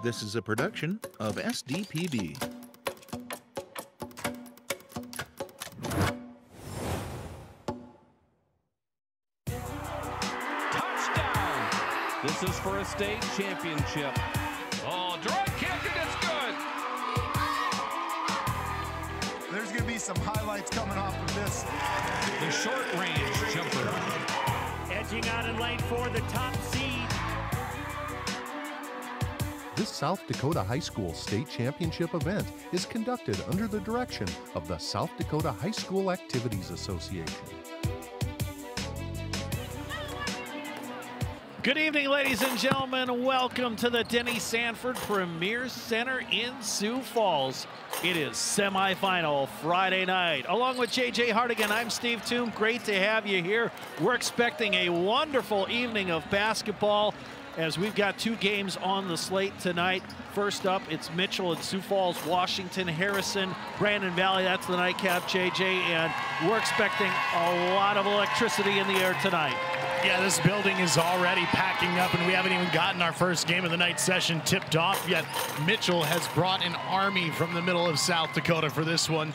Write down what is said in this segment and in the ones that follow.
This is a production of SDPB. Touchdown! This is for a state championship. Oh, drive kick and it's good. There's going to be some highlights coming off of this. The short range jumper. Edging out in lane four, the top seed. This South Dakota High School State Championship event is conducted under the direction of the South Dakota High School Activities Association. Good evening, ladies and gentlemen. Welcome to the Denny Sanford Premier Center in Sioux Falls. It is semifinal Friday night. Along with JJ Hardigan, I'm Steve Toom. Great to have you here. We're expecting a wonderful evening of basketball as we've got two games on the slate tonight. First up, it's Mitchell and Sioux Falls, Washington, Harrisburg, Brandon Valley. That's the nightcap, JJ, and we're expecting a lot of electricity in the air tonight. Yeah, this building is already packing up, and we haven't even gotten our first game of the night session tipped off yet. Mitchell has brought an army from the middle of South Dakota for this one.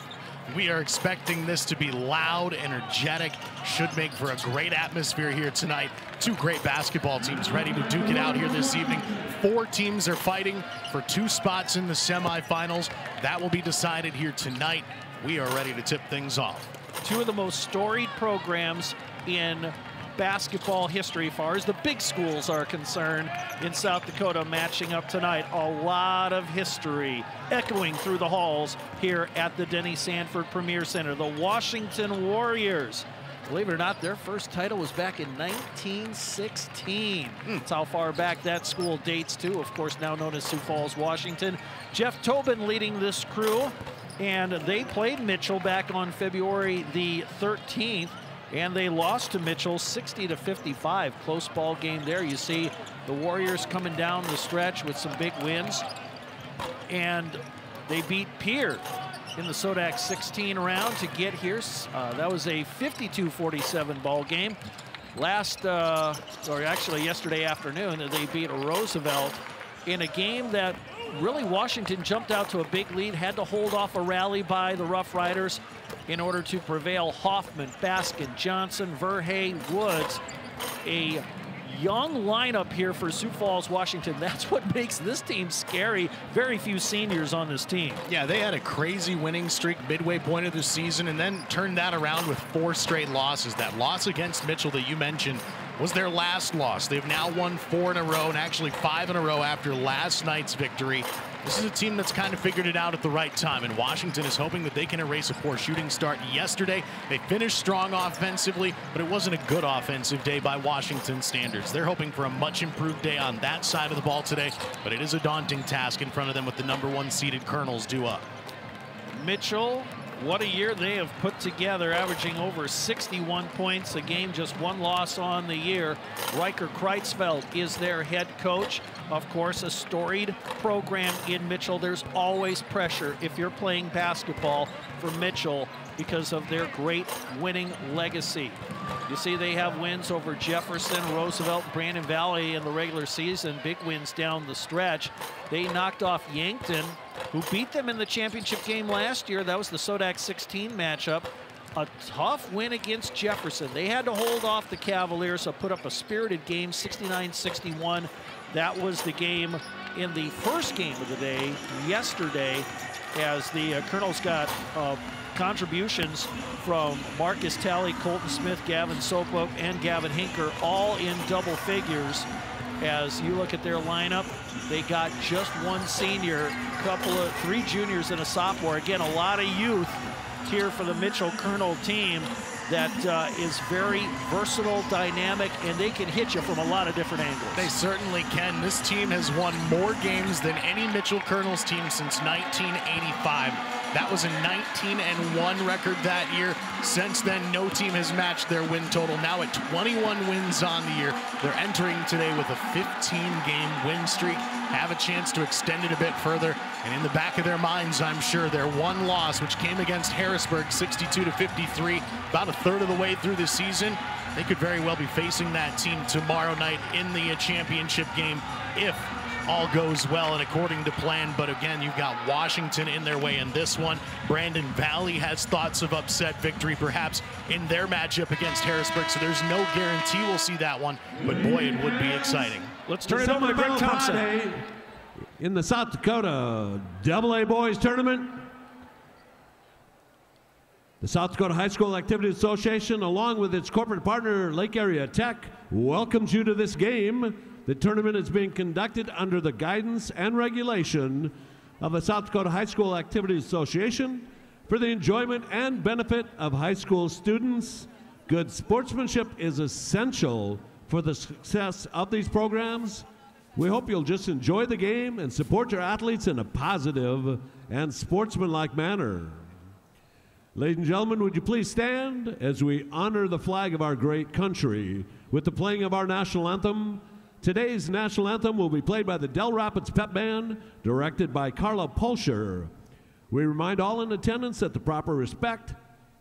We are expecting this to be loud, energetic, should make for a great atmosphere here tonight. Two great basketball teams ready to duke it out here this evening. Four teams are fighting for two spots in the semifinals. That will be decided here tonight. We are ready to tip things off. Two of the most storied programs in basketball history, far as the big schools are concerned, in South Dakota matching up tonight. A lot of history echoing through the halls here at the Denny Sanford Premier Center. The Washington Warriors. Believe it or not, their first title was back in 1916. Hmm. That's how far back that school dates to. Of course, now known as Sioux Falls, Washington. Jeff Tobin leading this crew, and they played Mitchell back on February the 13th and they lost to Mitchell 60 to 55. Close ball game there. You see the Warriors coming down the stretch with some big wins, and they beat Pierre in the Sodak 16 round to get here. Uh, that was a 52-47 ball game. Last, uh, or actually yesterday afternoon, they beat Roosevelt in a game that really Washington jumped out to a big lead, had to hold off a rally by the Rough Riders in order to prevail. Hoffman, Baskin, Johnson, Verhey, Woods, a young lineup here for Sioux Falls, Washington. That's what makes this team scary. Very few seniors on this team. Yeah, they had a crazy winning streak midway point of the season and then turned that around with four straight losses. That loss against Mitchell that you mentioned was their last loss. They've now won four in a row and actually five in a row after last night's victory. This is a team that's kind of figured it out at the right time, and Washington is hoping that they can erase a poor shooting start yesterday. They finished strong offensively, but it wasn't a good offensive day by Washington standards. They're hoping for a much improved day on that side of the ball today, but it is a daunting task in front of them with the number one seeded Colonels due up. Mitchell what a year they have put together, averaging over 61 points a game, just one loss on the year. Riker Kreitzfeld is their head coach. Of course, a storied program in Mitchell. There's always pressure if you're playing basketball for Mitchell because of their great winning legacy. You see they have wins over Jefferson, Roosevelt, Brandon Valley in the regular season, big wins down the stretch. They knocked off Yankton, who beat them in the championship game last year. That was the Sodak 16 matchup. A tough win against Jefferson. They had to hold off the Cavaliers, so put up a spirited game, 69-61. That was the game in the first game of the day yesterday as the uh, Colonels got uh, contributions from Marcus Talley, Colton Smith, Gavin Sopo, and Gavin Hinker, all in double figures. As you look at their lineup, they got just one senior, couple of three juniors and a sophomore. Again, a lot of youth here for the Mitchell Colonel team that uh, is very versatile, dynamic, and they can hit you from a lot of different angles. They certainly can. This team has won more games than any Mitchell Colonels team since 1985. That was a 19 and 1 record that year. Since then, no team has matched their win total. Now at 21 wins on the year, they're entering today with a 15 game win streak. Have a chance to extend it a bit further. And in the back of their minds, I'm sure their one loss, which came against Harrisburg 62 to 53, about a third of the way through the season, they could very well be facing that team tomorrow night in the championship game if all goes well and according to plan. But again, you've got Washington in their way in this one. Brandon Valley has thoughts of upset victory, perhaps in their matchup against Harrisburg. So there's no guarantee we'll see that one. But boy, it would be exciting. Let's turn it over to Greg Thompson. In the South Dakota Double A Boys Tournament, the South Dakota High School Activities Association, along with its corporate partner Lake Area Tech, welcomes you to this game. The tournament is being conducted under the guidance and regulation of the South Dakota High School Activities Association for the enjoyment and benefit of high school students. Good sportsmanship is essential for the success of these programs. We hope you'll just enjoy the game and support your athletes in a positive and sportsmanlike manner. Ladies and gentlemen, would you please stand as we honor the flag of our great country with the playing of our national anthem? Today's national anthem will be played by the Dell Rapids Pep Band, directed by Carla Pulscher. We remind all in attendance that the proper respect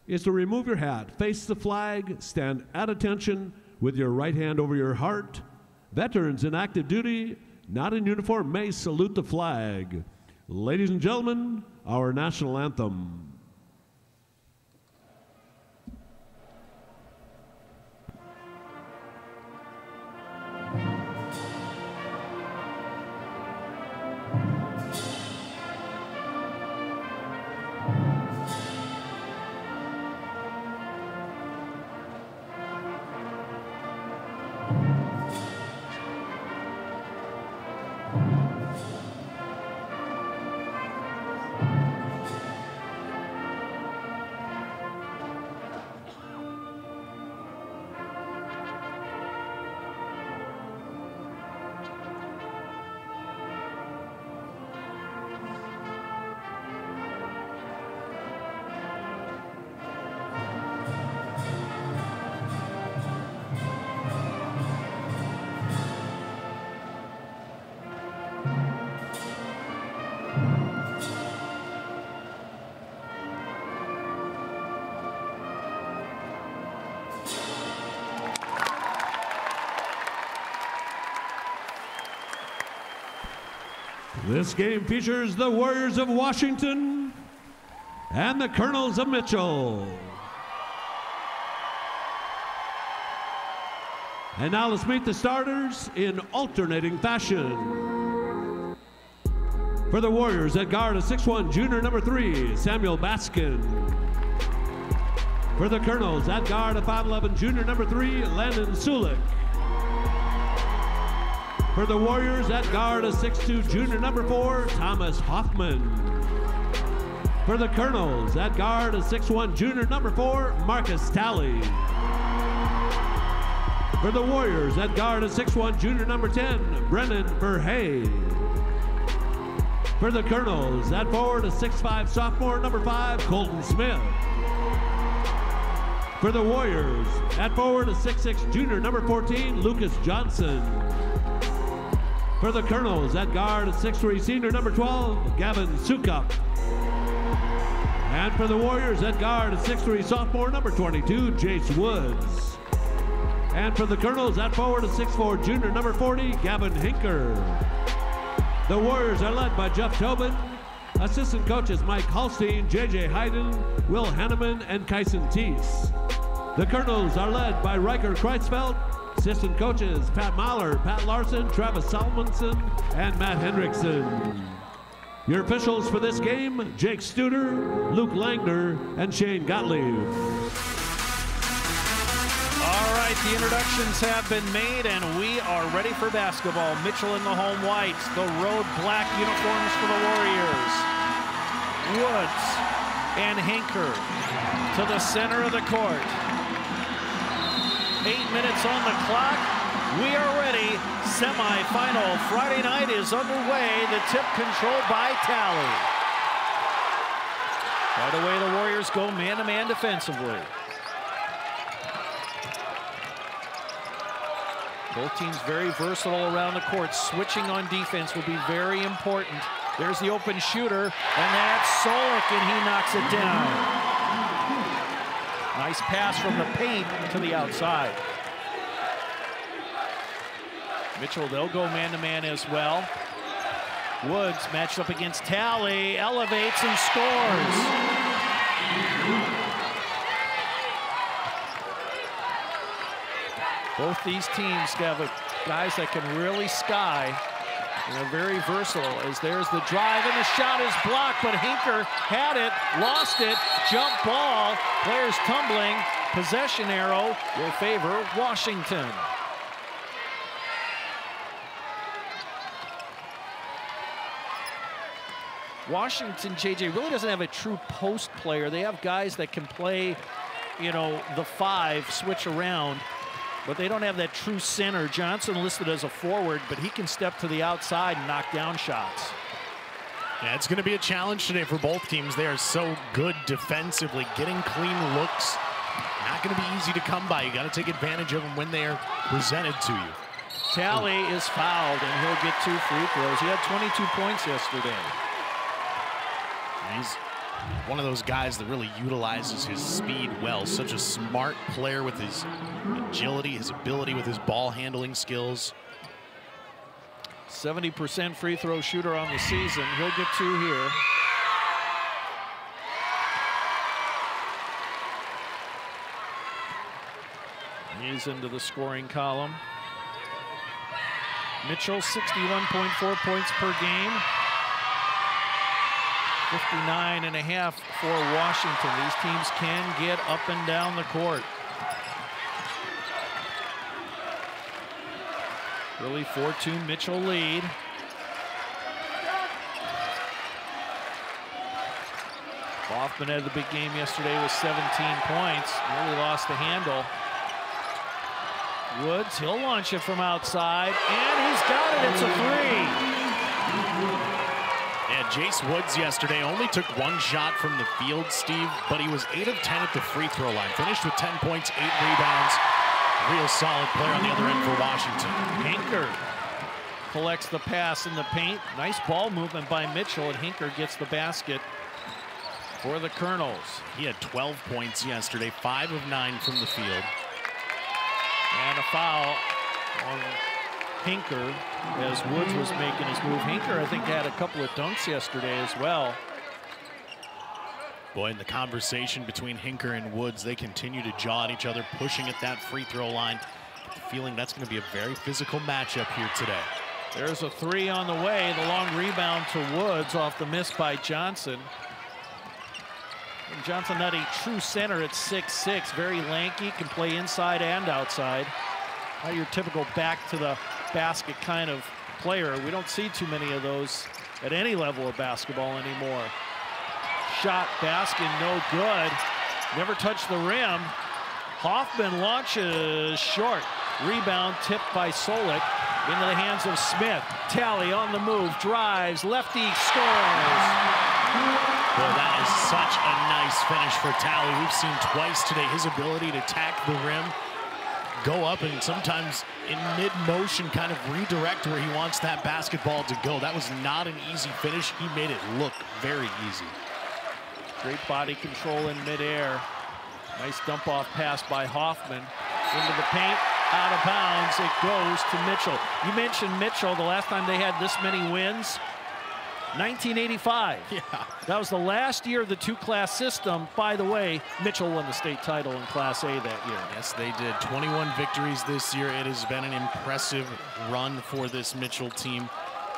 is to remove your hat, face the flag, stand at attention with your right hand over your heart. Veterans in active duty, not in uniform, may salute the flag. Ladies and gentlemen, our national anthem. This game features the Warriors of Washington and the Colonels of Mitchell. And now let's meet the starters in alternating fashion. For the Warriors at guard, a 6'1 junior number three, Samuel Baskin. For the Colonels at guard, a 5'11 junior number three, Landon Sulik. For the Warriors at guard, a 6'2 junior number four, Thomas Hoffman. For the Colonels at guard, a 6'1 junior number four, Marcus Talley. For the Warriors at guard, a 6'1 junior number 10, Brennan Verhey. For the Colonels at forward, a 6'5 sophomore number five, Colton Smith. For the Warriors at forward, a 6'6 junior number 14, Lucas Johnson. For the Colonels at guard, a 6'3 senior number 12, Gavin Sukup. And for the Warriors at guard, a 6'3 sophomore number 22, Jace Woods. And for the Colonels at forward, a 6'4 junior number 40, Gavin Hinker. The Warriors are led by Jeff Tobin. Assistant coaches Mike Holstein, JJ Hayden, Will Hanneman, and Kyson Teese. The Colonels are led by Riker Kreitzfeld, Assistant coaches Pat Mahler, Pat Larson, Travis Salmonson, and Matt Hendrickson. Your officials for this game, Jake Studer, Luke Langner, and Shane Gottlieb. All right, the introductions have been made, and we are ready for basketball. Mitchell in the home whites, the road black uniforms for the Warriors. Woods and Hinker to the center of the court. Eight minutes on the clock. We are ready. Semi-final Friday night is underway. The tip controlled by Talley. Right away, the Warriors go man-to-man -man defensively. Both teams very versatile around the court. Switching on defense will be very important. There's the open shooter, and that's Solik, and he knocks it down. Nice pass from the paint to the outside. Mitchell, they'll go man-to-man -man as well. Woods matched up against Talley, elevates and scores. Both these teams have guys that can really sky and are very versatile as there's the drive and the shot is blocked, but Hinker had it, lost it, jump ball, players tumbling, possession arrow will favor Washington. Washington, JJ, really doesn't have a true post player. They have guys that can play, you know, the five, switch around, but they don't have that true center. Johnson listed as a forward, but he can step to the outside and knock down shots. Yeah, it's going to be a challenge today for both teams. They are so good defensively, getting clean looks. Not going to be easy to come by. You got to take advantage of them when they are presented to you. Talley is fouled, and he'll get two free throws. He had 22 points yesterday. He's one of those guys that really utilizes his speed well. Such a smart player with his agility, his ability with his ball handling skills. 70% free throw shooter on the season. He'll get two here. He's into the scoring column. Mitchell, 61.4 points per game. 59 and a half for Washington. These teams can get up and down the court. Really 4-2 Mitchell lead. Hoffman had the big game yesterday with 17 points. Really lost the handle. Woods, he'll launch it from outside, and he's got it. It's a three. Jace Woods yesterday only took one shot from the field, Steve, but he was 8 of 10 at the free throw line. Finished with 10 points, 8 rebounds. Real solid player on the other end for Washington. Hinker collects the pass in the paint. Nice ball movement by Mitchell, and Hinker gets the basket for the Colonels. He had 12 points yesterday, 5 of 9 from the field. And a foul on Hinker as Woods was making his move. Hinker, I think, had a couple of dunks yesterday as well. Boy, in the conversation between Hinker and Woods, they continue to jaw at each other, pushing at that free throw line. Feeling that's going to be a very physical matchup here today. There's a three on the way. The long rebound to Woods off the miss by Johnson. And Johnson not a true center at 6'6", very lanky, can play inside and outside. Not your typical back to the basket kind of player. We don't see too many of those at any level of basketball anymore. Shot, basket, no good. Never touched the rim. Hoffman launches short. Rebound tipped by Solik into the hands of Smith. Talley on the move, drives, lefty scores. Well, that is such a nice finish for Talley. We've seen twice today his ability to tack the rim go up and sometimes in mid-motion kind of redirect where he wants that basketball to go. That was not an easy finish. He made it look very easy. Great body control in midair. Nice dump off pass by Hoffman. Into the paint, out of bounds. It goes to Mitchell. You mentioned Mitchell, the last time they had this many wins, 1985. Yeah. That was the last year of the two-class system. By the way, Mitchell won the state title in Class A that year. Yes, they did. 21 victories this year. It has been an impressive run for this Mitchell team.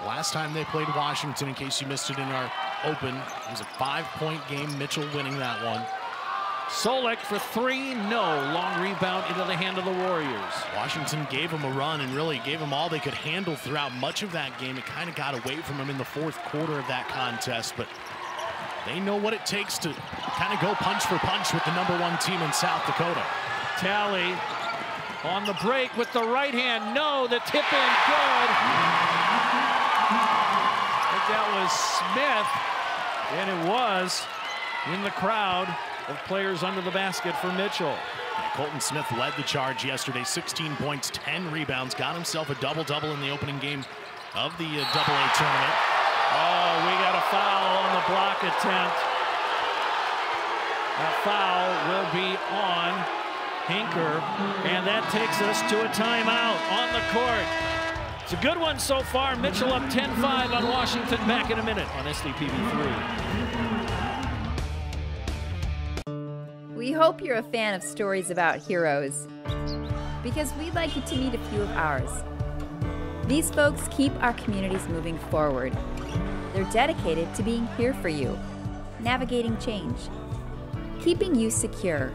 Last time they played Washington, in case you missed it in our open, it was a five-point game. Mitchell winning that one. Solik for three, no. Long rebound into the hand of the Warriors. Washington gave them a run and really gave them all they could handle throughout much of that game. It kind of got away from them in the fourth quarter of that contest, but they know what it takes to kind of go punch for punch with the number one team in South Dakota. Talley on the break with the right hand. No, the tip in good. I think that was Smith, and it was in the crowd of players under the basket for Mitchell. Colton Smith led the charge yesterday, 16 points, 10 rebounds, got himself a double-double in the opening game of the uh, Double A tournament. Oh, we got a foul on the block attempt. That foul will be on Hinker, and that takes us to a timeout on the court. It's a good one so far. Mitchell up 10-5 on Washington. Back in a minute on SDPB3. We hope you're a fan of stories about heroes because we'd like you to meet a few of ours. These folks keep our communities moving forward. They're dedicated to being here for you, navigating change, keeping you secure,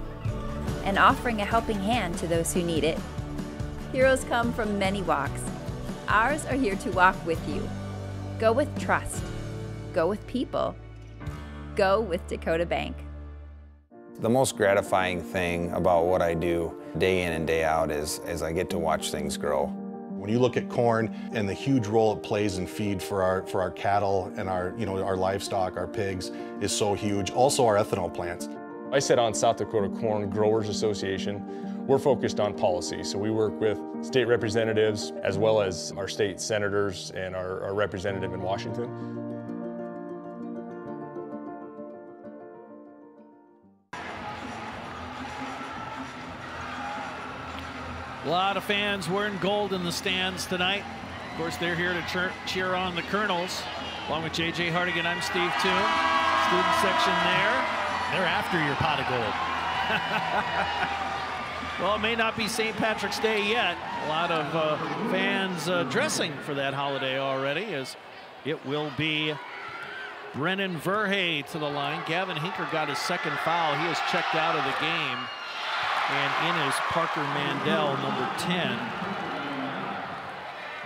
and offering a helping hand to those who need it. Heroes come from many walks Ours are here to walk with you. Go with trust. Go with people. Go with Dakota Bank. The most gratifying thing about what I do day in and day out is, is I get to watch things grow. When you look at corn and the huge role it plays in feed for our for our cattle and our you know our livestock, our pigs is so huge. Also our ethanol plants. I sit on South Dakota Corn Growers Association. We're focused on policy, so we work with state representatives as well as our state senators and our, our representative in Washington. A lot of fans wearing gold in the stands tonight. Of course, they're here to cheer, cheer on the Colonels. Along with J.J. Hardigan, I'm Steve Toon. Student section there. They're after your pot of gold. well, it may not be St. Patrick's Day yet. A lot of uh, fans uh, dressing for that holiday already as it will be Brennan Verhey to the line. Gavin Hinker got his second foul. He is checked out of the game. And in is Parker Mandel, number 10.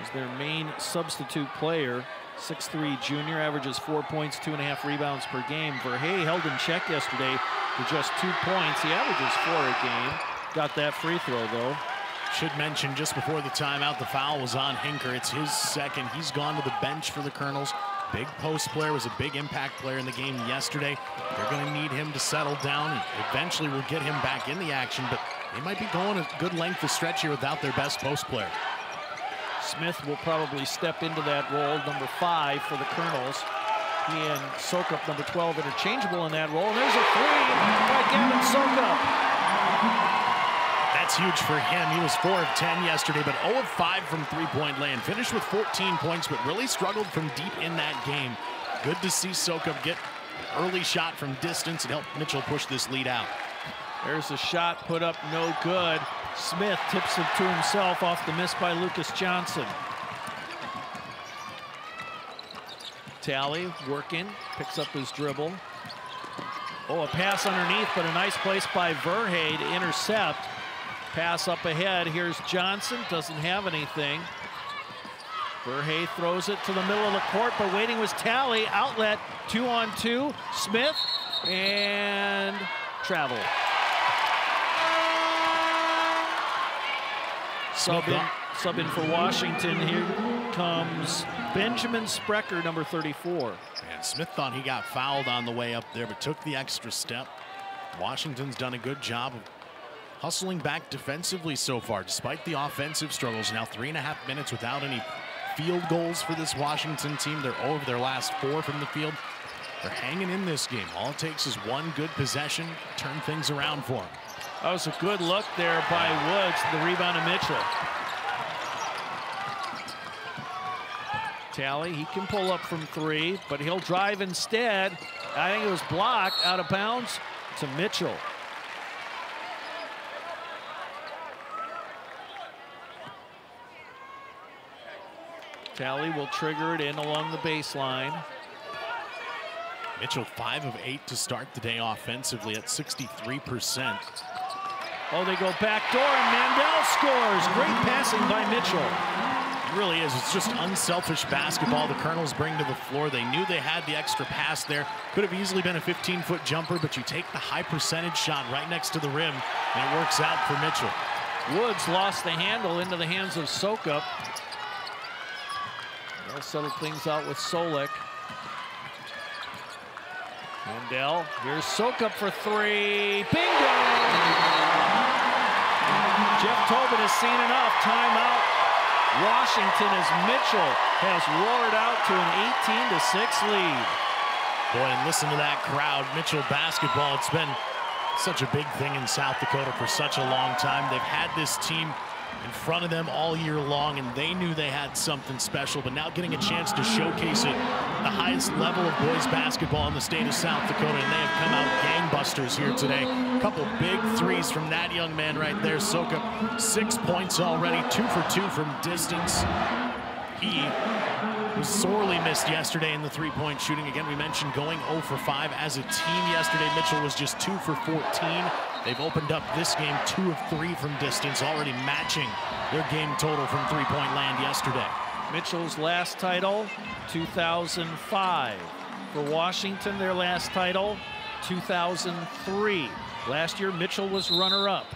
Is their main substitute player. 6'3 junior, averages four points, two and a half rebounds per game. Verhey held in check yesterday for just two points. He averages four a game. Got that free throw, though. Should mention just before the timeout, the foul was on Hinker. It's his second. He's gone to the bench for the Colonels. Big post player, was a big impact player in the game yesterday. They're going to need him to settle down. Eventually, we'll get him back in the action, but they might be going a good length of stretch here without their best post player. Smith will probably step into that role, number five for the Colonels. He and Sukup, number 12, interchangeable in that role. And there's a three by Gavin Sukup. That's huge for him. He was 4 of 10 yesterday, but 0 of 5 from three-point land. Finished with 14 points, but really struggled from deep in that game. Good to see Sukup get an early shot from distance and help Mitchell push this lead out. There's a shot put up, no good. Smith tips it to himself off the miss by Lucas Johnson. Talley working, picks up his dribble. Oh, a pass underneath, but a nice place by Verhey to intercept. Pass up ahead. Here's Johnson, doesn't have anything. Verhey throws it to the middle of the court, but waiting was Talley. Outlet, two on two. Smith and travel. Sub in, sub in for Washington. Here comes Benjamin Sprecher, number 34. And Smith thought he got fouled on the way up there, but took the extra step. Washington's done a good job of hustling back defensively so far, despite the offensive struggles. Now three and a half minutes without any field goals for this Washington team. They're over their last four from the field. They're hanging in this game. All it takes is one good possession, turn things around for them. That was a good look there by Woods, the rebound of Mitchell. Talley, he can pull up from three, but he'll drive instead. I think it was blocked out of bounds to Mitchell. Talley will trigger it in along the baseline. Mitchell, five of eight to start the day offensively at 63%. Oh, they go back door, and Mandel scores. Great passing by Mitchell. It really is. It's just unselfish basketball the Colonels bring to the floor. They knew they had the extra pass there. Could have easily been a 15-foot jumper, but you take the high percentage shot right next to the rim, and it works out for Mitchell. Woods lost the handle into the hands of Sukup. They'll settle things out with Solik. Mandel, here's Sukup for three. Bingo! Jeff Tobin has seen enough. Timeout. Washington as Mitchell has roared out to an 18 to 6 lead. Boy, and listen to that crowd. Mitchell basketball, it's been such a big thing in South Dakota for such a long time. They've had this team in front of them all year long, and they knew they had something special, but now getting a chance to showcase it the highest level of boys basketball in the state of South Dakota, and they have come out gangbusters here today. A couple big threes from that young man right there. Soka, six points already, two for two from distance. He was sorely missed yesterday in the three-point shooting. Again, we mentioned going 0 for 5 as a team yesterday. Mitchell was just 2 for 14. They've opened up this game 2 of 3 from distance, already matching their game total from three-point land yesterday. Mitchell's last title, 2005. For Washington, their last title, 2003. Last year, Mitchell was runner-up.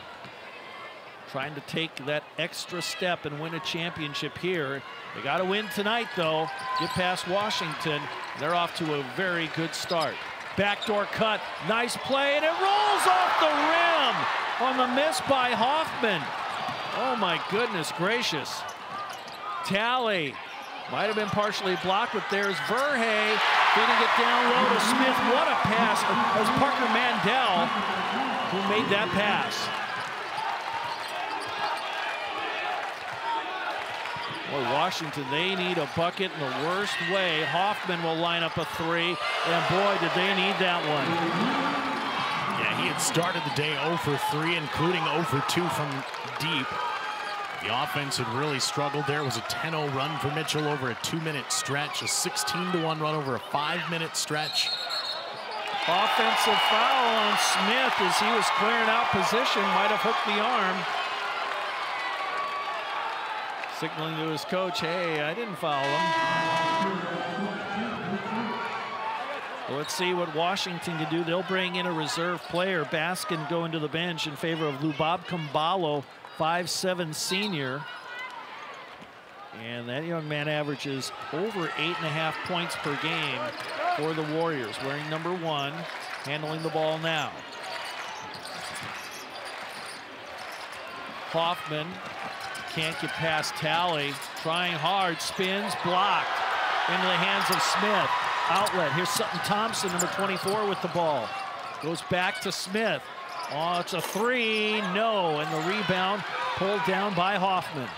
Trying to take that extra step and win a championship here. They got to win tonight, though. Get past Washington. They're off to a very good start. Backdoor cut, nice play, and it rolls off the rim on the miss by Hoffman. Oh my goodness gracious. Talley might have been partially blocked, but there's Verhey feeding it down low to Smith. What a pass. Was Parker Mandel who made that pass. Boy, Washington, they need a bucket in the worst way. Hoffman will line up a three, and boy, did they need that one. Yeah, he had started the day 0 for 3, including 0 for 2 from deep. The offense had really struggled there. It was a 10-0 run for Mitchell over a two-minute stretch, a 16-1 run over a five-minute stretch. Offensive foul on Smith as he was clearing out position, might have hooked the arm signaling to his coach, hey, I didn't foul him. let's see what Washington can do. They'll bring in a reserve player. Baskin going to the bench in favor of Lubob Kumbalo, 5'7 senior. And that young man averages over eight and a half points per game for the Warriors. Wearing number one, handling the ball now. Hoffman can't get past Talley. Trying hard, spins, blocked. Into the hands of Smith. Outlet, here's Sutton Thompson, number 24 with the ball. Goes back to Smith. Oh, it's a three, no, and the rebound pulled down by Hoffman.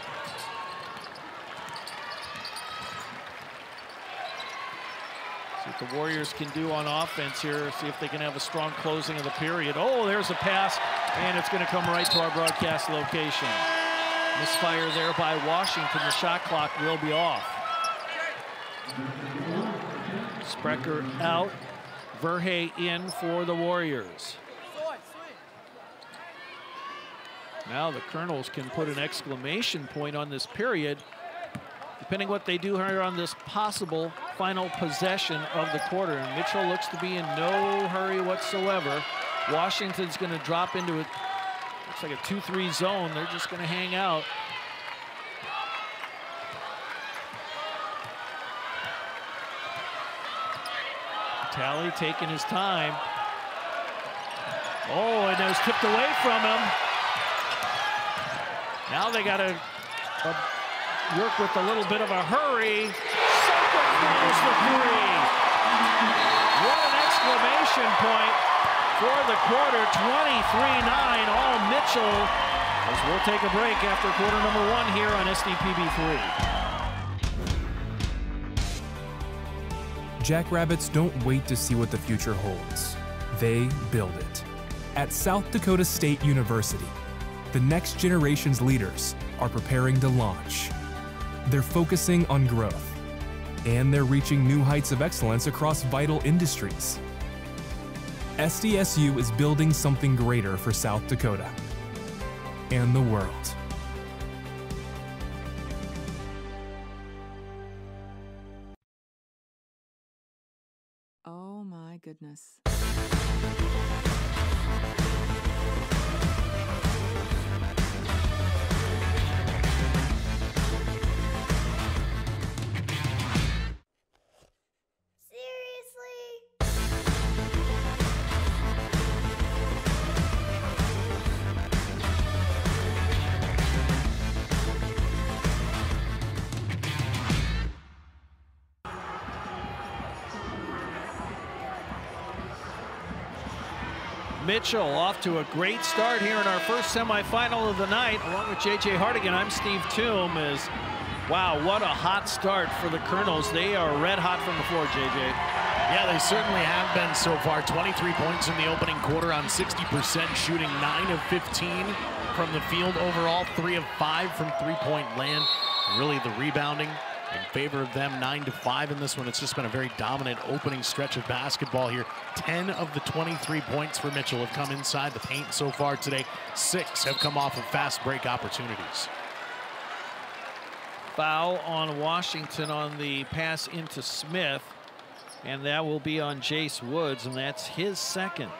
See what the Warriors can do on offense here. See if they can have a strong closing of the period. Oh, there's a pass, and it's going to come right to our broadcast location. Misfire there by Washington. The shot clock will be off. Sprecher out. Verhey in for the Warriors. Now the Colonels can put an exclamation point on this period, depending what they do here on this possible final possession of the quarter. And Mitchell looks to be in no hurry whatsoever. Washington's going to drop into it Looks like a 2-3 zone. They're just going to hang out. Talley taking his time. Oh, and it was tipped away from him. Now they got to uh, work with a little bit of a hurry. The three. What an exclamation point for the quarter, 23-9, all Mitchell. As we'll take a break after quarter number one here on SDPB3. Jackrabbits don't wait to see what the future holds. They build it. At South Dakota State University, the next generation's leaders are preparing to launch. They're focusing on growth, and they're reaching new heights of excellence across vital industries. SDSU is building something greater for South Dakota and the world. Oh my goodness. Mitchell off to a great start here in our first semifinal of the night. Along with J.J. Hardigan, I'm Steve Toom. Is wow, what a hot start for the Colonels. They are red hot from the floor, J.J. Yeah, they certainly have been so far. 23 points in the opening quarter on 60% shooting, 9 of 15 from the field overall, 3 of 5 from three-point land. Really the rebounding in favor of them, 9 to 5 in this one. It's just been a very dominant opening stretch of basketball here. 10 of the 23 points for Mitchell have come inside the paint so far today. Six have come off of fast break opportunities. Foul on Washington on the pass into Smith. And that will be on Jace Woods, and that's his second.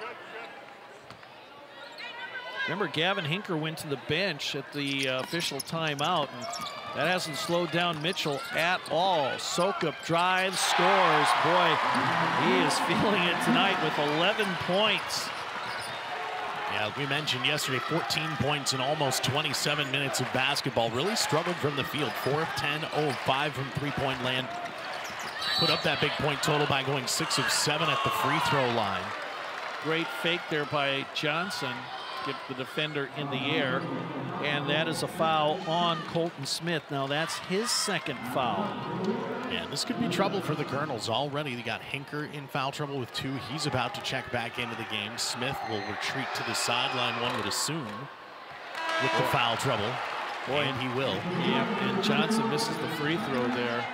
Remember, Gavin Hinker went to the bench at the uh, official timeout, and that hasn't slowed down Mitchell at all. Sukup drives, scores. Boy, he is feeling it tonight with 11 points. Yeah, we mentioned yesterday, 14 points in almost 27 minutes of basketball. Really struggled from the field. 4 of 10, 0 of 5 from three-point land. Put up that big point total by going 6 of 7 at the free throw line. Great fake there by Johnson get the defender in the air. And that is a foul on Colton Smith. Now that's his second foul. Yeah, this could be trouble for the Colonels already. They got Hinker in foul trouble with two. He's about to check back into the game. Smith will retreat to the sideline, one would assume, with the foul trouble. Boy, and he will. Yeah, and Johnson misses the free throw there.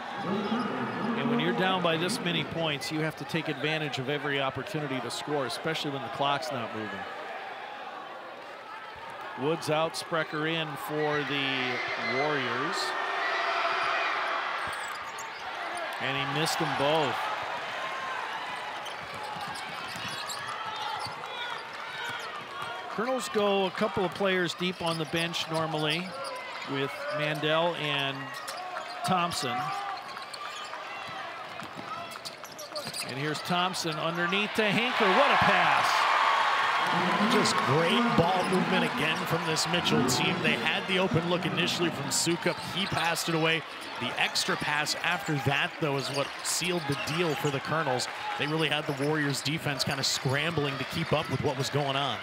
And when you're down by this many points, you have to take advantage of every opportunity to score, especially when the clock's not moving. Woods out, Sprecher in for the Warriors. And he missed them both. Colonels go a couple of players deep on the bench normally with Mandel and Thompson. And here's Thompson underneath to Hinker. What a pass. Just great ball movement again from this Mitchell team. They had the open look initially from Sukup. He passed it away. The extra pass after that, though, is what sealed the deal for the Colonels. They really had the Warriors defense kind of scrambling to keep up with what was going on.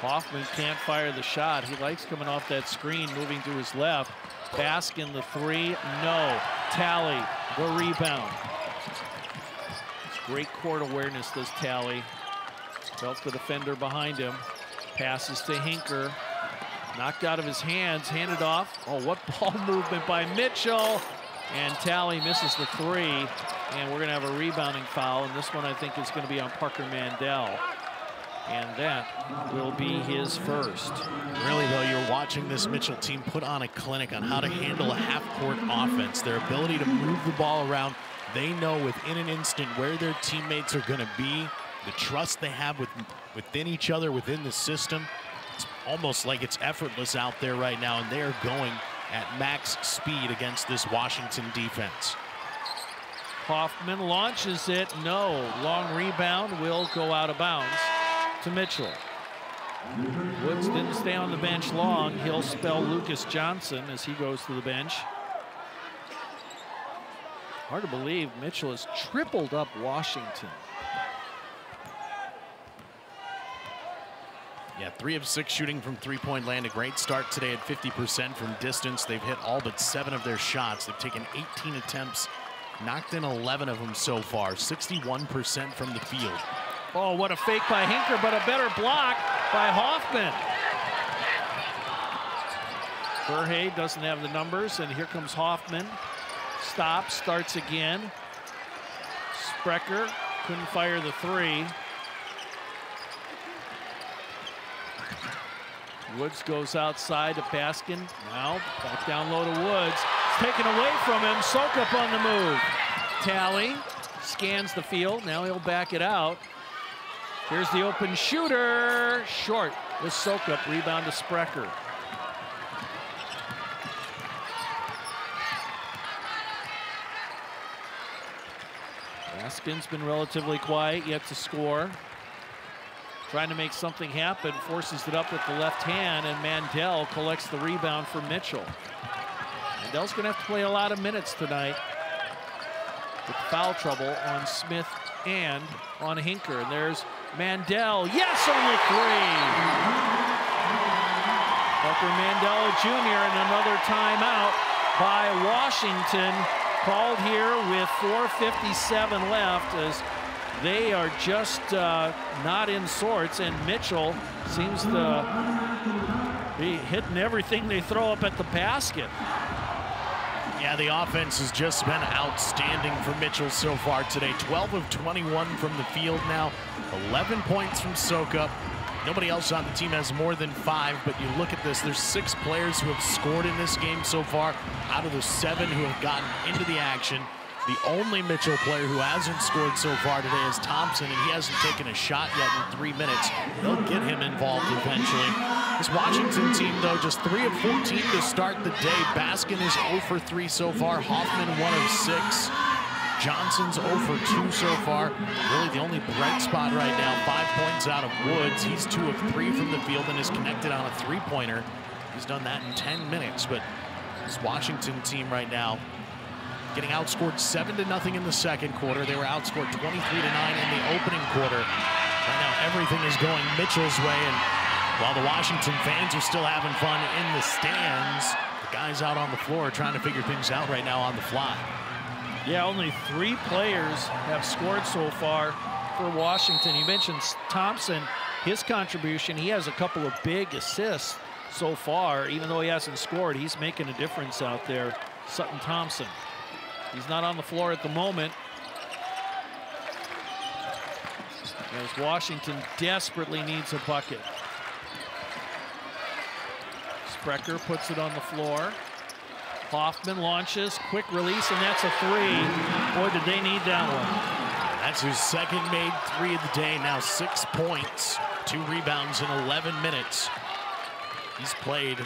Hoffman can't fire the shot. He likes coming off that screen, moving to his left. Baskin, the three, no. Talley, the rebound. It's Great court awareness, does Talley. Felt the defender behind him. Passes to Hinker. Knocked out of his hands, handed off. Oh, what ball movement by Mitchell. And Talley misses the three. And we're going to have a rebounding foul. And this one, I think, is going to be on Parker Mandel. And that will be his first. Really, though, you're watching this Mitchell team put on a clinic on how to handle a half-court offense. Their ability to move the ball around. They know within an instant where their teammates are going to be the trust they have with, within each other, within the system. It's almost like it's effortless out there right now, and they are going at max speed against this Washington defense. Hoffman launches it. No. Long rebound will go out of bounds to Mitchell. Woods didn't stay on the bench long. He'll spell Lucas Johnson as he goes to the bench. Hard to believe Mitchell has tripled up Washington. Yeah, three of six shooting from three-point land. A great start today at 50% from distance. They've hit all but seven of their shots. They've taken 18 attempts, knocked in 11 of them so far. 61% from the field. Oh, what a fake by Hinker, but a better block by Hoffman. Verhey doesn't have the numbers, and here comes Hoffman. Stops, starts again. Sprecher couldn't fire the three. Woods goes outside to Baskin. Now back down low to Woods. Taken away from him. Sukup on the move. Talley scans the field. Now he'll back it out. Here's the open shooter. Short with Sukup. Rebound to Sprecher. Baskin's been relatively quiet, yet to score trying to make something happen, forces it up with the left hand, and Mandel collects the rebound for Mitchell. Mandel's going to have to play a lot of minutes tonight with foul trouble on Smith and on Hinker. And there's Mandel, yes, only three. Tucker Mandela Jr. and another timeout by Washington called here with 4.57 left as they are just uh, not in sorts and Mitchell seems to be hitting everything they throw up at the basket. Yeah, the offense has just been outstanding for Mitchell so far today. 12 of 21 from the field now, 11 points from Sukup. Nobody else on the team has more than five, but you look at this, there's six players who have scored in this game so far out of the seven who have gotten into the action. The only Mitchell player who hasn't scored so far today is Thompson, and he hasn't taken a shot yet in three minutes. They'll get him involved eventually. This Washington team, though, just 3 of 14 to start the day. Baskin is 0 for 3 so far. Hoffman 1 of 6. Johnson's 0 for 2 so far. Really the only bright spot right now. Five points out of Woods. He's 2 of 3 from the field and is connected on a three-pointer. He's done that in 10 minutes, but this Washington team right now getting outscored 7 to nothing in the second quarter. They were outscored 23 to 9 in the opening quarter. Right now, everything is going Mitchell's way, and while the Washington fans are still having fun in the stands, the guys out on the floor are trying to figure things out right now on the fly. Yeah, only three players have scored so far for Washington. You mentioned Thompson, his contribution. He has a couple of big assists so far. Even though he hasn't scored, he's making a difference out there. Sutton Thompson. He's not on the floor at the moment. As Washington desperately needs a bucket. Sprecher puts it on the floor. Hoffman launches, quick release, and that's a three. Boy, did they need that one. That's his second made three of the day. Now six points, two rebounds in 11 minutes. He's played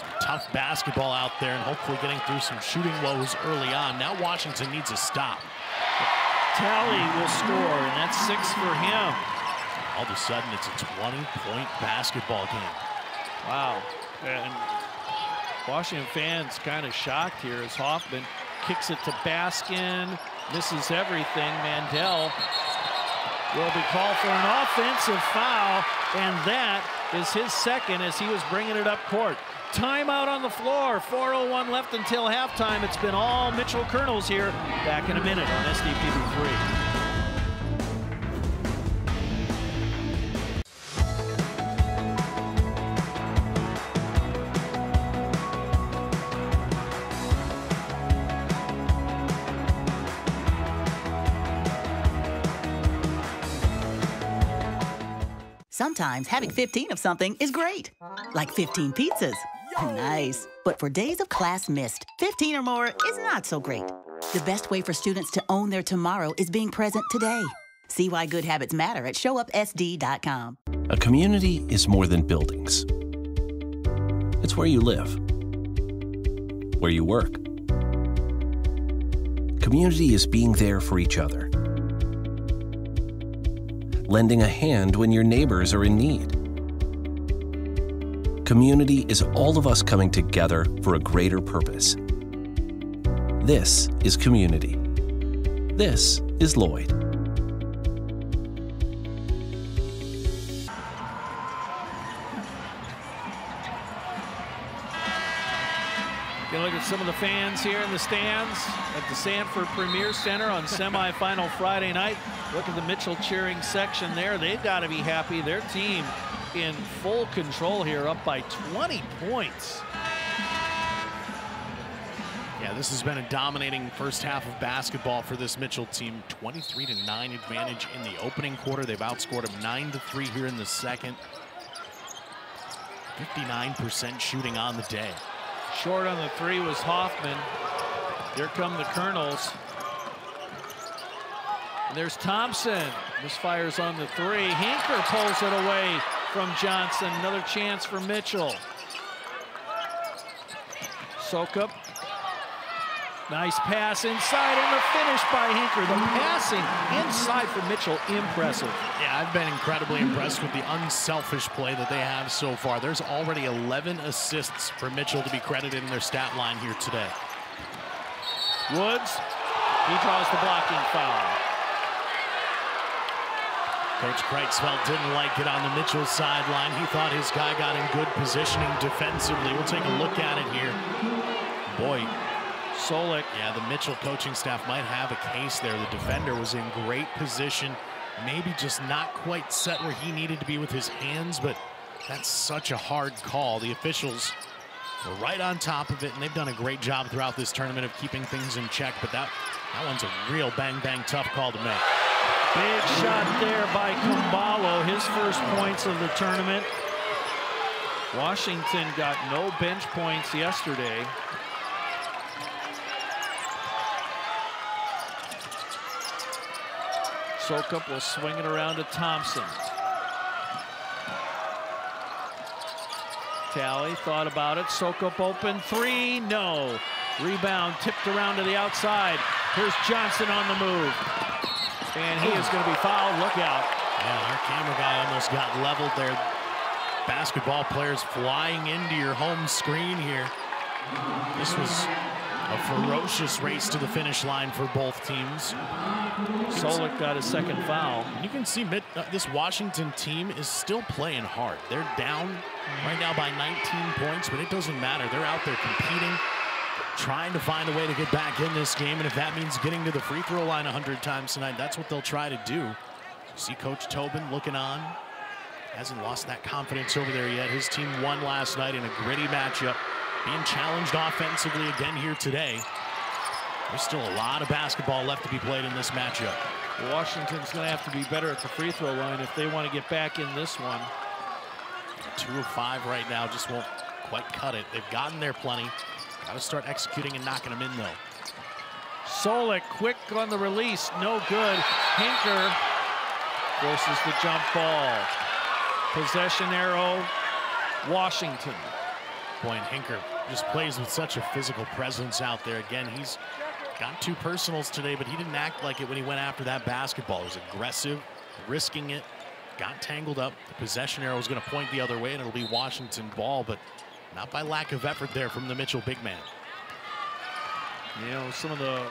some tough basketball out there and hopefully getting through some shooting woes early on. Now Washington needs a stop. Talley will score, and that's six for him. All of a sudden, it's a 20-point basketball game. Wow. And Washington fans kind of shocked here as Hoffman kicks it to Baskin, misses everything. Mandel will be called for an offensive foul, and that is his second as he was bringing it up court. Timeout on the floor, 4.01 left until halftime. It's been all Mitchell Kernels here. Back in a minute on SDPB 3. Sometimes having 15 of something is great. Like 15 pizzas. Oh, nice. But for days of class missed, 15 or more is not so great. The best way for students to own their tomorrow is being present today. See why good habits matter at showupsd.com. A community is more than buildings. It's where you live, where you work. Community is being there for each other lending a hand when your neighbors are in need. Community is all of us coming together for a greater purpose. This is community. This is Lloyd. You look at some of the fans here in the stands at the Sanford Premier Center on semifinal Friday night. Look at the Mitchell cheering section there. They've got to be happy. Their team in full control here, up by 20 points. Yeah, this has been a dominating first half of basketball for this Mitchell team. 23 to 9 advantage in the opening quarter. They've outscored them 9 to 3 here in the second. 59% shooting on the day. Short on the three was Hoffman. Here come the Kernels. And there's Thompson. Misfires on the three. Hinker pulls it away from Johnson. Another chance for Mitchell. Sukup. Nice pass inside and the finish by Hinker. The passing inside for Mitchell, impressive. Yeah, I've been incredibly impressed with the unselfish play that they have so far. There's already 11 assists for Mitchell to be credited in their stat line here today. Woods, he draws the blocking foul. Coach Kreitzfeld didn't like it on the Mitchell sideline. He thought his guy got in good positioning defensively. We'll take a look at it here. Boy, Solik. Yeah, the Mitchell coaching staff might have a case there. The defender was in great position, maybe just not quite set where he needed to be with his hands, but that's such a hard call. The officials were right on top of it, and they've done a great job throughout this tournament of keeping things in check, but that, that one's a real bang-bang tough call to make. Big shot there by Kumbalo, his first points of the tournament. Washington got no bench points yesterday. Sukup will swing it around to Thompson. Talley thought about it. Sukup open three. No. Rebound tipped around to the outside. Here's Johnson on the move. And he is going to be fouled. Look out. Yeah, our camera guy almost got leveled there. Basketball players flying into your home screen here. This was a ferocious race to the finish line for both teams. Solik got a second foul. You can see uh, this Washington team is still playing hard. They're down right now by 19 points, but it doesn't matter. They're out there competing, trying to find a way to get back in this game. And if that means getting to the free throw line 100 times tonight, that's what they'll try to do. See Coach Tobin looking on. Hasn't lost that confidence over there yet. His team won last night in a gritty matchup being challenged offensively again here today. There's still a lot of basketball left to be played in this matchup. Washington's going to have to be better at the free throw line if they want to get back in this one. Two of five right now just won't quite cut it. They've gotten there plenty. Got to start executing and knocking them in, though. Solik quick on the release. No good. Hinker forces the jump ball. Possession arrow, Washington. Boy, and Hinker just plays with such a physical presence out there. Again, he's got two personals today, but he didn't act like it when he went after that basketball. He was aggressive, risking it, got tangled up. The possession arrow is going to point the other way, and it'll be Washington ball, but not by lack of effort there from the Mitchell big man. You know, some of the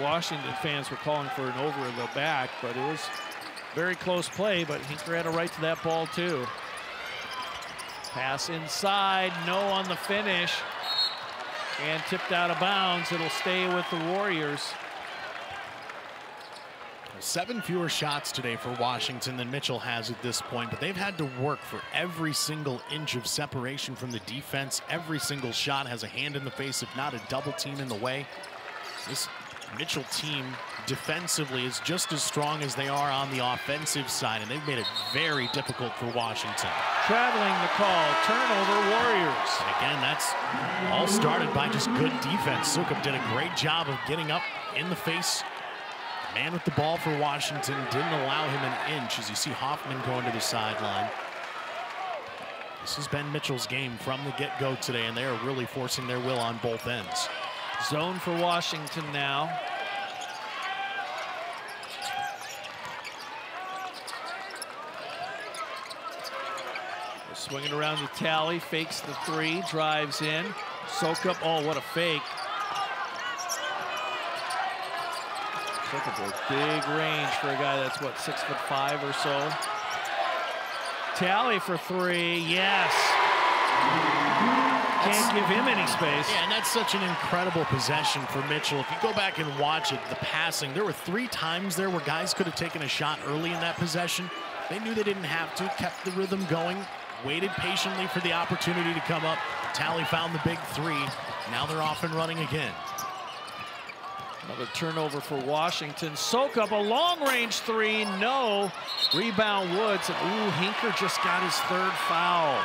Washington fans were calling for an over the back, but it was very close play, but Hinker had a right to that ball too. Pass inside, no on the finish. And tipped out of bounds. It'll stay with the Warriors. Seven fewer shots today for Washington than Mitchell has at this point, but they've had to work for every single inch of separation from the defense. Every single shot has a hand in the face, if not a double team in the way. This Mitchell team defensively is just as strong as they are on the offensive side, and they've made it very difficult for Washington. Traveling the call, turnover Warriors. And again, that's all started by just good defense. Sukup did a great job of getting up in the face. Man with the ball for Washington didn't allow him an inch as you see Hoffman going to the sideline. This has been Mitchell's game from the get-go today, and they are really forcing their will on both ends. Zone for Washington now. Swinging around the Talley, fakes the three, drives in. Sukup, oh, what a fake. Sukup a big range for a guy that's, what, six foot five or so. Talley for three, yes. Can't give him any space. Yeah, and that's such an incredible possession for Mitchell. If you go back and watch it, the passing, there were three times there where guys could have taken a shot early in that possession. They knew they didn't have to, kept the rhythm going, waited patiently for the opportunity to come up. Talley found the big three. Now they're off and running again. Another turnover for Washington. Sukup a long-range three, no. Rebound Woods, and ooh, Hinker just got his third foul.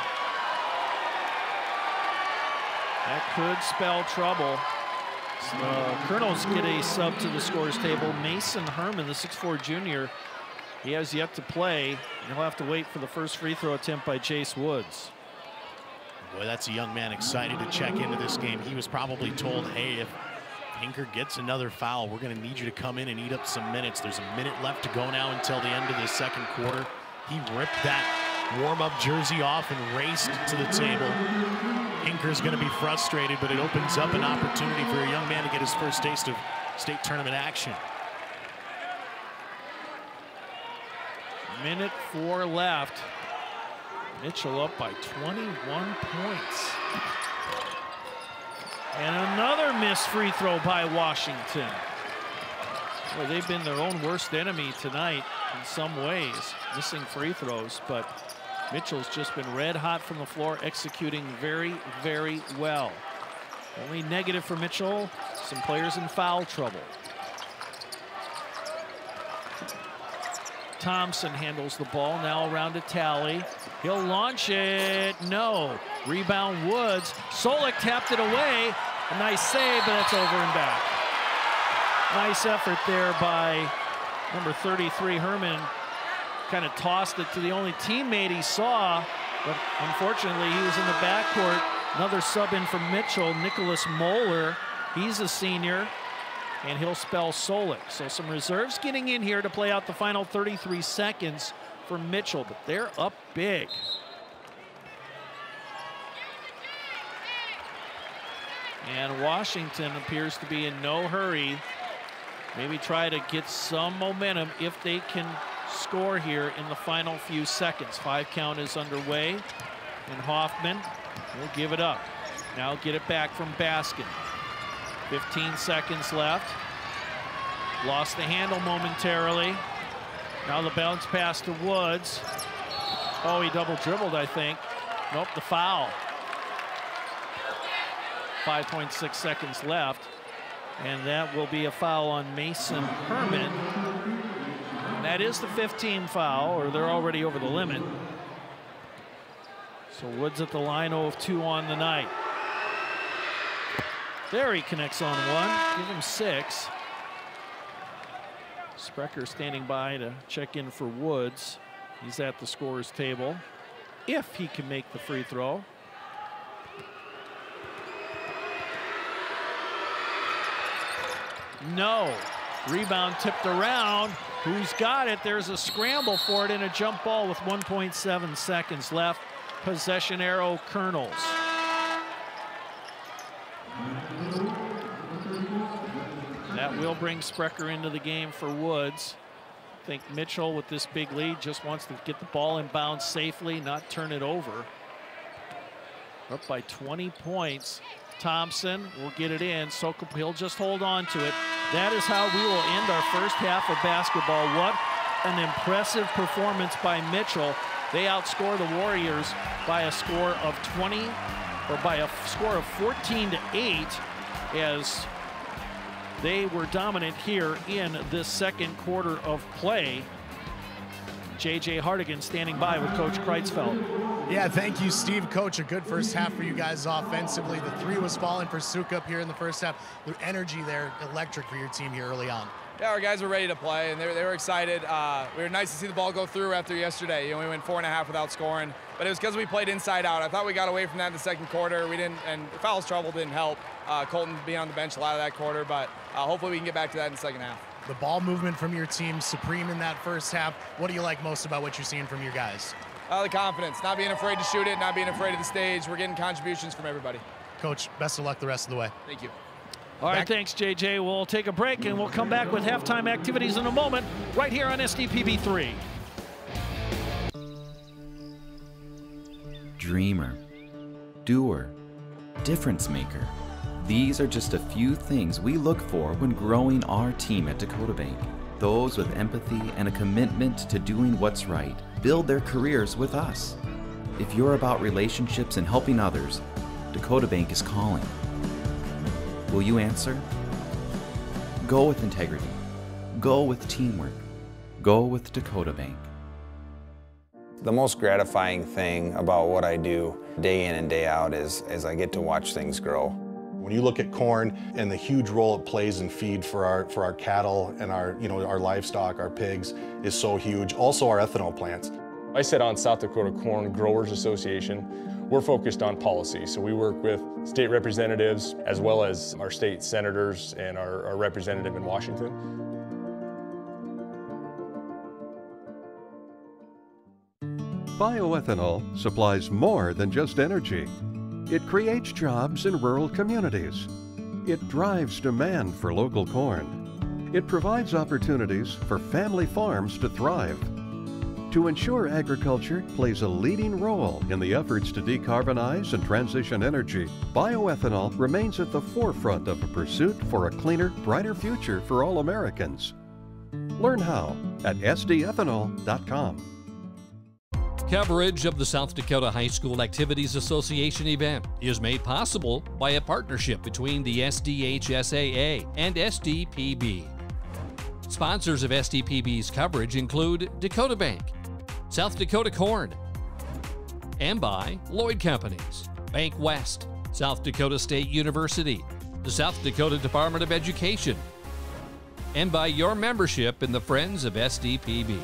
That could spell trouble. The Kernels get a sub to the scores table. Mason Herman, the 6'4 junior, he has yet to play. He'll have to wait for the first free throw attempt by Chase Woods. Boy, that's a young man excited to check into this game. He was probably told, hey, if Hinker gets another foul, we're going to need you to come in and eat up some minutes. There's a minute left to go now until the end of the second quarter. He ripped that warm-up jersey off and raced to the table. Hinker's going to be frustrated, but it opens up an opportunity for a young man to get his first taste of state tournament action. Minute four left. Mitchell up by 21 points. And another missed free throw by Washington. Well, they've been their own worst enemy tonight in some ways, missing free throws, but Mitchell's just been red hot from the floor, executing very, very well. Only negative for Mitchell, some players in foul trouble. Thompson handles the ball, now around to Talley. He'll launch it, no. Rebound Woods, Solik tapped it away. A nice save, but it's over and back. Nice effort there by number 33, Herman. Kind of tossed it to the only teammate he saw, but unfortunately he was in the backcourt. Another sub in from Mitchell, Nicholas Moeller. He's a senior, and he'll spell Solik. So some reserves getting in here to play out the final 33 seconds for Mitchell, but they're up big. And Washington appears to be in no hurry. Maybe try to get some momentum if they can score here in the final few seconds. Five count is underway, and Hoffman will give it up. Now get it back from Baskin. 15 seconds left. Lost the handle momentarily. Now the bounce pass to Woods. Oh, he double dribbled, I think. Nope, the foul. 5.6 seconds left. And that will be a foul on Mason Herman. And that is the 15 foul, or they're already over the limit. So Woods at the line 0 of 2 on the night. There he connects on one. Give him six. Sprecher standing by to check in for Woods. He's at the scorer's table. If he can make the free throw. No. Rebound tipped around. Who's got it? There's a scramble for it and a jump ball with 1.7 seconds left. Possession arrow Kernels. That will bring Sprecher into the game for Woods. I think Mitchell with this big lead just wants to get the ball in bounds safely, not turn it over. Up by 20 points. Thompson will get it in. So he'll just hold on to it. That is how we will end our first half of basketball. What an impressive performance by Mitchell. They outscore the Warriors by a score of 20, or by a score of 14 to 8 as they were dominant here in this second quarter of play. J.J. Hardigan standing by with Coach Kreitzfeld. Yeah, thank you, Steve. Coach, a good first half for you guys offensively. The three was falling for Sukup here in the first half. The energy there, electric for your team here early on. Yeah, our guys were ready to play, and they were, they were excited. Uh, we were nice to see the ball go through after yesterday. You know, we went four and a half without scoring, but it was because we played inside out. I thought we got away from that in the second quarter. We didn't, and fouls trouble didn't help. Uh, Colton being on the bench a lot of that quarter, but uh, hopefully we can get back to that in the second half. The ball movement from your team supreme in that first half. What do you like most about what you're seeing from your guys? Uh, the confidence, not being afraid to shoot it, not being afraid of the stage. We're getting contributions from everybody. Coach, best of luck the rest of the way. Thank you. All right, thanks, JJ. We'll take a break and we'll come back with halftime activities in a moment right here on SDPB 3. Dreamer, doer, difference maker. These are just a few things we look for when growing our team at Dakota Bank. Those with empathy and a commitment to doing what's right build their careers with us. If you're about relationships and helping others, Dakota Bank is calling. Will you answer? Go with integrity. Go with teamwork. Go with Dakota Bank. The most gratifying thing about what I do day in and day out is, is I get to watch things grow. When you look at corn and the huge role it plays in feed for our for our cattle and our you know our livestock, our pigs is so huge. Also our ethanol plants. I sit on South Dakota Corn Growers Association. We're focused on policy, so we work with state representatives as well as our state senators and our, our representative in Washington. Bioethanol supplies more than just energy. It creates jobs in rural communities. It drives demand for local corn. It provides opportunities for family farms to thrive. To ensure agriculture plays a leading role in the efforts to decarbonize and transition energy, bioethanol remains at the forefront of a pursuit for a cleaner, brighter future for all Americans. Learn how at sdethanol.com. Coverage of the South Dakota High School Activities Association event is made possible by a partnership between the SDHSAA and SDPB. Sponsors of SDPB's coverage include Dakota Bank, South Dakota Corn, and by Lloyd Companies, Bank West, South Dakota State University, the South Dakota Department of Education, and by your membership in the Friends of SDPB.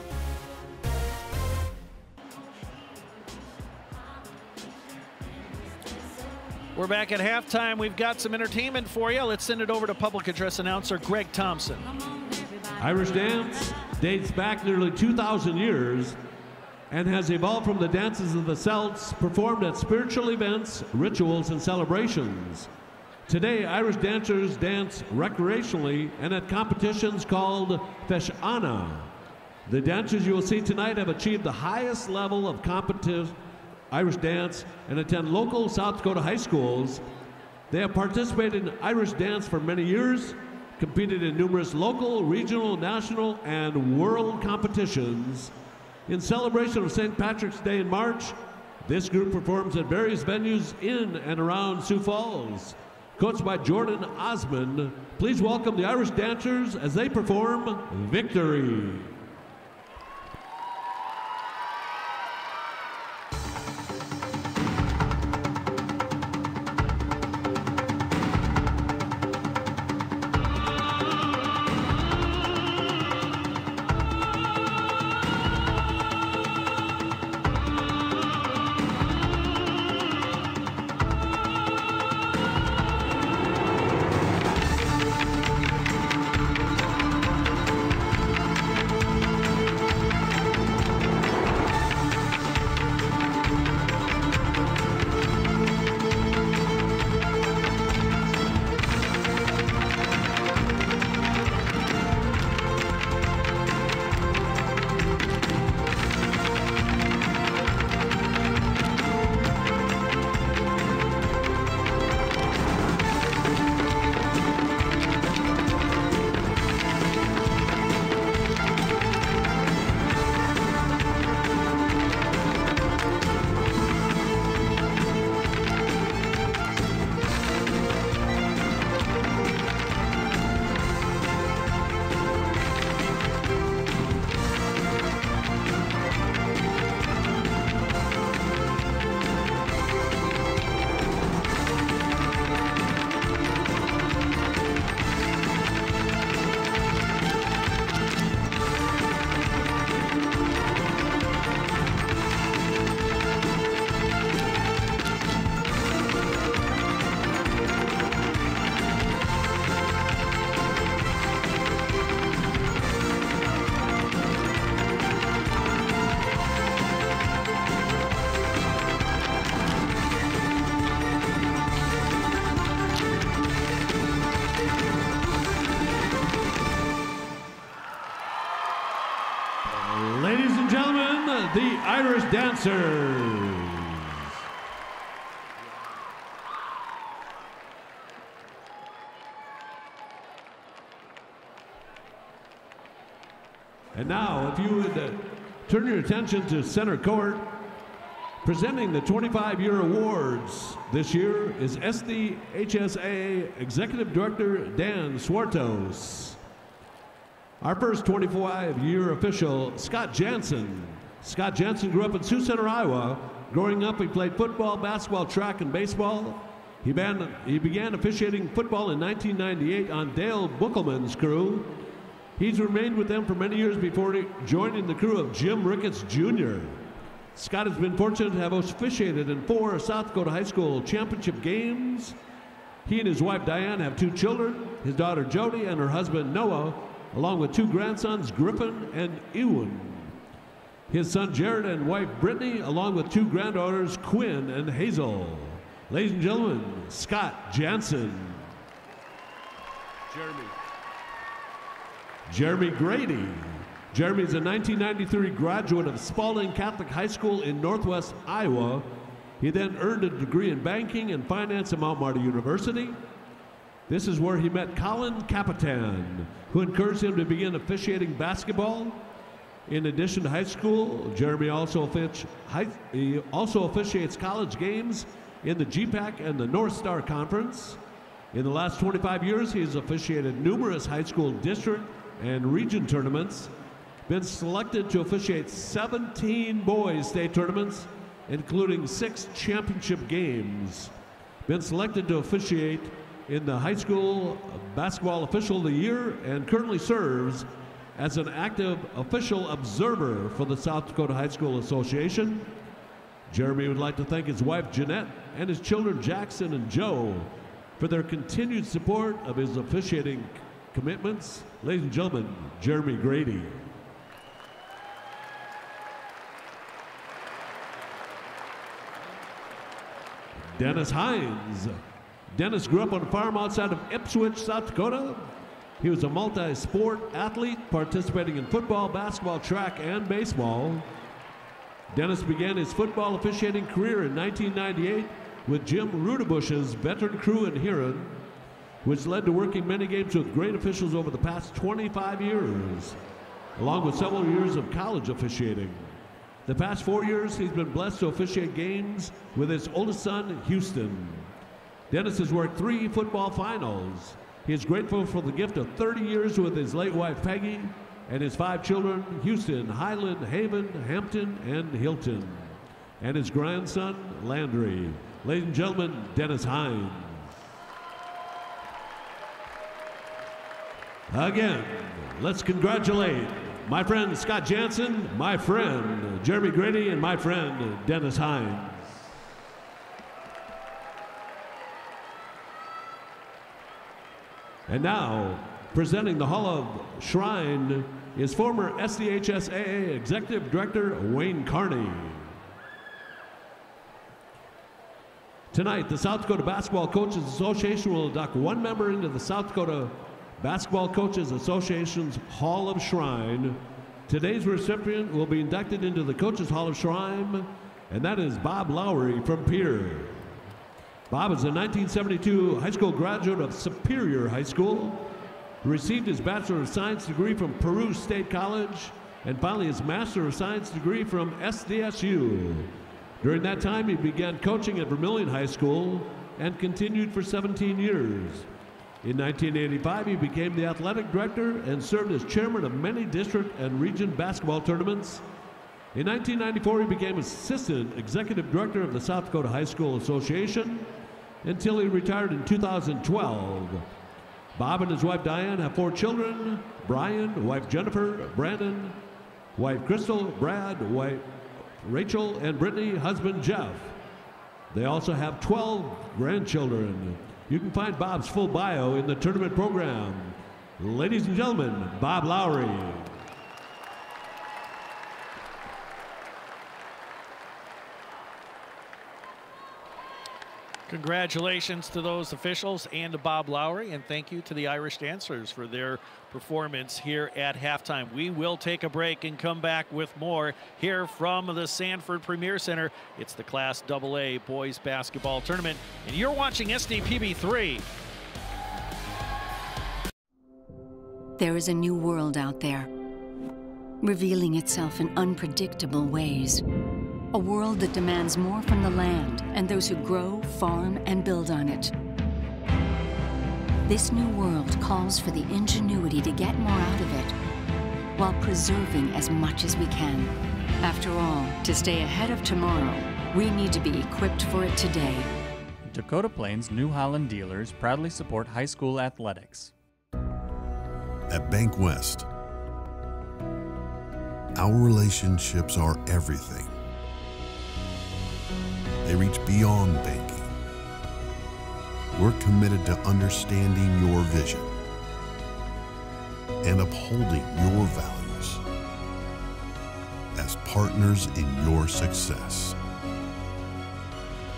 We're back at halftime. We've got some entertainment for you. Let's send it over to public address announcer Greg Thompson. Irish dance dates back nearly 2,000 years and has evolved from the dances of the Celts performed at spiritual events, rituals, and celebrations. Today, Irish dancers dance recreationally and at competitions called Feiseanna. The dancers you will see tonight have achieved the highest level of competitive Irish dance and attend local South Dakota high schools. They have participated in Irish dance for many years, competed in numerous local, regional, national, and world competitions. In celebration of St. Patrick's Day in March, this group performs at various venues in and around Sioux Falls. Coached by Jordan Osmond, please welcome the Irish dancers as they perform Victory. Attention to center court, presenting the 25 year awards this year is SDHSA Executive Director Dan Swartos. Our first 25 year official, Scott Jansen. Scott Jansen grew up in Sioux Center, Iowa. Growing up, he played football, basketball, track, and baseball. He, began, he began officiating football in 1998 on Dale Buckelman's crew. He's remained with them for many years before joining the crew of Jim Ricketts Jr. Scott has been fortunate to have officiated in four South Dakota High School championship games. He and his wife Diane have two children, his daughter Jody and her husband Noah, along with two grandsons, Griffin and Ewan. His son Jared and wife Brittany, along with two granddaughters, Quinn and Hazel. Ladies and gentlemen, Scott Jansen. Jeremy. Jeremy Grady. Jeremy is a 1993 graduate of Spalding Catholic High School in Northwest Iowa. He then earned a degree in banking and finance at Mount Marty University. This is where he met Colin Capitan, who encouraged him to begin officiating basketball. In addition to high school, Jeremy also, he also officiates college games in the GPAC and the North Star Conference. In the last 25 years, he has officiated numerous high school district and region tournaments, been selected to officiate 17 boys state tournaments, including six championship games, been selected to officiate in the high school basketball official of the year, and currently serves as an active official observer for the South Dakota High School Association. Jeremy would like to thank his wife Jeanette and his children Jackson and Joe for their continued support of his officiating commitments. Ladies and gentlemen, Jeremy Grady. Dennis Hines. Dennis grew up on a farm outside of Ipswich, South Dakota. He was a multi sport athlete participating in football, basketball, track, and baseball. Dennis began his football officiating career in 1998 with Jim Rudebush's veteran crew in Huron, which led to working many games with great officials over the past 25 years, along with several years of college officiating. The past four years, he's been blessed to officiate games with his oldest son, Houston. Dennis has worked three football finals. He is grateful for the gift of 30 years with his late wife, Peggy, and his five children, Houston, Highland, Haven, Hampton, and Hilton, and his grandson, Landry. Ladies and gentlemen, Dennis Hines. Again, let's congratulate my friend Scott Jansen, my friend Jeremy Grady, and my friend Dennis Hines. And now, presenting the Hall of Shrine is former SDHSAA Executive Director Wayne Carney. Tonight, the South Dakota Basketball Coaches Association will induct one member into the South Dakota Basketball Coaches Association's Hall of Shrine. Today's recipient will be inducted into the Coaches Hall of Shrine, and that is Bob Lowry from Pierre. Bob is a 1972 high school graduate of Superior High School, received his Bachelor of Science degree from Peru State College, and finally his Master of Science degree from SDSU. During that time, he began coaching at Vermillion High School and continued for 17 years. In 1985, he became the athletic director and served as chairman of many district and region basketball tournaments. In 1994, he became assistant executive director of the South Dakota High School Association until he retired in 2012. Bob and his wife Diane have four children Brian, wife Jennifer, Brandon, wife Crystal, Brad, wife Rachel, and Brittany, husband Jeff. They also have 12 grandchildren. You can find Bob's full bio in the tournament program. Ladies and gentlemen, Bob Lowry. Congratulations to those officials and to Bob Lowry, and thank you to the Irish Dancers for their performance here at halftime. We will take a break and come back with more here from the Sanford Premier Center. It's the Class AA Boys Basketball Tournament, and you're watching SDPB 3. There is a new world out there, revealing itself in unpredictable ways. A world that demands more from the land and those who grow, farm, and build on it. This new world calls for the ingenuity to get more out of it, while preserving as much as we can. After all, to stay ahead of tomorrow, we need to be equipped for it today. Dakota Plains New Holland dealers proudly support high school athletics. At Bank West, our relationships are everything. They reach beyond banking. We're committed to understanding your vision and upholding your values as partners in your success.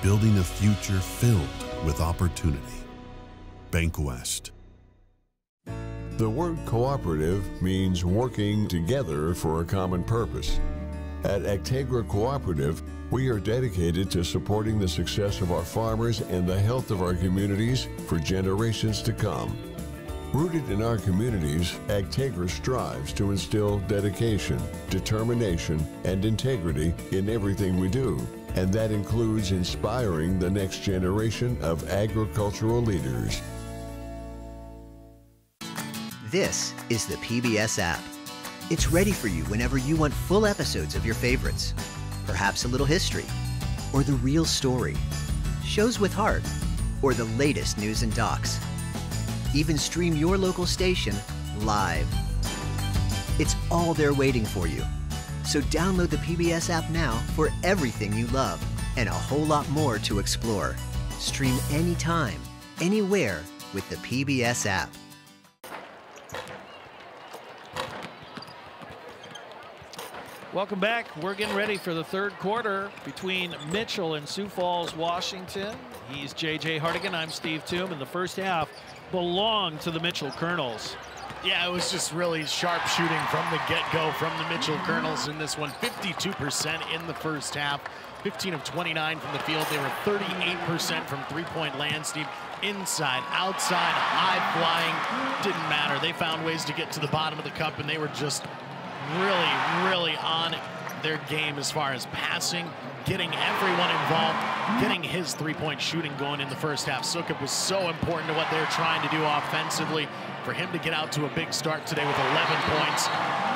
Building a future filled with opportunity. BankWest. The word cooperative means working together for a common purpose. At Agtegra Cooperative, we are dedicated to supporting the success of our farmers and the health of our communities for generations to come. Rooted in our communities, Agtegra strives to instill dedication, determination, and integrity in everything we do, and that includes inspiring the next generation of agricultural leaders. This is the PBS app. It's ready for you whenever you want full episodes of your favorites, perhaps a little history, or the real story, shows with heart, or the latest news and docs. Even stream your local station live. It's all there waiting for you. So download the PBS app now for everything you love and a whole lot more to explore. Stream anytime, anywhere with the PBS app. Welcome back. We're getting ready for the third quarter between Mitchell and Sioux Falls, Washington. He's J.J. Hardigan. I'm Steve Toom. And the first half belonged to the Mitchell Kernels. Yeah, it was just really sharp shooting from the get-go from the Mitchell Kernels in this one. 52% in the first half, 15 of 29 from the field. They were 38% from three-point land, Steve. Inside, outside, high flying, didn't matter. They found ways to get to the bottom of the cup, and they were just really, really on their game as far as passing, getting everyone involved, getting his three-point shooting going in the first half. Sukup was so important to what they're trying to do offensively. For him to get out to a big start today with 11 points,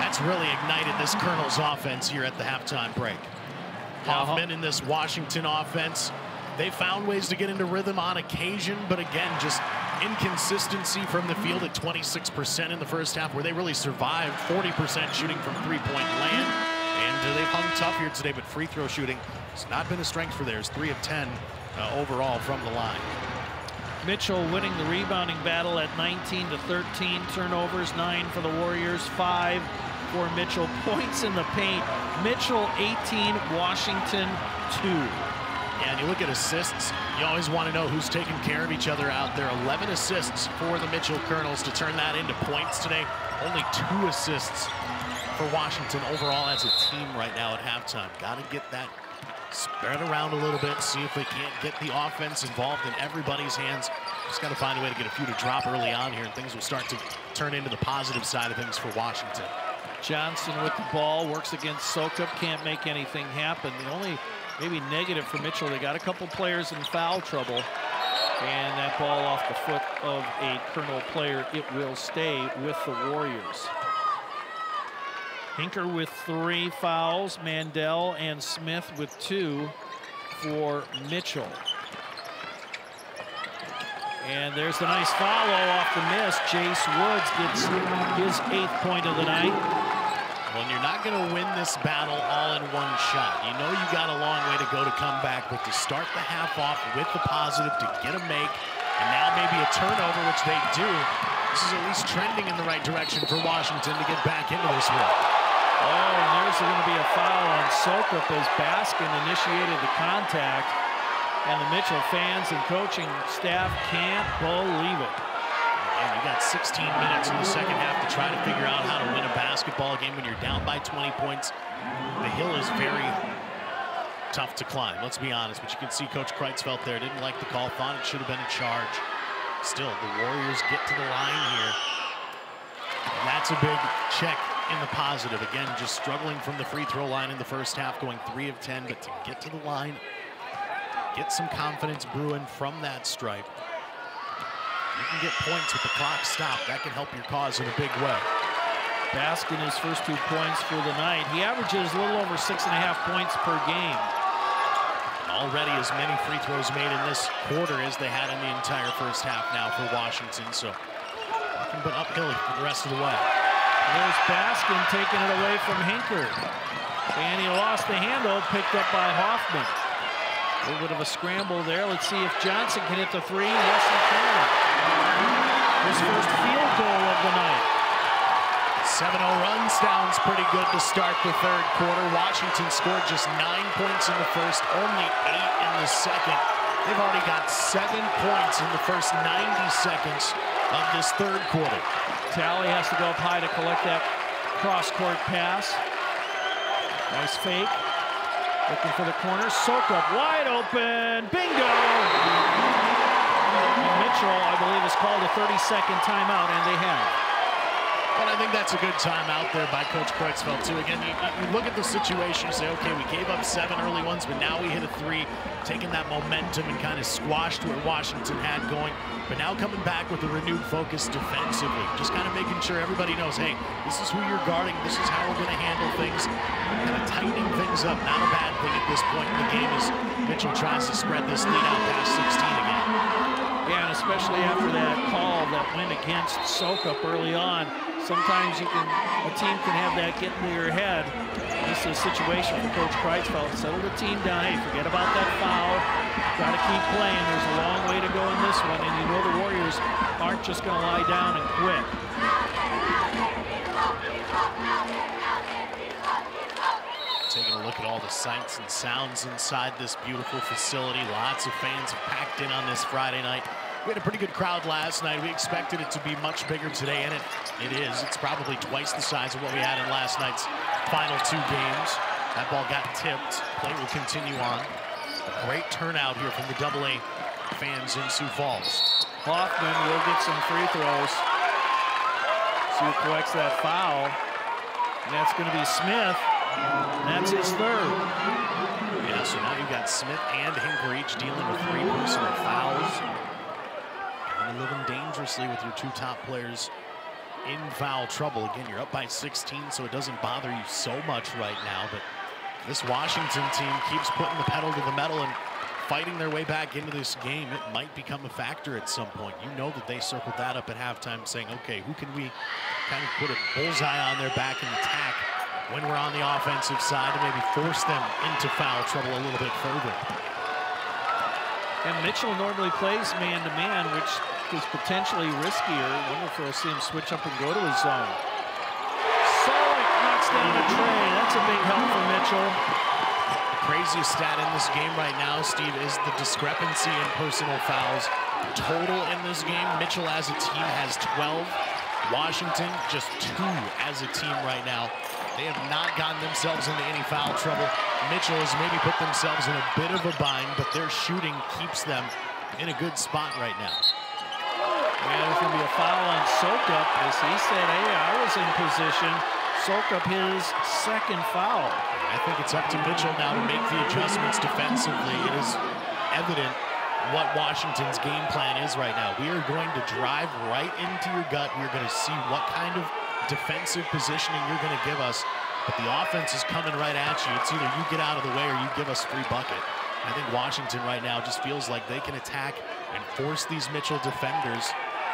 that's really ignited this Kernel's offense here at the halftime break. Hoffman in this Washington offense, they found ways to get into rhythm on occasion, but again, just inconsistency from the field at 26% in the first half, where they really survived 40% shooting from three-point land. And they've hung tough here today, but free throw shooting has not been a strength for theirs. 3 of 10 uh, overall from the line. Mitchell winning the rebounding battle at 19 to 13 turnovers, nine for the Warriors, five for Mitchell. Points in the paint. Mitchell 18, Washington 2. And you look at assists, you always want to know who's taking care of each other out there. 11 assists for the Mitchell Kernels to turn that into points today. Only two assists for Washington overall as a team right now at halftime. Got to get that spread around a little bit, see if they can't get the offense involved in everybody's hands. Just got to find a way to get a few to drop early on here, and things will start to turn into the positive side of things for Washington. Johnson with the ball, works against Sukup, can't make anything happen. The only maybe negative for Mitchell, they got a couple players in foul trouble. And that ball off the foot of a Kernel player, it will stay with the Warriors. Hinker with three fouls, Mandel and Smith with two for Mitchell. And there's the nice follow off the miss. Jace Woods gets his eighth point of the night. Well, you're not going to win this battle all in one shot. You know you got a long way to go to come back, but to start the half off with the positive, to get a make, and now maybe a turnover, which they do, this is at least trending in the right direction for Washington to get back into this one. Oh, and there's going to be a foul on Sukup as Baskin initiated the contact. And the Mitchell fans and coaching staff can't believe it. And you got 16 minutes in the second half to try to figure out how to win a basketball game when you're down by 20 points. The hill is very tough to climb, let's be honest. But you can see Coach Kreitzfeld there didn't like the call, thought it should have been a charge. Still, the Warriors get to the line here. And that's a big check in the positive. Again, just struggling from the free throw line in the first half, going 3 of 10, but to get to the line, get some confidence brewing from that stripe. You can get points with the clock stopped. That can help your cause in a big way. Baskin his first two points for the night. He averages a little over six and a half points per game. Already as many free throws made in this quarter as they had in the entire first half now for Washington. So nothing but uphill for the rest of the way. There's Baskin taking it away from Hinker. And he lost the handle, picked up by Hoffman. A little bit of a scramble there. Let's see if Johnson can hit the three. Yes, he can. His first field goal of the night. 7-0 run sounds pretty good to start the third quarter. Washington scored just nine points in the first, only eight in the second. They've already got seven points in the first 90 seconds of this third quarter. Talley has to go up high to collect that cross-court pass. Nice fake. Looking for the corner. Sukup wide open. Bingo! Mitchell, I believe, has called a 30-second timeout, and they have. And I think that's a good timeout there by Coach Kreutzfeldt, too. Again, you, you, look at the situation, say, okay, we gave up seven early ones, but now we hit a three, taking that momentum and kind of squashed what Washington had going. But now coming back with a renewed focus defensively, just kind of making sure everybody knows, hey, this is who you're guarding, this is how we're going to handle things, kind of tightening things up. Not a bad thing at this point in the game as Mitchell tries to spread this lead out past 16 again. Yeah, and especially after that call that went against Sukup early on, sometimes you can a team can have that get into your head. This is a situation for Coach Kreutzfeldt. Settle the team down. Hey, forget about that foul. Got to keep playing. There's a long way to go in this one, and you know the Warriors aren't just going to lie down and quit. Look at all the sights and sounds inside this beautiful facility. Lots of fans packed in on this Friday night. We had a pretty good crowd last night. We expected it to be much bigger today, and it, it is. It's probably twice the size of what we had in last night's final two games. That ball got tipped. Play will continue on. A great turnout here from the Double-A fans in Sioux Falls. Hoffman will get some free throws. Sioux collects that foul. And that's going to be Smith. And that's his third. Yeah, so now you've got Smith and Hinker each dealing with three personal fouls of living dangerously with your two top players in foul trouble. Again, you're up by 16, so it doesn't bother you so much right now. But this Washington team keeps putting the pedal to the metal and fighting their way back into this game. It might become a factor at some point. You know that they circled that up at halftime saying, okay, who can we kind of put a bullseye on their back and attack when we're on the offensive side to maybe force them into foul trouble a little bit further. And Mitchell normally plays man-to-man, -man, which is potentially riskier. Wonder if we'll see him switch up and go to his zone. Solik knocks down a tray. That's a big help for Mitchell. The craziest stat in this game right now, Steve, is the discrepancy in personal fouls. Total in this game, Mitchell as a team has 12. Washington just two as a team right now. They have not gotten themselves into any foul trouble. Mitchell has maybe put themselves in a bit of a bind, but their shooting keeps them in a good spot right now. Yeah, there's going to be a foul on Sukup as he said, hey, I was in position. Sukup his second foul. I think it's up to Mitchell now to make the adjustments defensively. It is evident what Washington's game plan is right now. We are going to drive right into your gut. We're going to see what kind of defensive positioning you're going to give us. But the offense is coming right at you. It's either you get out of the way or you give us free bucket. I think Washington right now just feels like they can attack and force these Mitchell defenders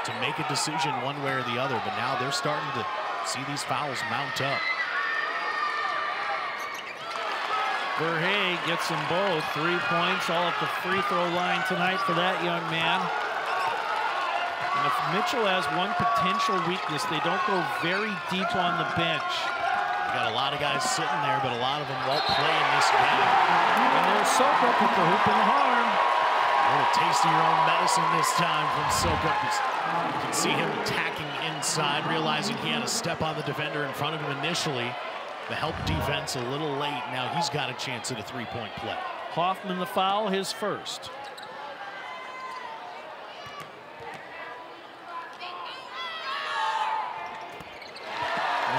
to make a decision one way or the other, but now they're starting to see these fouls mount up. Verhey gets them both. Three points, all at the free throw line tonight for that young man. And if Mitchell has one potential weakness, they don't go very deep on the bench. You got a lot of guys sitting there, but a lot of them won't play in this game. And there's Sukup with the hoop and the harm. A little taste of your own medicine this time from Sukup. You can see him attacking inside, realizing he had a step on the defender in front of him initially. The help defense a little late. Now he's got a chance at a three-point play. Hoffman the foul, his first.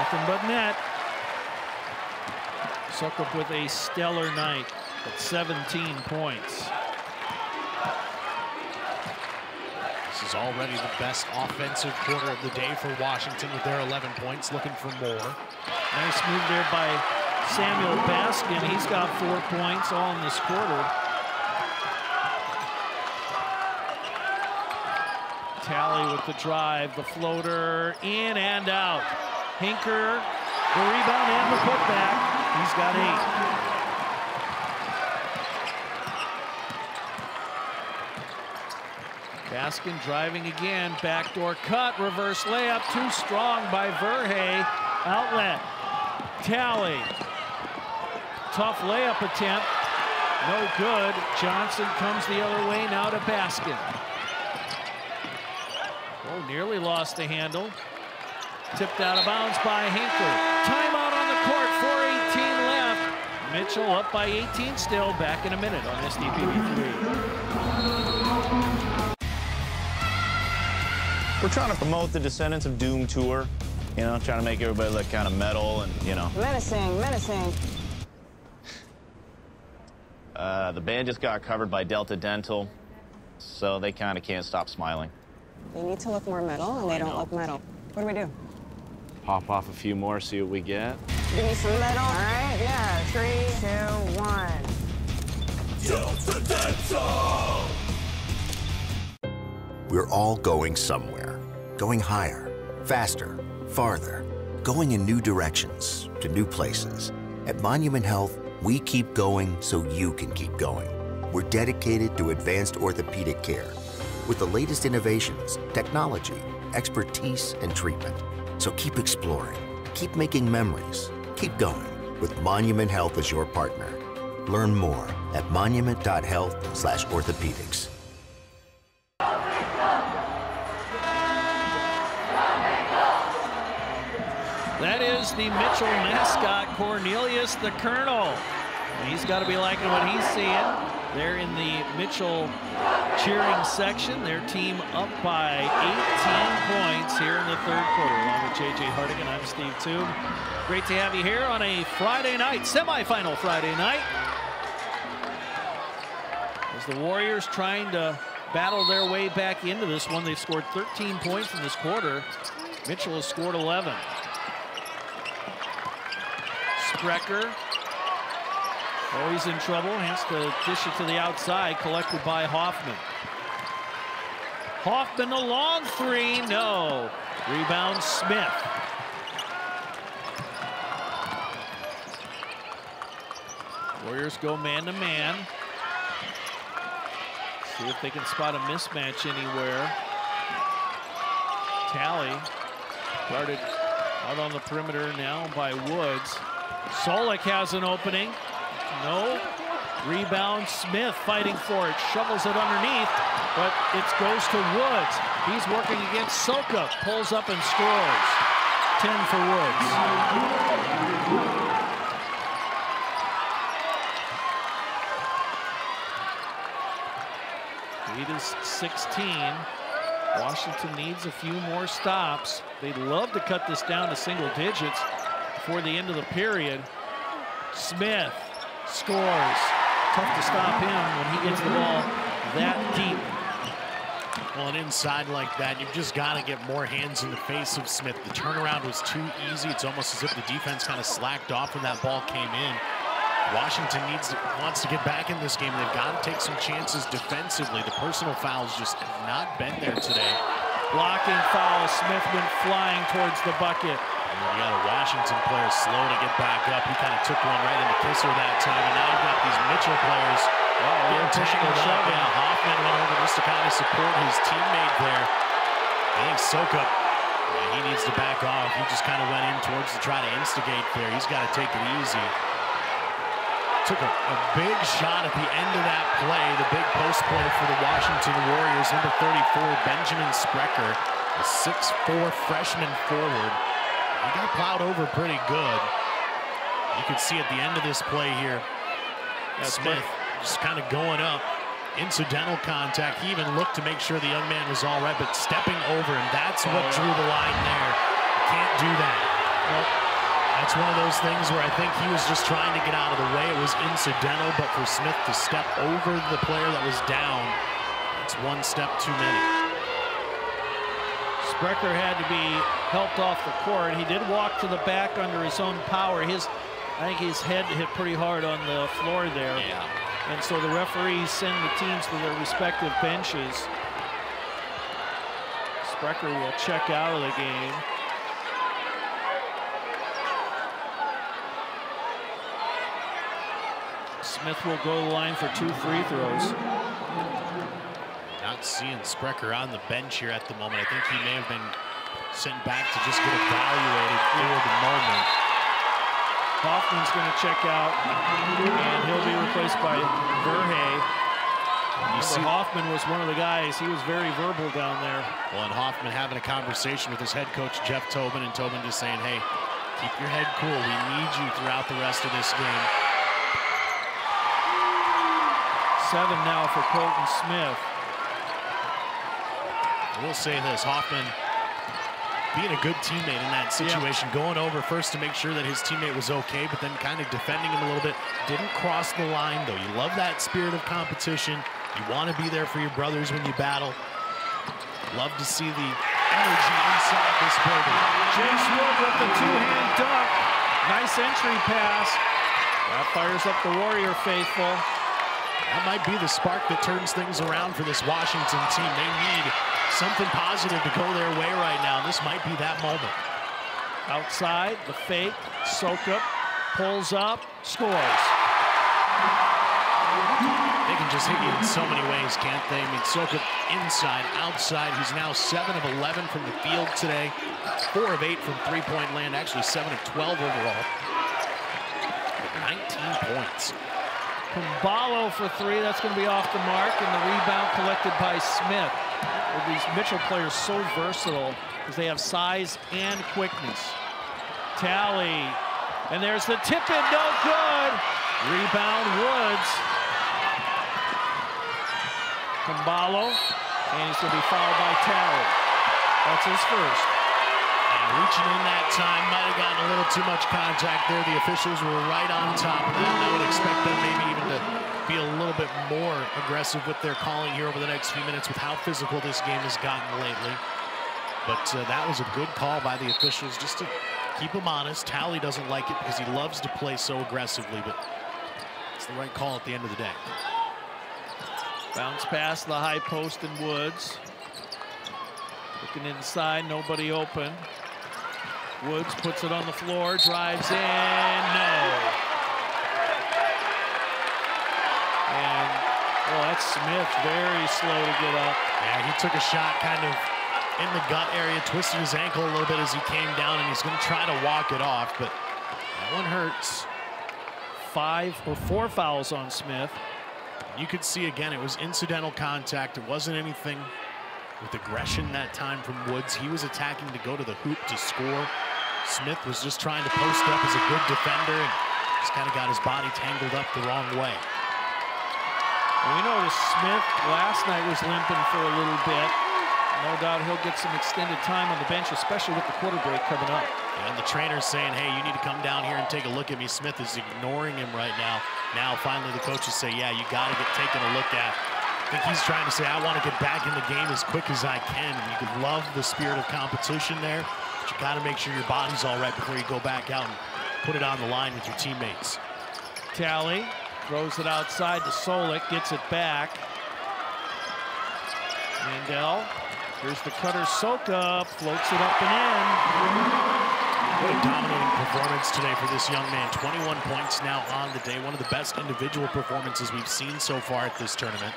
Nothing but net. Sukup with a stellar night at 17 points. This is already the best offensive quarter of the day for Washington with their 11 points, looking for more. Nice move there by Samuel Baskin. He's got four points all in this quarter. Talley with the drive, the floater, in and out. Hinker, the rebound and the putback. He's got eight. Baskin driving again, backdoor cut, reverse layup, too strong by Verhey. Outlet, Talley. Tough layup attempt, no good. Johnson comes the other way now to Baskin. Oh, nearly lost the handle. Tipped out of bounds by Hinker. Timeout on the court, 4.18 left. Mitchell up by 18 still, back in a minute on SDPB 3. We're trying to promote the Descendants of Doom tour, you know, trying to make everybody look kind of metal and, you know. Menacing, menacing. Uh, the band just got covered by Delta Dental, so they kind of can't stop smiling. They need to look more metal, and they don't look metal. What do we do? Pop off a few more, see what we get. Give me some metal. All right, yeah. Three, two, one. Delta Dental! We're all going somewhere. Going higher, faster, farther. Going in new directions, to new places. At Monument Health, we keep going so you can keep going. We're dedicated to advanced orthopedic care with the latest innovations, technology, expertise, and treatment. So keep exploring, keep making memories, keep going with Monument Health as your partner. Learn more at monument.health slash orthopedics. That is the Mitchell mascot, Cornelius the Colonel. He's got to be liking what he's seeing. They're in the Mitchell cheering section. Their team up by 18 points here in the third quarter. Along with J.J. Hardigan, I'm Steve Toomey. Great to have you here on a Friday night, semifinal Friday night. As the Warriors trying to battle their way back into this one, they've scored 13 points in this quarter. Mitchell has scored 11. Sprecher Always in trouble, has to dish it to the outside, collected by Hoffman. Hoffman a long three, no. Rebound Smith. Warriors go man to man. See if they can spot a mismatch anywhere. Talley guarded out on the perimeter now by Woods. Solik has an opening. No. Rebound, Smith fighting for it, shovels it underneath, but it goes to Woods. He's working against Soka, pulls up and scores. 10 for Woods. Lead is 16. Washington needs a few more stops. They'd love to cut this down to single digits before the end of the period. Smith scores. Tough to stop him when he gets the ball that deep. Well, an inside like that, you've just got to get more hands in the face of Smith. The turnaround was too easy. It's almost as if the defense kind of slacked off when that ball came in. Washington needs to, wants to get back in this game. They've got to take some chances defensively. The personal fouls just have not been there today. Blocking foul. Smith went flying towards the bucket. Then you got a Washington player slow to get back up. He kind of took one right into Kisser that time. And now you've got these Mitchell players oh, getting tangled up. Yeah, Hoffman went over just to kind of support his teammate there. I think Soka, yeah, he needs to back off. He just kind of went in towards to try to instigate there. He's got to take it easy. Took a, a big shot at the end of that play, the big post play for the Washington Warriors. Number 34, Benjamin Sprecher, a 6'4 freshman forward. He got plowed over pretty good. You can see at the end of this play here, That's Smith just kind of going up. Incidental contact. He even looked to make sure the young man was all right, but stepping over him, that's what Oh. drew the line there. You can't do that. That's one of those things where I think he was just trying to get out of the way. It was incidental, but for Smith to step over the player that was down, it's one step too many. Sprecher had to be helped off the court. He did walk to the back under his own power. His, I think his head hit pretty hard on the floor there. Yeah. And so the referees send the teams to their respective benches. Sprecher will check out of the game. Smith will go to the line for two free throws. Not seeing Sprecher on the bench here at the moment. I think he may have been sent back to just get evaluated for the moment. Hoffman's going to check out, and he'll be replaced by Verhey. You see Hoffman was one of the guys. He was very verbal down there. Well, and Hoffman having a conversation with his head coach, Jeff Tobin, and Tobin just saying, hey, keep your head cool. We need you throughout the rest of this game. Seven now for Colton Smith. I will say this, Hoffman being a good teammate in that situation, yeah. going over first to make sure that his teammate was okay, but then kind of defending him a little bit. Didn't cross the line, though. You love that spirit of competition. You want to be there for your brothers when you battle. Love to see the energy inside this building. Jace Wood with the two-hand dunk. Nice entry pass. That fires up the Warrior faithful. That might be the spark that turns things around for this Washington team. They need something positive to go their way right now. This might be that moment. Outside, the fake, Sukup pulls up, scores. They can just hit you in so many ways, can't they? I mean, Sukup inside, outside. He's now 7 of 11 from the field today. 4 of 8 from three-point land, actually 7 of 12 overall. 19 points. Kumbalo for three, that's going to be off the mark, and the rebound collected by Smith these Mitchell players so versatile because they have size and quickness. Talley, and there's the tip in, no good. Rebound Woods. Kumbalo, and he's to be fouled by Talley. That's his first. And reaching in that time, might have gotten a little too much contact there. The officials were right on top of that. I would expect them maybe even to be a little bit more aggressive with their calling here over the next few minutes with how physical this game has gotten lately. But uh, that was a good call by the officials just to keep him honest. Talley doesn't like it because he loves to play so aggressively, but it's the right call at the end of the day. Bounce past the high post and Woods. Looking inside, nobody open. Woods puts it on the floor, drives in, no. That's Smith, very slow to get up. Yeah, he took a shot kind of in the gut area, twisted his ankle a little bit as he came down, and he's going to try to walk it off, but that one hurts. Five or four fouls on Smith. You could see again, it was incidental contact. It wasn't anything with aggression that time from Woods. He was attacking to go to the hoop to score. Smith was just trying to post up as a good defender and just kind of got his body tangled up the wrong way. We noticed Smith last night was limping for a little bit. No doubt he'll get some extended time on the bench, especially with the quarter break coming up. And the trainer's saying, hey, you need to come down here and take a look at me. Smith is ignoring him right now. Now, finally, the coaches say, yeah, you got to get taken a look at. I think he's trying to say, I want to get back in the game as quick as I can. And you could love the spirit of competition there, but you got to make sure your body's all right before you go back out and put it on the line with your teammates. Talley Throws it outside to Solik, gets it back. Mandel, here's the cutter Soka, floats it up and in. What a dominating performance today for this young man. 21 points now on the day. One of the best individual performances we've seen so far at this tournament.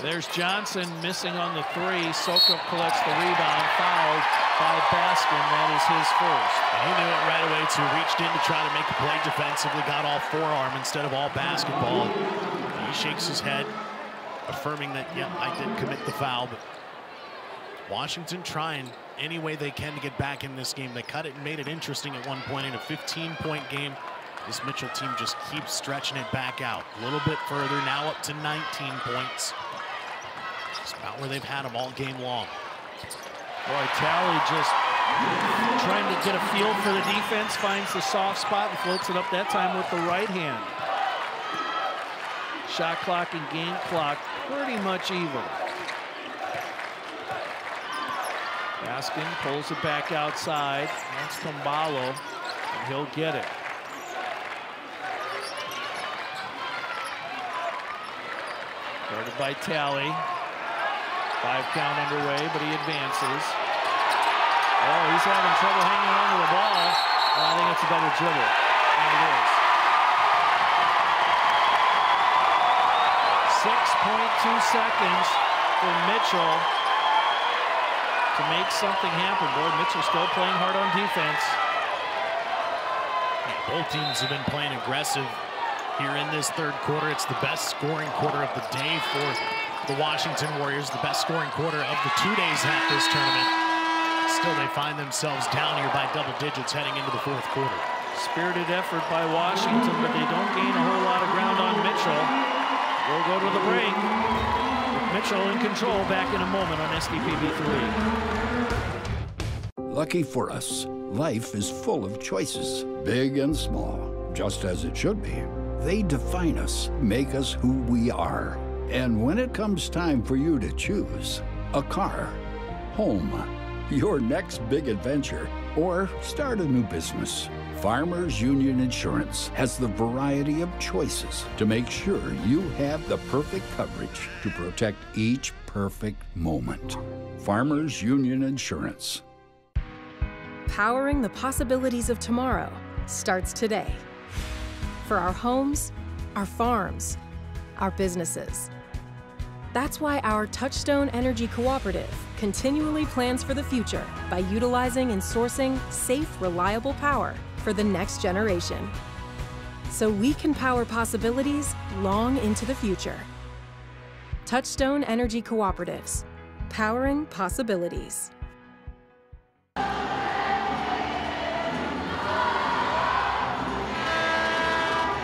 There's Johnson missing on the three. Sukup collects the rebound, fouled by Baskin. That is his first. And he knew it right away, too. Reached in to try to make a play defensively, got all forearm instead of all basketball. He shakes his head, affirming that, yeah, I did commit the foul, but Washington trying any way they can to get back in this game. They cut it and made it interesting at one point in a 15-point game. This Mitchell team just keeps stretching it back out. A little bit further, now up to 19 points. It's about where they've had them all game long. Boy, Talley just trying to get a feel for the defense, finds the soft spot and floats it up that time with the right hand. Shot clock and game clock pretty much even. Baskin pulls it back outside. That's Kumbalo, and he'll get it. Guarded by Talley. Five count underway, but he advances. Oh, he's having trouble hanging on to the ball. Well, I think it's a double dribble. And it is. 6.2 seconds for Mitchell to make something happen. Boy, Mitchell still playing hard on defense. Yeah, both teams have been playing aggressive here in this third quarter. It's the best scoring quarter of the day for the Washington Warriors, the best scoring quarter of the two days at this tournament. Still, they find themselves down here by double digits heading into the fourth quarter. Spirited effort by Washington, but they don't gain a whole lot of ground on Mitchell. We'll go to the break. With Mitchell in control back in a moment on SDPB 3. Lucky for us, life is full of choices, big and small, just as it should be. They define us, make us who we are. And when it comes time for you to choose a car, home, your next big adventure, or start a new business, Farmers Union Insurance has the variety of choices to make sure you have the perfect coverage to protect each perfect moment. Farmers Union Insurance. Powering the possibilities of tomorrow starts today. For our homes, our farms, our businesses. That's why our Touchstone Energy Cooperative continually plans for the future by utilizing and sourcing safe, reliable power for the next generation. So we can power possibilities long into the future. Touchstone Energy Cooperatives, powering possibilities.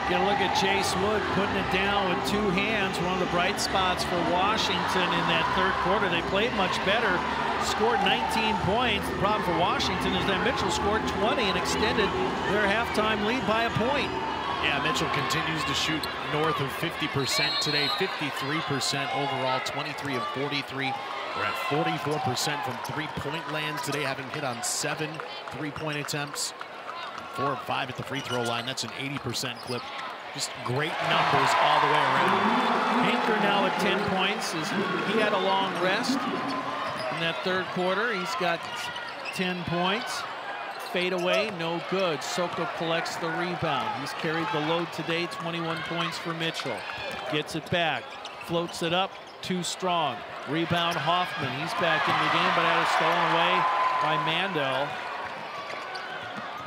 Get a look at Jace Wood putting it down with two hands. One of the bright spots for Washington in that third quarter. They played much better, scored 19 points. The problem for Washington is that Mitchell scored 20 and extended their halftime lead by a point. Yeah, Mitchell continues to shoot north of 50% today, 53% overall, 23 of 43. We're at 44% from three-point land today, having hit on seven three-point attempts. Four or five at the free throw line. That's an 80% clip. Just great numbers all the way around. Hinker now at 10 points. He had a long rest in that third quarter. He's got 10 points. Fade away, no good. Soko collects the rebound. He's carried the load today, 21 points for Mitchell. Gets it back, floats it up, too strong. Rebound Hoffman, he's back in the game, but had it stolen away by Mandel.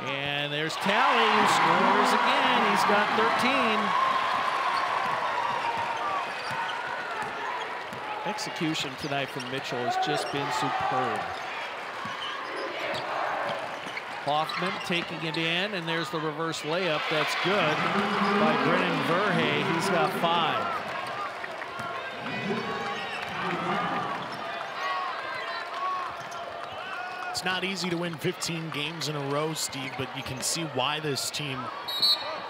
And there's Talley who scores again. He's got 13. Execution tonight from Mitchell has just been superb. Hoffman taking it in, and there's the reverse layup. That's good by Brennan Verhey. He's got five. It's not easy to win 15 games in a row, Steve, but you can see why this team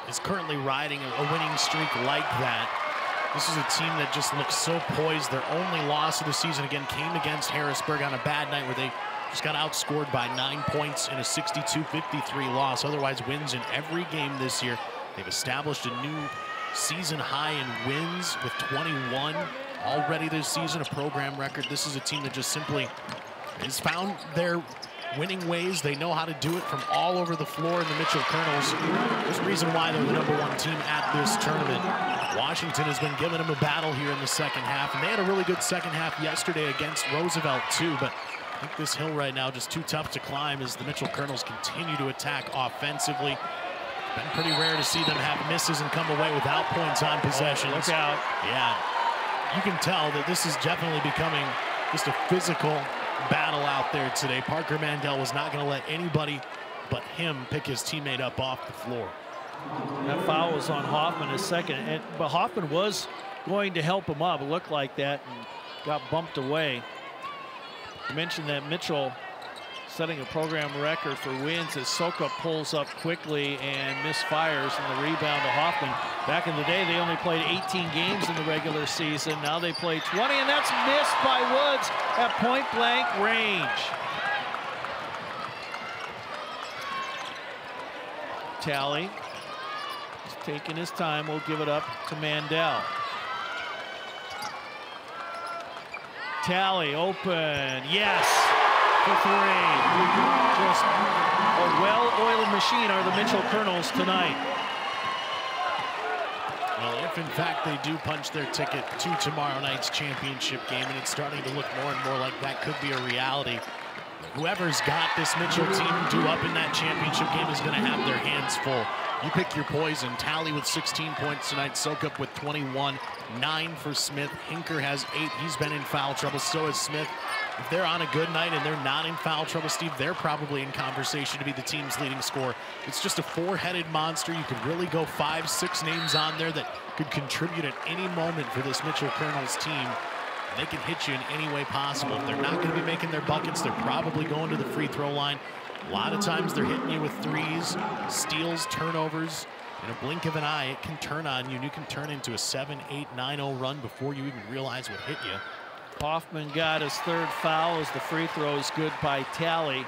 is currently riding a winning streak like that. This is a team that just looks so poised. Their only loss of the season, again, came against Harrisburg on a bad night where they just got outscored by nine points in a 62-53 loss. Otherwise, wins in every game this year. They've established a new season high in wins with 21 already this season, a program record. This is a team that just simply has found their winning ways. They know how to do it from all over the floor in the Mitchell Colonels. There's a reason why they're the number one team at this tournament. Washington has been giving them a battle here in the second half, and they had a really good second half yesterday against Roosevelt too, but I think this hill right now just too tough to climb as the Mitchell Colonels continue to attack offensively. Been pretty rare to see them have misses and come away without points on possessions. look out. Yeah, you can tell that this is definitely becoming just a physical battle out there today. Parker Mandel was not going to let anybody but him pick his teammate up off the floor. That foul was on Hoffman a second, and, but Hoffman was going to help him up. It looked like that and got bumped away. I mentioned that Mitchell setting a program record for wins as Soka pulls up quickly and misfires in the rebound to Hoffman. Back in the day, they only played 18 games in the regular season. Now they play 20, and that's missed by Woods at point blank range. Talley is taking his time. We'll give it up to Mandel. Talley open. Yes for three. Just a well-oiled machine are the Mitchell Colonels tonight. Well, if in fact they do punch their ticket to tomorrow night's championship game, and it's starting to look more and more like that could be a reality, Whoever's got this Mitchell team due up in that championship game is going to have their hands full. You pick your poison. Talley with 16 points tonight. Sukup with 21. Nine for Smith. Hinker has eight. He's been in foul trouble. So is Smith. If they're on a good night and they're not in foul trouble, Steve, they're probably in conversation to be the team's leading scorer. It's just a four-headed monster. You could really go five, six names on there that could contribute at any moment for this Mitchell Colonels team. They can hit you in any way possible. If they're not going to be making their buckets, they're probably going to the free throw line. A lot of times they're hitting you with threes, steals, turnovers. In a blink of an eye, it can turn on you, and you can turn into a 7, 8, 9-0 run before you even realize what hit you. Hoffman got his third foul as the free throw is good by Talley.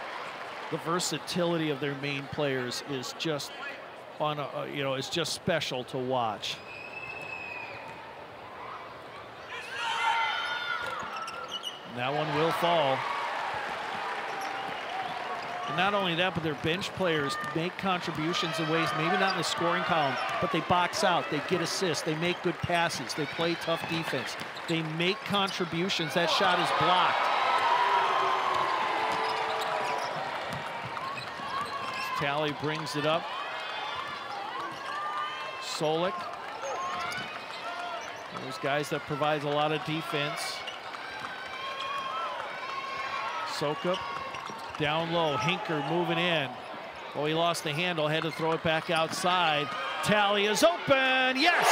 The versatility of their main players is just on a, you know, it's just special to watch. And that one will fall. And not only that, but their bench players make contributions in ways, maybe not in the scoring column, but they box out, they get assists, they make good passes, they play tough defense. They make contributions. That shot is blocked. Talley brings it up. Solik. Those guys that provides a lot of defense. Sukup down low, Hinker moving in. Oh, he lost the handle, had to throw it back outside. Talley is open, yes!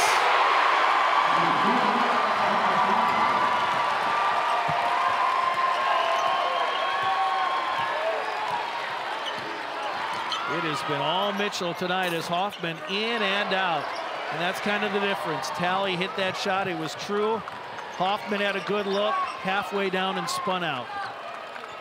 It has been all Mitchell tonight as Hoffman in and out. And that's kind of the difference. Talley hit that shot, it was true. Hoffman had a good look, halfway down and spun out.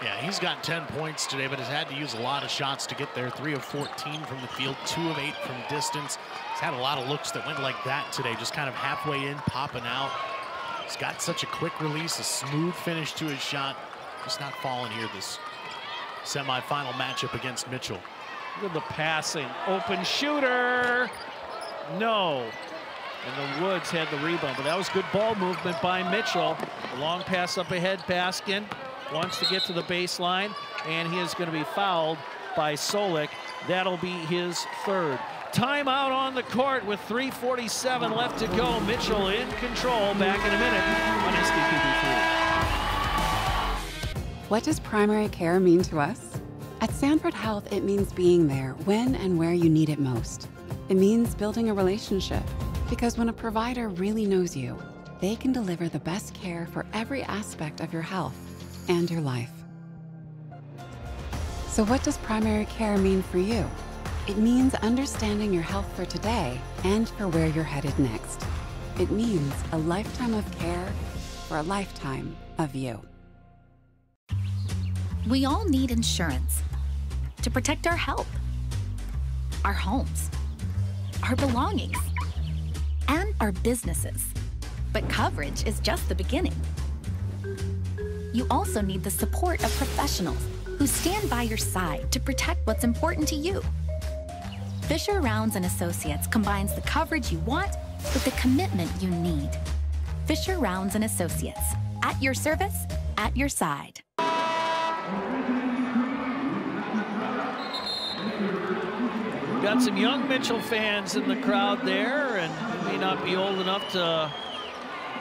Yeah, he's gotten 10 points today, but has had to use a lot of shots to get there. 3 of 14 from the field, 2 of 8 from distance. He's had a lot of looks that went like that today, just kind of halfway in, popping out. He's got such a quick release, a smooth finish to his shot. Just not falling here this semifinal matchup against Mitchell. Look at the passing. Open shooter. No. And the Woods had the rebound, but that was good ball movement by Mitchell. A long pass up ahead, Baskin wants to get to the baseline, and he is going to be fouled by Solik. That'll be his third. Timeout on the court with 3.47 left to go. Mitchell in control. Back in a minute on SDPB3. What does primary care mean to us? At Sanford Health, it means being there when and where you need it most. It means building a relationship, because when a provider really knows you, they can deliver the best care for every aspect of your health and your life. So, what does primary care mean for you? It means understanding your health for today and for where you're headed next. It means a lifetime of care for a lifetime of you. We all need insurance to protect our health, our homes, our belongings, and our businesses. But coverage is just the beginning you also need the support of professionals who stand by your side to protect what's important to you. Fisher Rounds and Associates combines the coverage you want with the commitment you need. Fisher Rounds and Associates, at your service, at your side. Got some young Mitchell fans in the crowd there, and may not be old enough to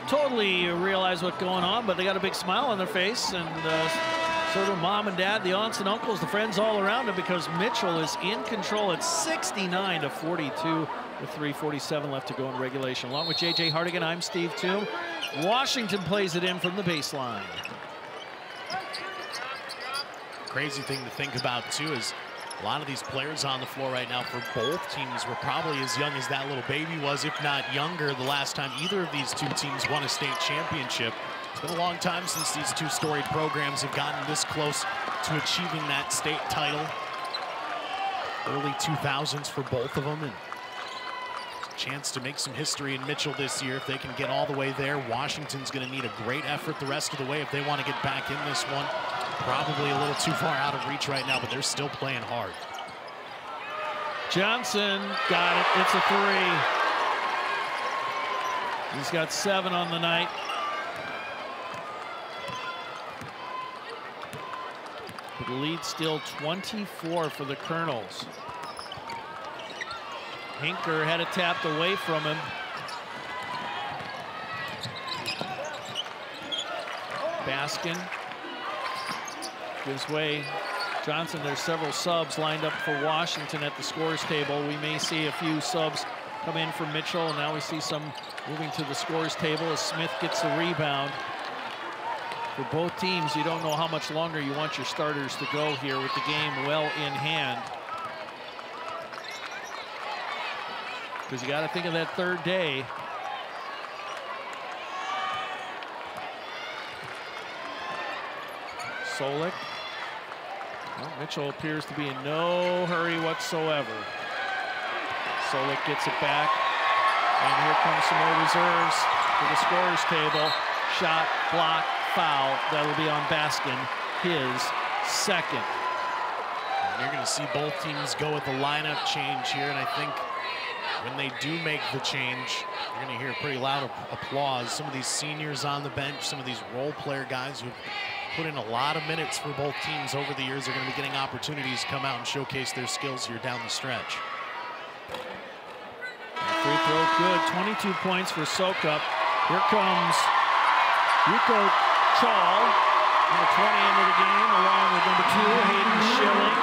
totally realize what's going on, but they got a big smile on their face, and uh, so do mom and dad, the aunts and uncles, the friends all around them, because Mitchell is in control at 69 to 42 with 3.47 left to go in regulation. Along with J.J. Hardigan, I'm Steve Toom. Washington plays it in from the baseline. Crazy thing to think about, too, is a lot of these players on the floor right now for both teams were probably as young as that little baby was, if not younger, the last time either of these two teams won a state championship. It's been a long time since these two storied programs have gotten this close to achieving that state title. Early 2000s for both of them. And chance to make some history in Mitchell this year if they can get all the way there. Washington's going to need a great effort the rest of the way if they want to get back in this one. Probably a little too far out of reach right now, but they're still playing hard. Johnson got it. It's a three. He's got seven on the night. The lead still 24 for the Colonels. Hinker had it tapped away from him. Baskin gives way. Johnson, there's several subs lined up for Washington at the scores table. We may see a few subs come in for Mitchell, and now we see some moving to the scores table as Smith gets the rebound. For both teams, you don't know how much longer you want your starters to go here with the game well in hand. Because you got to think of that third day. Solik. Well, Mitchell appears to be in no hurry whatsoever. Solik gets it back. And here comes some more reserves to the scorers table. Shot, block, foul. That'll be on Baskin, his second. And you're going to see both teams go with the lineup change here, and I think when they do make the change, you're going to hear pretty loud applause. Some of these seniors on the bench, some of these role player guys who've put in a lot of minutes for both teams over the years. They're going to be getting opportunities to come out and showcase their skills here down the stretch. Free throw good, 22 points for Sukup. Here comes Rico Chal, number 20 into the game, along with number two, Hayden Schilling.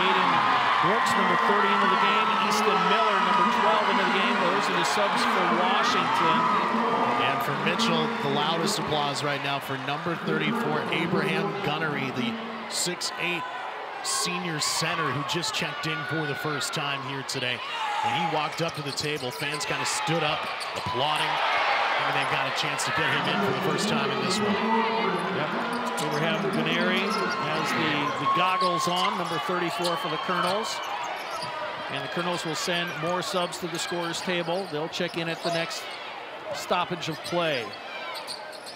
Hayden Brooks, number 30 into the game. Easton Miller, 12 into the game. Those are the subs for Washington. And for Mitchell, the loudest applause right now for number 34, Abraham Gunnery, the 6'8 senior center who just checked in for the first time here today. When he walked up to the table, fans kind of stood up, applauding. Maybe they've got a chance to get him in for the first time in this one. Yep. Abraham Gunnery has the, the goggles on, number 34 for the Colonels. And the Colonels will send more subs to the scorers table. They'll check in at the next stoppage of play.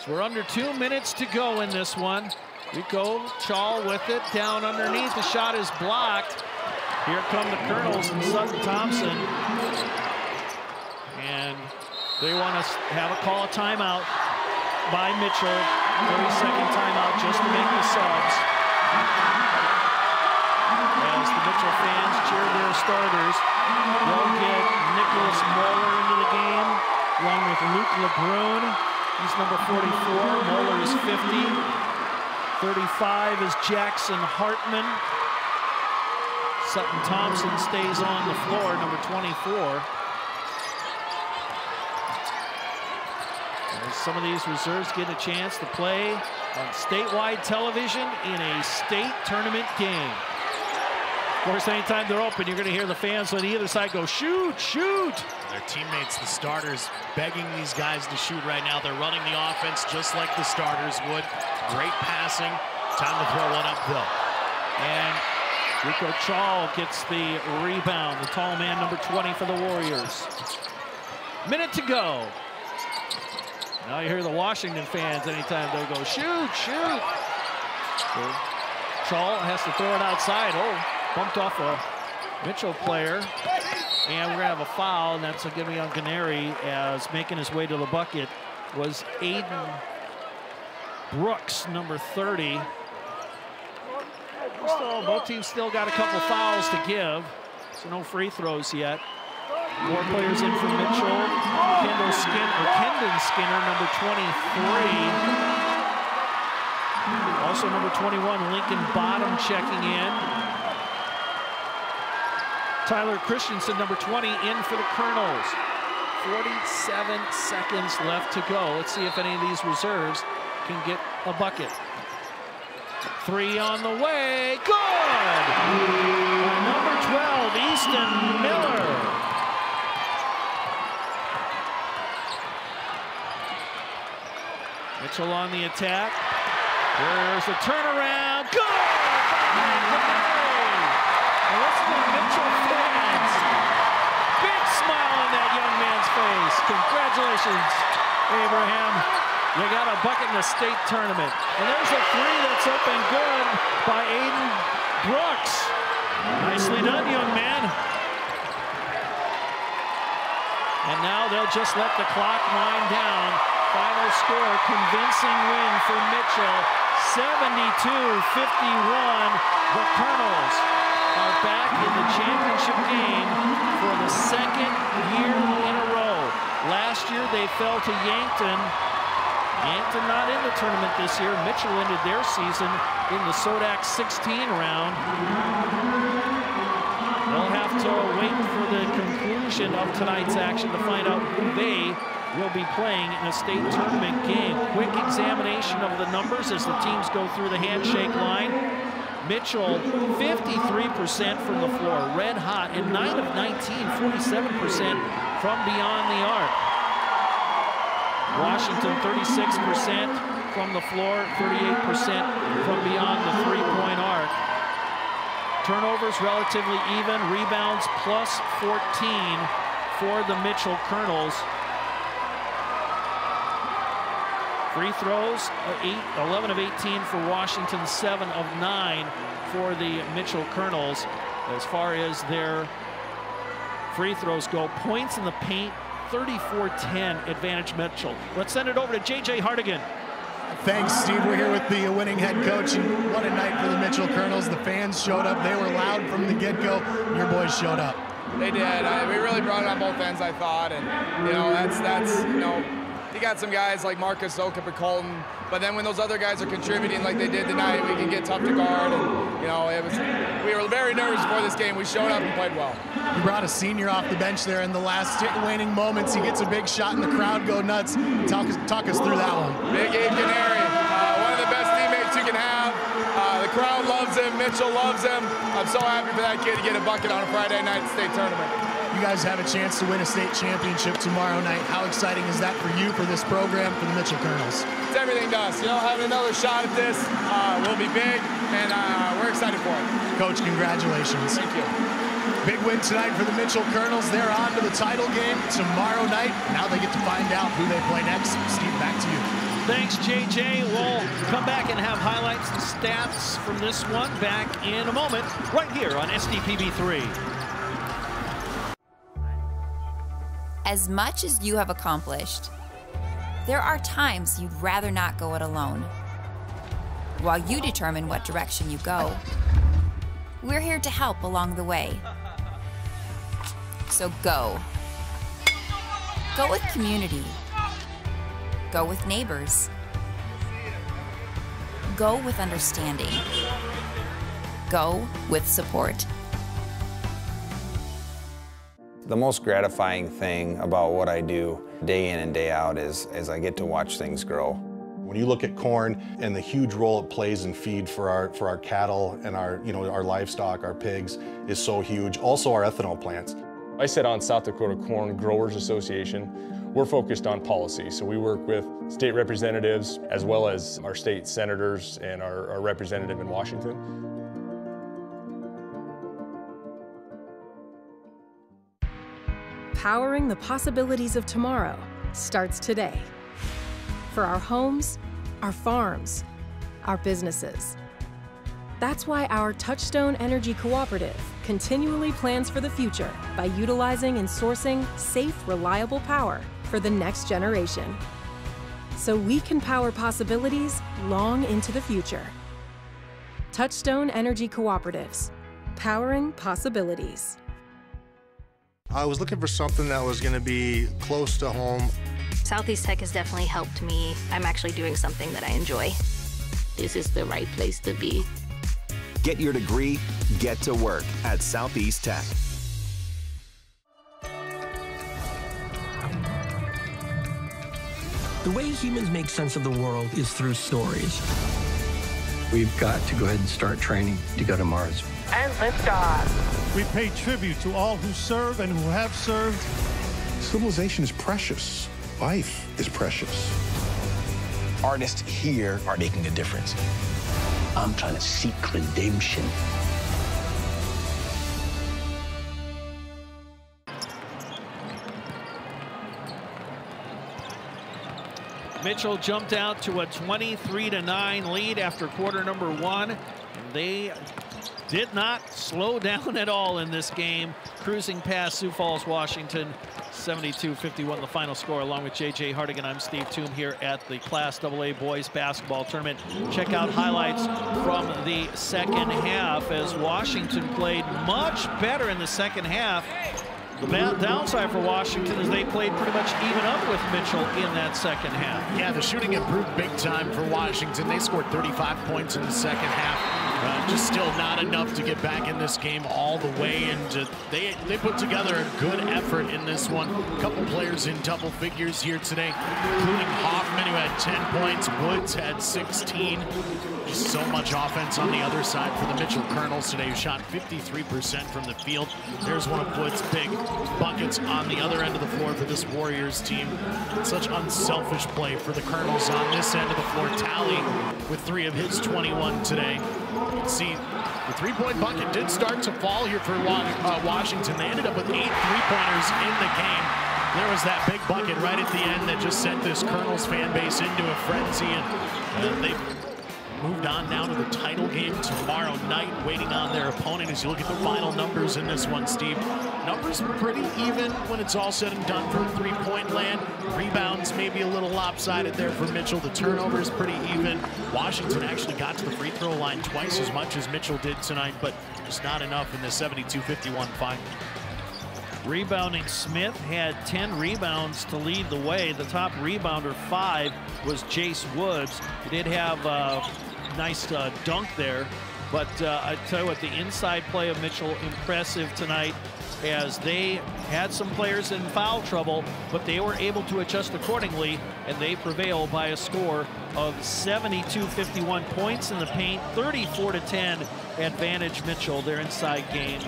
So we're under two minutes to go in this one. Rico Chal with it down underneath. The shot is blocked. Here come the Colonels and Sutton Thompson. And they want to have a call a timeout by Mitchell. 30-second timeout just to make the subs. Fans cheer their starters, they'll get Nicholas Moeller into the game, along with Luke LeBrun. He's number 44. Moeller is 50. 35 is Jackson Hartman. Sutton Thompson stays on the floor, number 24. As some of these reserves get a chance to play on statewide television in a state tournament game. Of course, anytime they're open, you're going to hear the fans on either side go, shoot, shoot. Their teammates, the starters, begging these guys to shoot right now. They're running the offense just like the starters would. Great passing. Time to throw one uphill. And Rico Chal gets the rebound. The tall man, number 20 for the Warriors. Minute to go. Now you hear the Washington fans anytime they'll go, shoot, shoot. Chal has to throw it outside. Oh, bumped off a Mitchell player. And we're going to have a foul, and that's going to be on Gunnery as making his way to the bucket was Aiden Brooks, number 30. Still, both teams still got a couple fouls to give, so no free throws yet. More players in for Mitchell. Kendall Skin or Kendon Skinner, number 23. Also number 21, Lincoln Bottom checking in. Tyler Christensen, number 20, in for the Colonels. 47 seconds left to go. Let's see if any of these reserves can get a bucket. Three on the way. Good! Number 12, Easton Miller. Mitchell on the attack. There's a turnaround. Good! And Mitchell fans. Big smile on that young man's face. Congratulations, Abraham. You got a bucket in the state tournament. And there's a three that's open good by Aiden Brooks. Nicely done, young man. And now they'll just let the clock wind down. Final score, convincing win for Mitchell, 72-51, The Colonels are back in the championship game for the second year in a row. Last year they fell to Yankton. Yankton not in the tournament this year. Mitchell ended their season in the Sodak 16 round. They'll have to wait for the conclusion of tonight's action to find out who they will be playing in a state tournament game. Quick examination of the numbers as the teams go through the handshake line. Mitchell, 53% from the floor, red hot, and 9 of 19, 47% from beyond the arc. Washington, 36% from the floor, 38% from beyond the three-point arc. Turnovers relatively even, rebounds plus 14 for the Mitchell Colonels. Free throws, uh, eight, 11 of 18 for Washington, 7 of 9 for the Mitchell Kernels. As far as their free throws go, points in the paint, 34-10 advantage Mitchell. Let's send it over to J.J. Hardigan. Thanks, Steve. We're here with the winning head coach, and what a night for the Mitchell Kernels. The fans showed up. They were loud from the get-go. Your boys showed up. They did. I, we really brought it on both ends, I thought, and you know that's that's you know you got some guys like Mark Sukup and Colton, but then when those other guys are contributing like they did tonight, we can get tough to guard. And you know, it was we were very nervous before this game. We showed up and played well. You brought a senior off the bench there in the last waning moments. He gets a big shot, and the crowd go nuts. Talk us, talk us through that one. Big Abe Canary, uh, one of the best teammates you can have. Uh, the crowd loves him. Mitchell loves him. I'm so happy for that kid to get a bucket on a Friday night state tournament. You guys have a chance to win a state championship tomorrow night. How exciting is that for you, for this program, for the Mitchell Kernels? It's everything to us. You know, having another shot at this uh, will be big, and uh, we're excited for it. Coach, congratulations. Thank you. Big win tonight for the Mitchell Kernels. They're on to the title game tomorrow night. Now they get to find out who they play next. Steve, back to you. Thanks, JJ. We'll come back and have highlights and stats from this one back in a moment, right here on SDPB3. As much as you have accomplished, there are times you'd rather not go it alone. While you determine what direction you go, we're here to help along the way. So go. Go with community. Go with neighbors. Go with understanding. Go with support. The most gratifying thing about what I do day in and day out is, is I get to watch things grow. When you look at corn and the huge role it plays in feed for our for our cattle and our you know our livestock, our pigs is so huge. Also our ethanol plants. I sit on South Dakota Corn Growers Association. We're focused on policy, so we work with state representatives as well as our state senators and our, our representative in Washington. Powering the possibilities of tomorrow starts today. For our homes, our farms, our businesses. That's why our Touchstone Energy Cooperative continually plans for the future by utilizing and sourcing safe, reliable power for the next generation. So we can power possibilities long into the future. Touchstone Energy Cooperatives, powering possibilities. I was looking for something that was going to be close to home. Southeast Tech has definitely helped me. I'm actually doing something that I enjoy. This is the right place to be. Get your degree, get to work at Southeast Tech. The way humans make sense of the world is through stories. We've got to go ahead and start training to go to Mars. And liftoff. We pay tribute to all who serve and who have served. Civilization is precious. Life is precious. Artists here are making a difference. I'm trying to seek redemption. Mitchell jumped out to a 23 to 9 lead after quarter number one. They did not slow down at all in this game, cruising past Sioux Falls, Washington, 72-51 the final score. Along with J.J. Hardigan, I'm Steve Toomey here at the Class AA Boys Basketball Tournament. Check out highlights from the second half as Washington played much better in the second half. The bad downside for Washington is they played pretty much even up with Mitchell in that second half. Yeah, the shooting improved big time for Washington. They scored 35 points in the second half. Uh, just still not enough to get back in this game all the way. And they, they put together a good effort in this one. A couple players in double figures here today, including Hoffman, who had 10 points. Woods had 16. Just so much offense on the other side for the Mitchell Kernels today, who shot 53% from the field. There's one of Woods' big buckets on the other end of the floor for this Warriors team. Such unselfish play for the Kernels on this end of the floor. Talley with three of his 21 today. See the three-point bucket did start to fall here for uh, Washington. They ended up with eight three-pointers in the game. There was that big bucket right at the end that just sent this Kernels fan base into a frenzy, and uh, they moved on now to the title game tomorrow night, waiting on their opponent. As you look at the final numbers in this one, Steve, numbers are pretty even when it's all said and done for three-point land. Rebounds maybe a little lopsided there for Mitchell. The turnovers pretty even. Washington actually got to the free throw line twice as much as Mitchell did tonight, but just not enough in the 72-51 final. Rebounding, Smith had 10 rebounds to lead the way. The top rebounder, five, was Jace Woods. He did have uh, nice uh, dunk there. But uh, I tell you what, the inside play of Mitchell, impressive tonight as they had some players in foul trouble, but they were able to adjust accordingly, and they prevail by a score of 72-51 points in the paint, 34-10 advantage Mitchell. Their inside game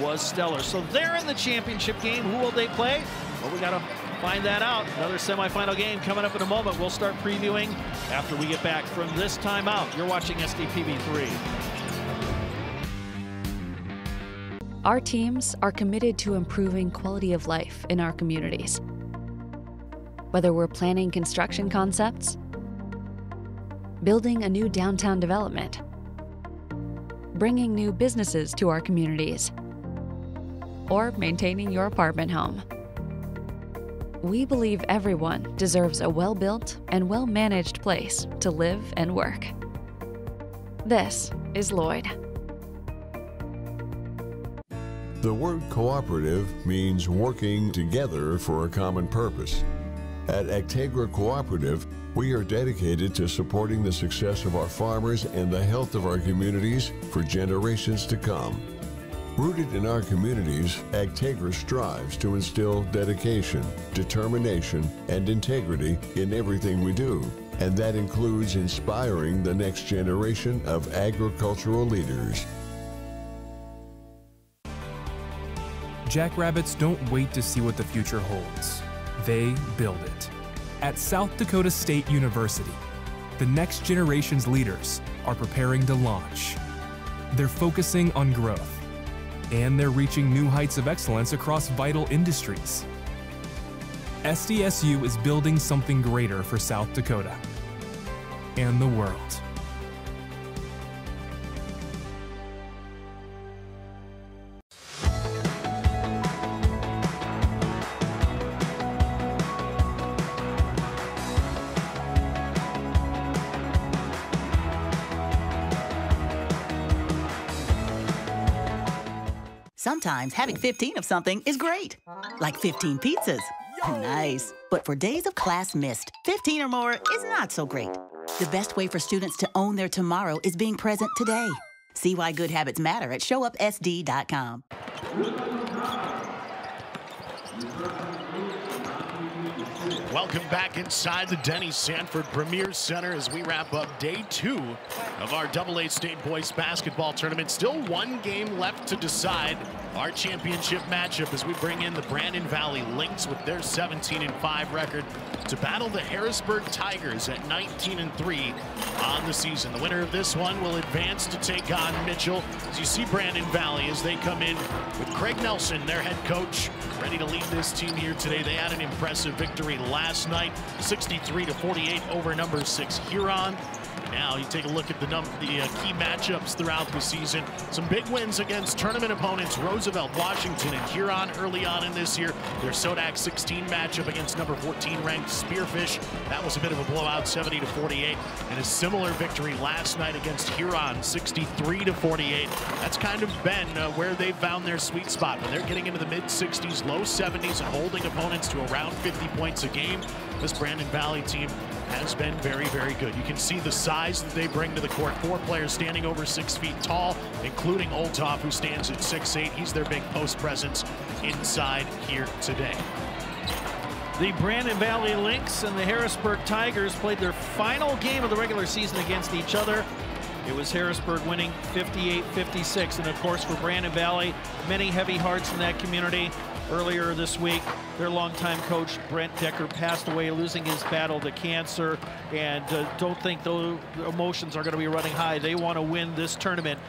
was stellar. So they're in the championship game. Who will they play? Well, we got to find that out. Another semifinal game coming up in a moment. We'll start previewing after we get back from this timeout. You're watching SDPB 3. Our teams are committed to improving quality of life in our communities. Whether we're planning construction concepts, building a new downtown development, bringing new businesses to our communities, or maintaining your apartment home. We believe everyone deserves a well built and well managed place to live and work. This is Lloyd. The word cooperative means working together for a common purpose. At Agtegra Cooperative, we are dedicated to supporting the success of our farmers and the health of our communities for generations to come. Rooted in our communities, Agtegra strives to instill dedication, determination, and integrity in everything we do, and that includes inspiring the next generation of agricultural leaders. Jackrabbits don't wait to see what the future holds. They build it. At South Dakota State University, the next generation's leaders are preparing to launch. They're focusing on growth and they're reaching new heights of excellence across vital industries. SDSU is building something greater for South Dakota and the world. Sometimes having 15 of something is great, like 15 pizzas. Nice. But for days of class missed, 15 or more is not so great. The best way for students to own their tomorrow is being present today. See why good habits matter at showupsd.com. Welcome back inside the Denny Sanford Premier Center as we wrap up day two of our AA State Boys Basketball Tournament. Still one game left to decide our championship matchup as we bring in the Brandon Valley Lynx with their 17 and 5 record to battle the Harrisburg Tigers at 19 and 3 on the season. The winner of this one will advance to take on Mitchell. As you see Brandon Valley as they come in with Craig Nelson, their head coach, ready to lead this team here today. They had an impressive victory last night, 63 to 48 over number six Huron. Now you take a look at the, the uh, key matchups throughout the season. Some big wins against tournament opponents Roosevelt, Washington, and Huron early on in this year. Their Sodak 16 matchup against number 14 ranked Spearfish. That was a bit of a blowout, 70 to 48. And a similar victory last night against Huron, 63 to 48. That's kind of been uh, where they've found their sweet spot. When they're getting into the mid 60s, low 70s, and holding opponents to around 50 points a game, this Brandon Valley team has been very, very good. You can see the size that they bring to the court. Four players standing over six feet tall, including Olthoff, who stands at six eight. He's their big post presence inside here today. The Brandon Valley Lynx and the Harrisburg Tigers played their final game of the regular season against each other. It was Harrisburg winning 58-56. And of course, for Brandon Valley, many heavy hearts in that community. Earlier this week, their longtime coach, Brent Deckert, passed away, losing his battle to cancer. And uh, don't think those emotions are going to be running high. They want to win this tournament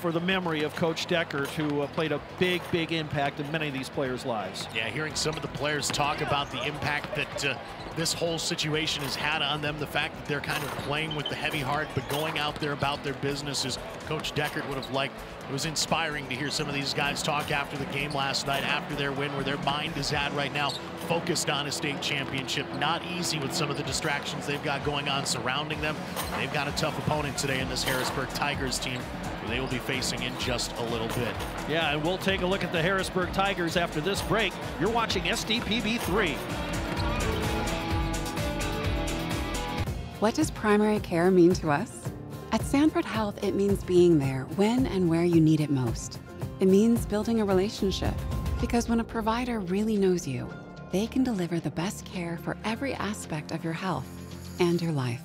for the memory of Coach Deckert, who uh, played a big, big impact in many of these players' lives. Yeah, hearing some of the players talk about the impact that uh, this whole situation has had on them, the fact that they're kind of playing with the heavy heart, but going out there about their business as Coach Deckert would have liked. It was inspiring to hear some of these guys talk after the game last night, after their win, where their mind is at right now, focused on a state championship. Not easy with some of the distractions they've got going on surrounding them. They've got a tough opponent today in this Harrisburg Tigers team they will be facing in just a little bit. Yeah, and we'll take a look at the Harrisburg Tigers after this break. You're watching SDPB 3. What does primary care mean to us? At Sanford Health, it means being there when and where you need it most. It means building a relationship because when a provider really knows you, they can deliver the best care for every aspect of your health and your life.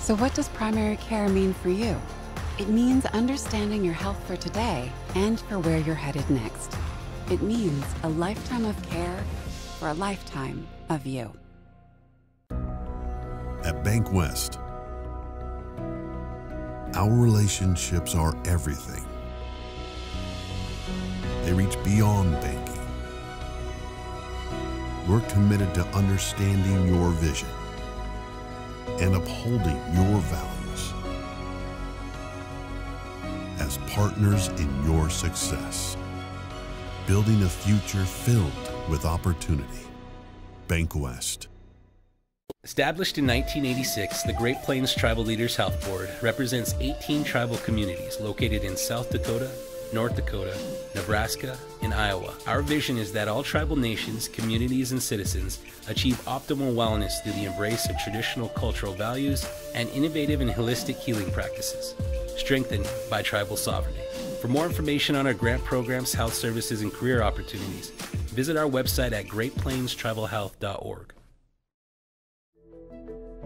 So, what does primary care mean for you? It means understanding your health for today and for where you're headed next. It means a lifetime of care for a lifetime of you. At Bank West, our relationships are everything. They reach beyond banking. We're committed to understanding your vision and upholding your values as partners in your success, building a future filled with opportunity. Bank West. Established in 1986, the Great Plains Tribal Leaders Health Board represents 18 tribal communities located in South Dakota, North Dakota, Nebraska, and Iowa. Our vision is that all tribal nations, communities, and citizens achieve optimal wellness through the embrace of traditional cultural values and innovative and holistic healing practices, strengthened by tribal sovereignty. For more information on our grant programs, health services, and career opportunities, visit our website at greatplainstribalhealth.org.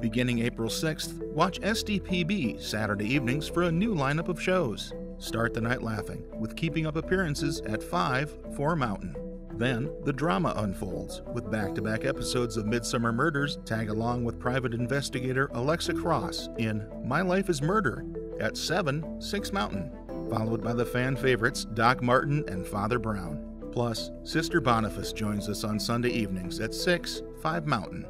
Beginning April 6th, watch SDPB Saturday evenings for a new lineup of shows. Start the night laughing with Keeping Up Appearances at 5 for Mountain. Then, the drama unfolds with back to back episodes of Midsomer Murders. Tag along with private investigator Alexa Cross in My Life is Murder at 7 6 Mountain, followed by the fan favorites Doc Martin and Father Brown. Plus, Sister Boniface joins us on Sunday evenings at 6 5 Mountain.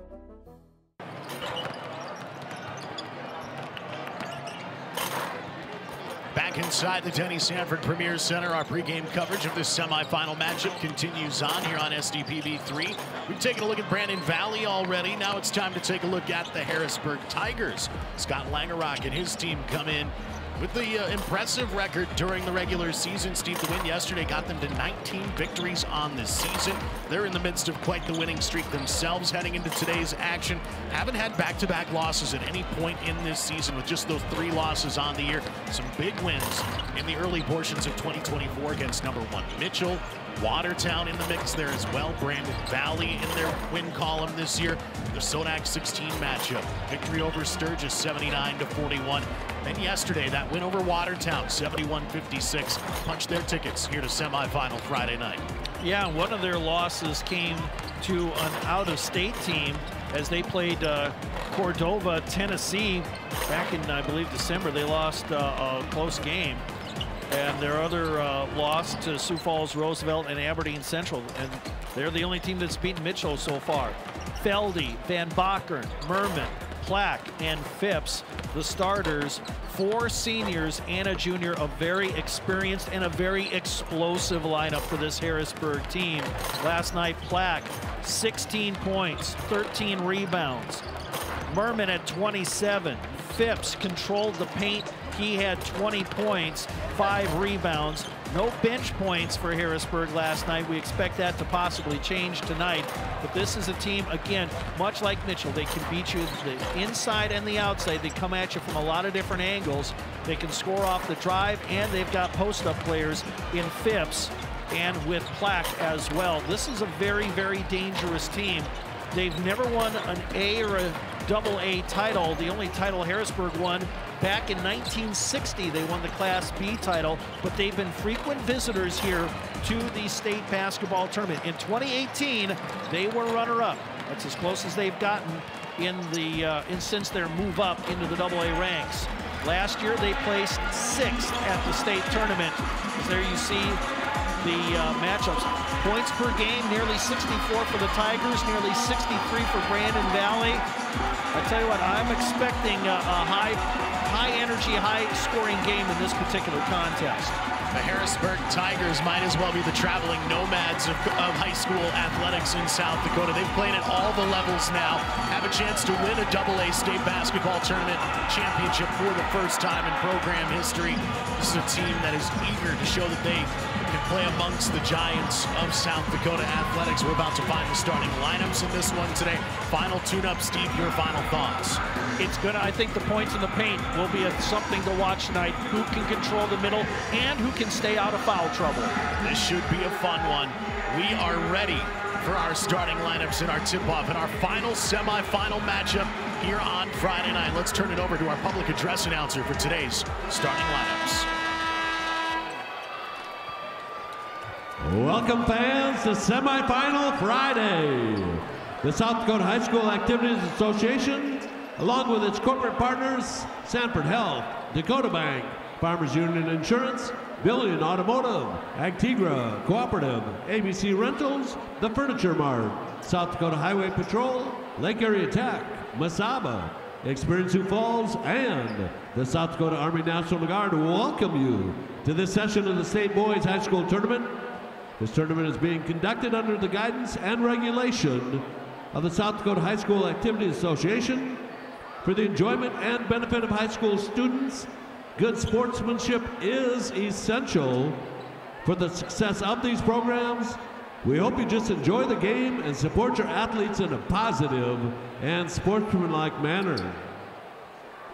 Back inside the Denny Sanford Premier Center, our pregame coverage of this semifinal matchup continues on here on SDPB 3. We've taken a look at Brandon Valley already. Now it's time to take a look at the Harrisburg Tigers. Scott Langerock and his team come in with the uh, impressive record during the regular season, Steve, the win yesterday got them to 19 victories on the season. They're in the midst of quite the winning streak themselves heading into today's action. Haven't had back-to-back -back losses at any point in this season with just those three losses on the year. Some big wins in the early portions of 2024 against number one Mitchell, Watertown in the mix there as well. Brandon Valley in their win column this year. The Sodak 16 matchup. Victory over Sturgis 79 to 41. And yesterday, that win over Watertown 71-56 punched their tickets here to semifinal Friday night. Yeah, one of their losses came to an out-of-state team as they played uh, Cordova, Tennessee back in, I believe, December. They lost uh, a close game and their other uh, loss to Sioux Falls, Roosevelt, and Aberdeen Central. And they're the only team that's beaten Mitchell so far. Feldy, Van Bockern, Merman, Plack and Phipps, the starters, four seniors and a junior, a very experienced and a very explosive lineup for this Harrisburg team. Last night, Plack, 16 points, 13 rebounds. Merman at 27. Phipps controlled the paint. He had 20 points, five rebounds. No bench points for Harrisburg last night. We expect that to possibly change tonight. But this is a team, again, much like Mitchell, they can beat you the inside and the outside. They come at you from a lot of different angles. They can score off the drive, and they've got post-up players in Phipps and with Plack as well. This is a very, very dangerous team. They've never won an A or a double A title. The only title Harrisburg won back in 1960. They won the Class B title, but they've been frequent visitors here to the state basketball tournament. In 2018, they were runner-up. That's as close as they've gotten in the uh, in since their move up into the double A ranks. Last year, they placed sixth at the state tournament. There you see the uh, matchups. Points per game, nearly 64 for the Tigers, nearly 63 for Brandon Valley. I tell you what, I'm expecting a, a high, high energy, high scoring game in this particular contest. The Harrisburg Tigers might as well be the traveling nomads of, of, high school athletics in South Dakota. They've played at all the levels now, have a chance to win a double-A state basketball tournament championship for the first time in program history. This is a team that is eager to show that they play amongst the giants of South Dakota athletics. We're about to find the starting lineups in this one today. Final tune-up, Steve, your final thoughts. It's good. I think the points in the paint will be a, something to watch tonight. Who can control the middle and who can stay out of foul trouble. This should be a fun one. We are ready for our starting lineups in our tip-off and our final semifinal matchup here on Friday night. Let's turn it over to our public address announcer for today's starting lineups. Welcome fans to semifinal Friday. The South Dakota High School Activities Association, along with its corporate partners, Sanford Health, Dakota Bank, Farmers Union Insurance, Billion Automotive, Agtegra Cooperative, ABC Rentals, The Furniture Mart, South Dakota Highway Patrol, Lake Area Tech, Masaba, Experience Sioux Falls, and the South Dakota Army National Guard welcome you to this session of the State Boys High School Tournament. This tournament is being conducted under the guidance and regulation of the South Dakota High School Activities Association for the enjoyment and benefit of high school students Good sportsmanship is essential for the success of these programs. We hope you just enjoy the game and support your athletes in a positive and sportsmanlike manner.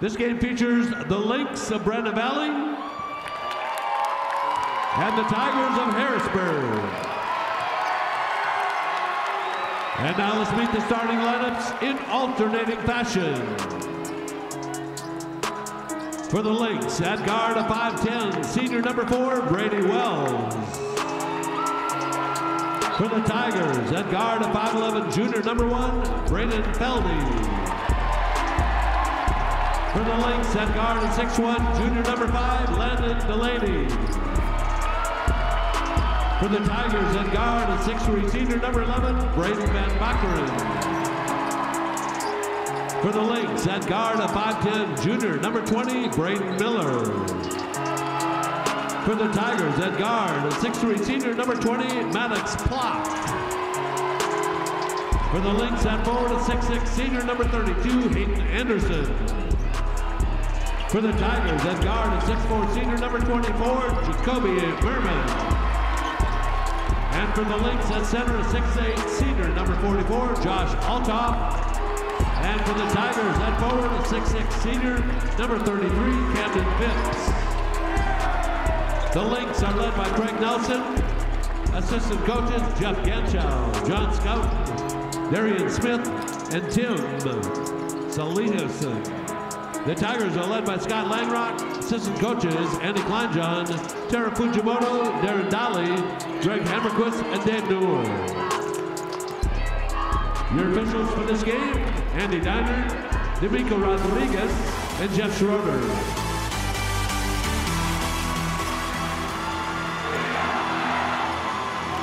This game features the Lynx of Brandon Valley and the Tigers of Harrisburg. And now let's meet the starting lineups in alternating fashion. For the Lynx, at guard, a 5'10", senior number four, Brady Wells. For the Tigers, at guard, a 5'11", junior number one, Brandon Feldy. For the Lynx, at guard, a 6'1", junior number five, Landon Delaney. For the Tigers, at guard, a 6'3", senior number 11, Braden Van Bockern. For the Lynx, at guard, a 5'10", junior, number 20, Braden Miller. For the Tigers, at guard, a 6'3", senior, number 20, Maddox Plock. For the Lynx, at forward, a 6'6", senior, number 32, Hayden Anderson. For the Tigers, at guard, a 6'4", senior, number 24, Jacoby Merman. For the Lynx, at center, a 6'8", senior, number 44, Josh Olthoff. And for the Tigers, at forward, a 6'6 senior, number 33, Camden Phipps. The Lynx are led by Craig Nelson. Assistant coaches, Jeff Ganschow, John Scout, Darian Smith, and Tim Salinas. The Tigers are led by Scott Langerock. Assistant coaches, Andy Kleinjohn, Tara Fujimoto, Darren Dolly, Greg Hammerquist, and Dan Newell. Your officials for this game, Andy Diner, D'Amico Rodriguez, and Jeff Schroeder.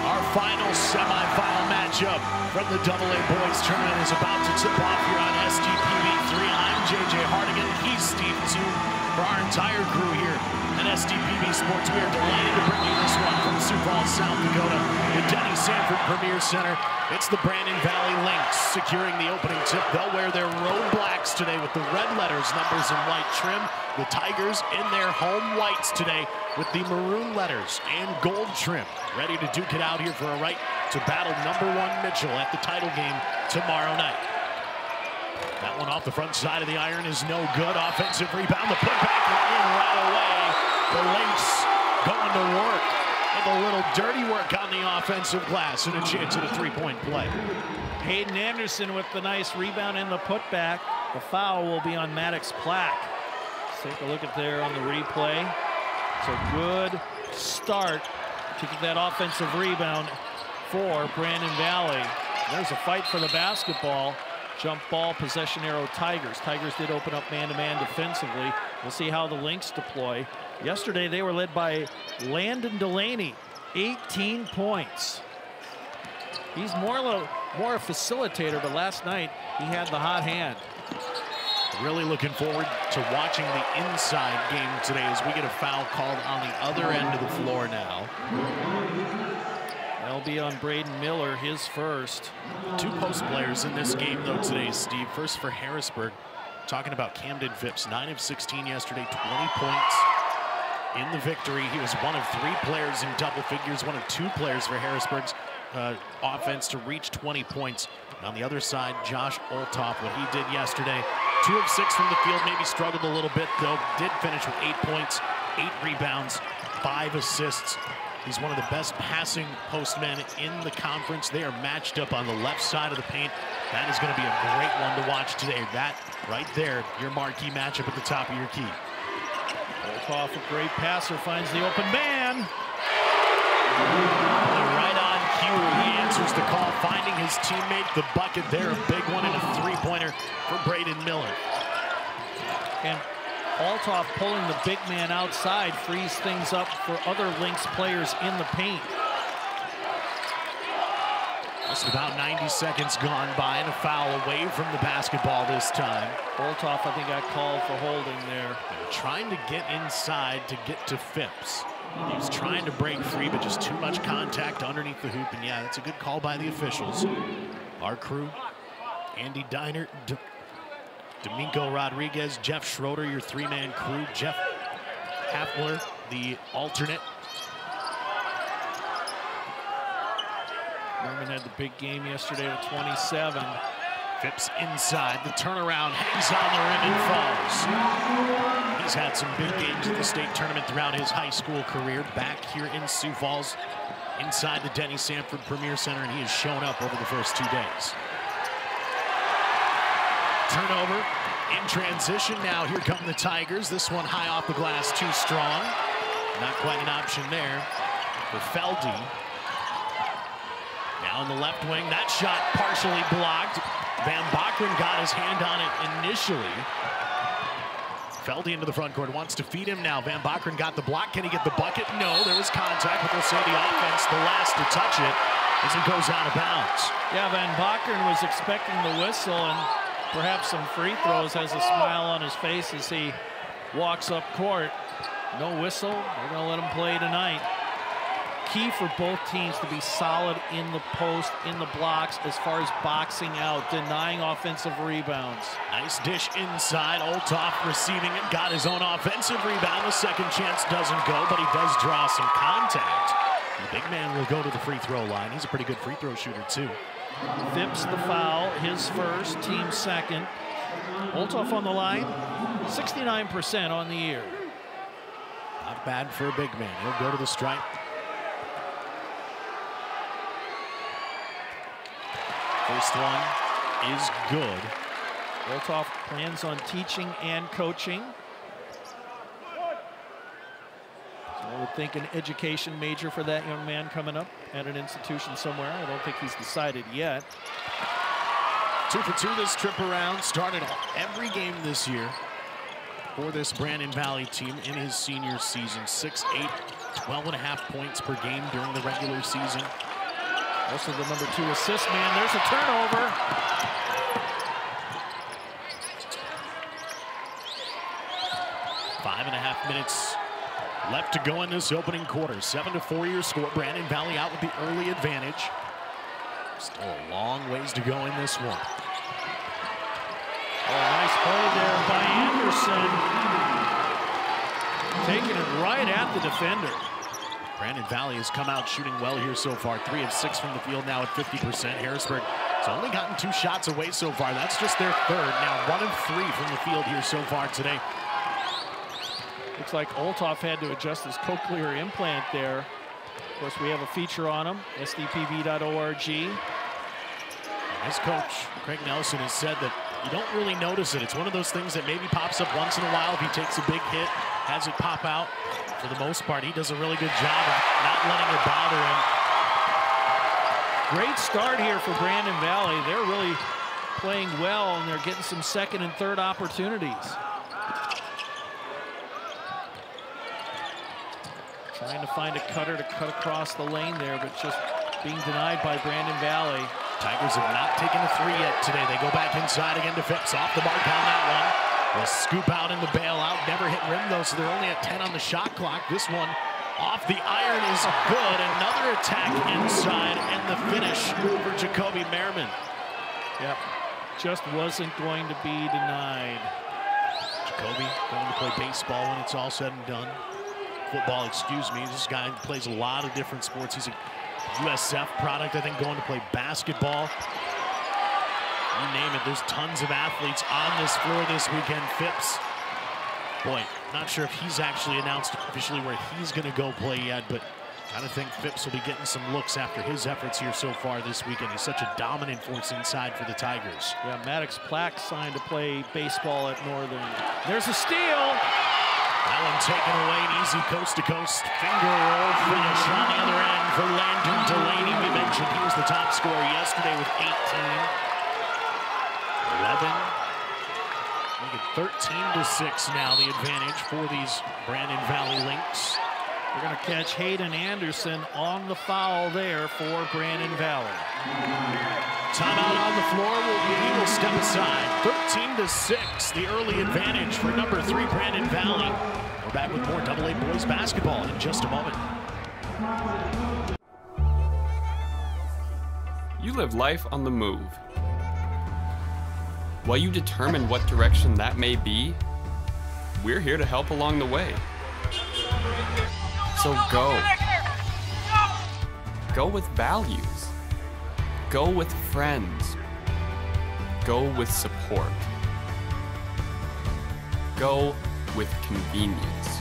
Our final semifinal matchup from the AA Boys Tournament is about to tip off here on SDPB 3. I'm JJ Hardigan. He's Steve Toon. For our entire crew here at SDPB Sports, we are delighted to bring you this one from Sioux Falls, South Dakota, the Denny Sanford Premier Center. It's the Brandon Valley Lynx securing the opening tip. They'll wear their road blacks today with the red letters, numbers, and white trim. The Tigers in their home whites today with the maroon letters and gold trim. Ready to duke it out here for a right to battle number one Mitchell at the title game tomorrow night. That one off the front side of the iron is no good. Offensive rebound. The putback in right away. The Lynx going to work. With a little dirty work on the offensive glass and a chance at a three-point play. Hayden Anderson with the nice rebound and the putback. The foul will be on Maddox Plack. Let's take a look at there on the replay. It's a good start to get that offensive rebound for Brandon Valley. There's a fight for the basketball. Jump ball, possession arrow, Tigers. Tigers did open up man-to-man -man defensively. We'll see how the Lynx deploy. Yesterday, they were led by Landon Delaney, 18 points. He's more, more a facilitator, but last night, he had the hot hand. Really looking forward to watching the inside game today as we get a foul called on the other end of the floor now. That'll be on Braden Miller, his first. Two post players in this game, though, today, Steve. First for Harrisburg, talking about Camden Phipps, 9 of 16 yesterday, 20 points in the victory. He was one of three players in double figures, one of two players for Harrisburg's uh, offense to reach 20 points. On the other side, Josh Olthoff, what he did yesterday, two of six from the field, maybe struggled a little bit, though, did finish with eight points, eight rebounds, five assists. He's one of the best passing postmen in the conference. They are matched up on the left side of the paint. That is going to be a great one to watch today. That right there, your marquee matchup at the top of your key. Olthoff, a great passer, finds the open man. Right on cue, he answers the call, finding his teammate the bucket there. A big one and a three-pointer for Braden Miller. And Olthoff pulling the big man outside frees things up for other Lynx players in the paint. Just about 90 seconds gone by and a foul away from the basketball this time. Olthoff, I think, got called for holding there. They're trying to get inside to get to Phipps. He was trying to break free, but just too much contact underneath the hoop. And yeah, that's a good call by the officials. Our crew, Andy Diner, D Domingo Rodriguez, Jeff Schroeder, your three-man crew. Jeff Hafler, the alternate. Merman had the big game yesterday with 27. Phipps inside, the turnaround hangs on the rim and falls. He's had some big games at the state tournament throughout his high school career. Back here in Sioux Falls, inside the Denny Sanford Premier Center, and he has shown up over the first two days. Turnover in transition now. Here come the Tigers. This one high off the glass, too strong. Not quite an option there for Feldy. Now in the left wing, that shot partially blocked. Van Bockern got his hand on it initially. Feldy into the front court, wants to feed him now. Van Bockern got the block. Can he get the bucket? No, there was contact, but they'll say the offense, the last to touch it as it goes out of bounds. Yeah, Van Bockern was expecting the whistle and perhaps some free throws, has a smile on his face as he walks up court. No whistle, they're gonna let him play tonight. Key for both teams to be solid in the post, in the blocks, as far as boxing out, denying offensive rebounds. Nice dish inside, Olthoff receiving it, got his own offensive rebound. The second chance doesn't go, but he does draw some contact. The big man will go to the free throw line. He's a pretty good free throw shooter, too. Phipps the foul, his first, team second. Olthoff on the line, 69% on the year. Not bad for a big man. He'll go to the stripe. First one is good. Olthoff plans on teaching and coaching. So I would think an education major for that young man coming up at an institution somewhere. I don't think he's decided yet. Two for two this trip around. Started every game this year for this Brandon Valley team in his senior season. 6'8", 12 and a half points per game during the regular season. Also the number two assist man. There's a turnover. Five and a half minutes left to go in this opening quarter. Seven to four year score. Brandon Valley out with the early advantage. Still a long ways to go in this one. Oh, nice play there by Anderson. Taking it right at the defender. Brandon Valley has come out shooting well here so far. Three of six from the field now at 50%. Harrisburg has only gotten two shots away so far. That's just their third. Now one of three from the field here so far today. Looks like Olthoff had to adjust his cochlear implant there. Of course, we have a feature on him, sdpb.org. His coach, Craig Nelson, has said that you don't really notice it. It's one of those things that maybe pops up once in a while if he takes a big hit, has it pop out. For the most part, he does a really good job of not letting it bother him. Great start here for Brandon Valley. They're really playing well, and they're getting some second and third opportunities. Trying to find a cutter to cut across the lane there, but just being denied by Brandon Valley. Tigers have not taken a three yet today. They go back inside again to Phipps. Off the mark on that one. Will scoop out in the bailout. Never hit rim, though, so they're only at 10 on the shot clock. This one off the iron is good. Another attack inside, and the finish for Jacoby Merriman. Yep, just wasn't going to be denied. Jacoby going to play baseball when it's all said and done. Football, excuse me. This guy plays a lot of different sports. He's a USF product, I think, going to play basketball. You name it, there's tons of athletes on this floor this weekend. Phipps, boy, not sure if he's actually announced officially where he's going to go play yet, but kind of think Phipps will be getting some looks after his efforts here so far this weekend. He's such a dominant force inside for the Tigers. Yeah, Maddox Plack signed to play baseball at Northern. There's a steal. That one taken away, an easy coast-to-coast finger roll finish on the other end for Landon Delaney. We mentioned he was the top scorer yesterday with 18. 11. Make it 13 to 6 now, the advantage for these Brandon Valley Lynx. We're going to catch Hayden Anderson on the foul there for Brandon Valley. Timeout on the floor. He will step aside. 13 to 6, the early advantage for number three, Brandon Valley. We're back with more AA boys basketball in just a moment. You live life on the move. While you determine what direction that may be, we're here to help along the way. So go. Go with values. Go with friends. Go with support. Go with convenience.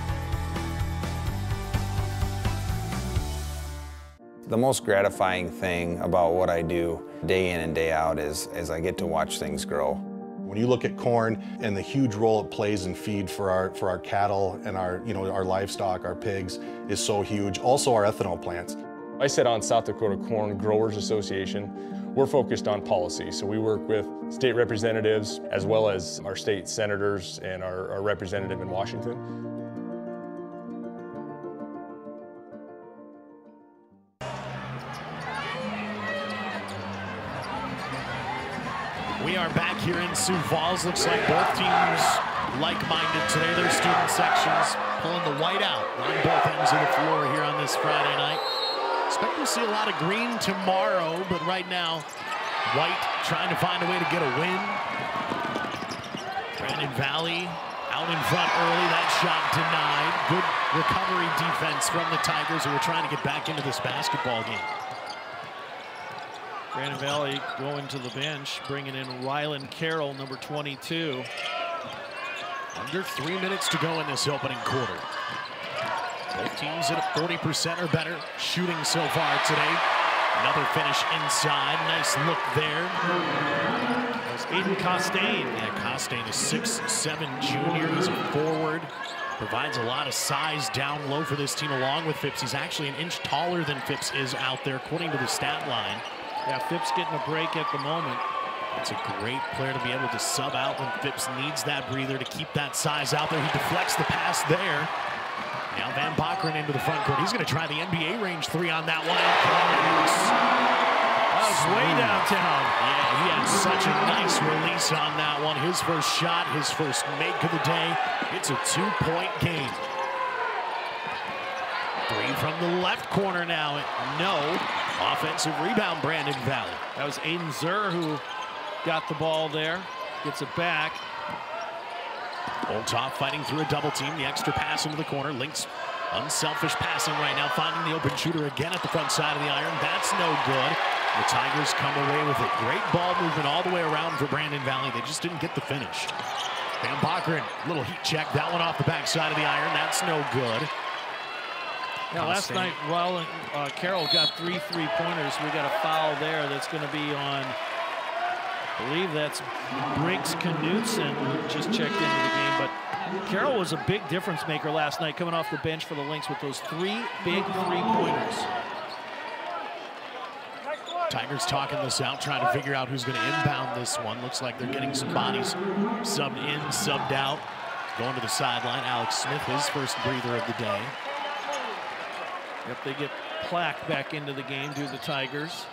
The most gratifying thing about what I do day in and day out is, is I get to watch things grow. When you look at corn and the huge role it plays in feed for our for our cattle and our you know our livestock, our pigs is so huge. Also our ethanol plants. I sit on South Dakota Corn Growers Association. We're focused on policy, so we work with state representatives as well as our state senators and our, our representative in Washington. We are back here in Sioux Falls. Looks like both teams like-minded today. Their student sections pulling the white out on both ends of the floor here on this Friday night. Expect to see a lot of green tomorrow, but right now, white trying to find a way to get a win. Brandon Valley out in front early. That shot denied. Good recovery defense from the Tigers who are trying to get back into this basketball game. Brandon Valley going to the bench, bringing in Rylan Carroll, number 22. Under three minutes to go in this opening quarter. Both teams at 40% or better shooting so far today. Another finish inside. Nice look there. That's Aiden Costain. Yeah, Costain is 6'7 junior. He's a forward. Provides a lot of size down low for this team along with Phipps. He's actually an inch taller than Phipps is out there, according to the stat line. Yeah, Phipps getting a break at the moment. It's a great player to be able to sub out when Phipps needs that breather to keep that size out there. He deflects the pass there. Now Van Bockern into the front court. He's going to try the NBA range three on that one. was way downtown. Yeah, he had such a nice release on that one. His first shot, his first make of the day. It's a two-point game. Three from the left corner now. No. Offensive rebound, Brandon Valley. That was Aiden Zur who got the ball there. Gets it back. Olthoff fighting through a double team. The extra pass into the corner. Lynx unselfish passing right now. Finding the open shooter again at the front side of the iron. That's no good. The Tigers come away with a great ball movement all the way around for Brandon Valley. They just didn't get the finish. Van Bockern, little heat check. That one off the backside of the iron. That's no good. Yeah, last night, well, uh, Carroll got three three-pointers. We got a foul there that's going to be on, I believe that's Briggs Knutson, who just checked into the game. But Carroll was a big difference maker last night, coming off the bench for the Lynx with those three big three-pointers. Tigers talking this out, trying to figure out who's going to inbound this one. Looks like they're getting some bodies subbed in, subbed out. Going to the sideline, Alex Smith, his first breather of the day. Yep, they get Plack back into the game, do the Tigers.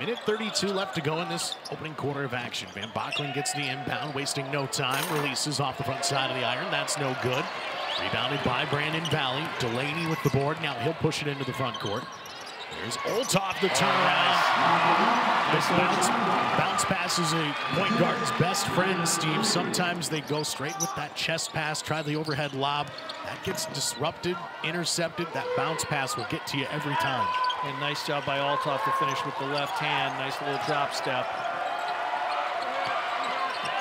Minute 32 left to go in this opening quarter of action. Van Bockern gets the inbound, wasting no time. Releases off the front side of the iron. That's no good. Rebounded by Brandon Valley. Delaney with the board. Now he'll push it into the front court. There's Olthoff the turnaround. This bounce, bounce pass is a point guard's best friend, Steve. Sometimes they go straight with that chest pass, try the overhead lob. That gets disrupted, intercepted. That bounce pass will get to you every time. And nice job by Olthoff to finish with the left hand. Nice little drop step.